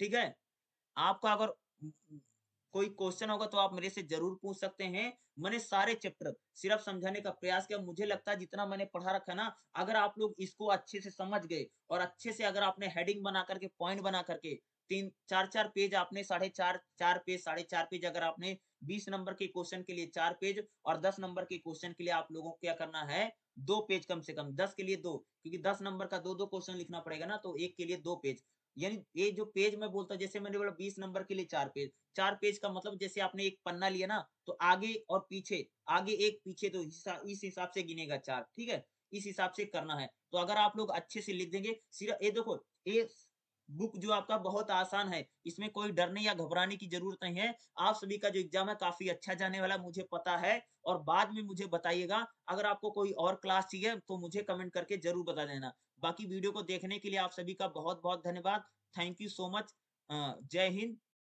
ठीक है? आपका अगर कोई क्वेश्चन होगा तो आप मेरे से ज़रूर पूछ सकते हैं। मैंने सारे चैप्टर सिर्फ़ समझाने का प्रयास किया। मुझे लगता है जितना मैंने पढ़ा रखा ना, अगर आप लोग इसको अच्छे से समझ गए और अच्छे से अगर आपने हेडिंग बना करके पॉइंट बना करके, तीन, चार चार पेज आपने, साढ़े चार चार पेज साढ़े चार पेज अगर आपने बीस नंबर के क्वेश्चन के लिए चार पेज और दस नंबर के क्वेश्चन के लिए आप लोगों को क्या करना है? दो पेज कम से कम, दस के लिए दो, क्योंकि दस नंबर का दो दो क्वेश्चन लिखना पड़ेगा ना तो एक के लिए दो पेज यानी ये जो पेज मैं बोलता हूँ, जैसे मैंने बोला बीस नंबर के लिए चार पेज चार पेज का मतलब जैसे आपने एक पन्ना लिया ना तो आगे और पीछे, आगे एक, पीछे तो इस हिसाब से गिनेगा चार, ठीक है? इस हिसाब से करना है। तो अगर आप लोग अच्छे से लिख देंगे, सिर्फ़, ये देखो, ये बुक जो आपका बहुत आसान है, इसमें कोई डरने या घबराने की ज़रूरत नहीं है। आप सभी का जो एग्ज़ाम है, काफ़ी अच्छा जाने वाला, मुझे पता है, और बाद में मुझे बताइएगा। अगर आपको कोई और क्लास चाहिए तो मुझे कमेंट करके ज़रूर बता देना। बाकी वीडियो को देखने के लिए आप सभी का बहुत बहुत धन्यवाद थैंक यू सो मच जय हिंद।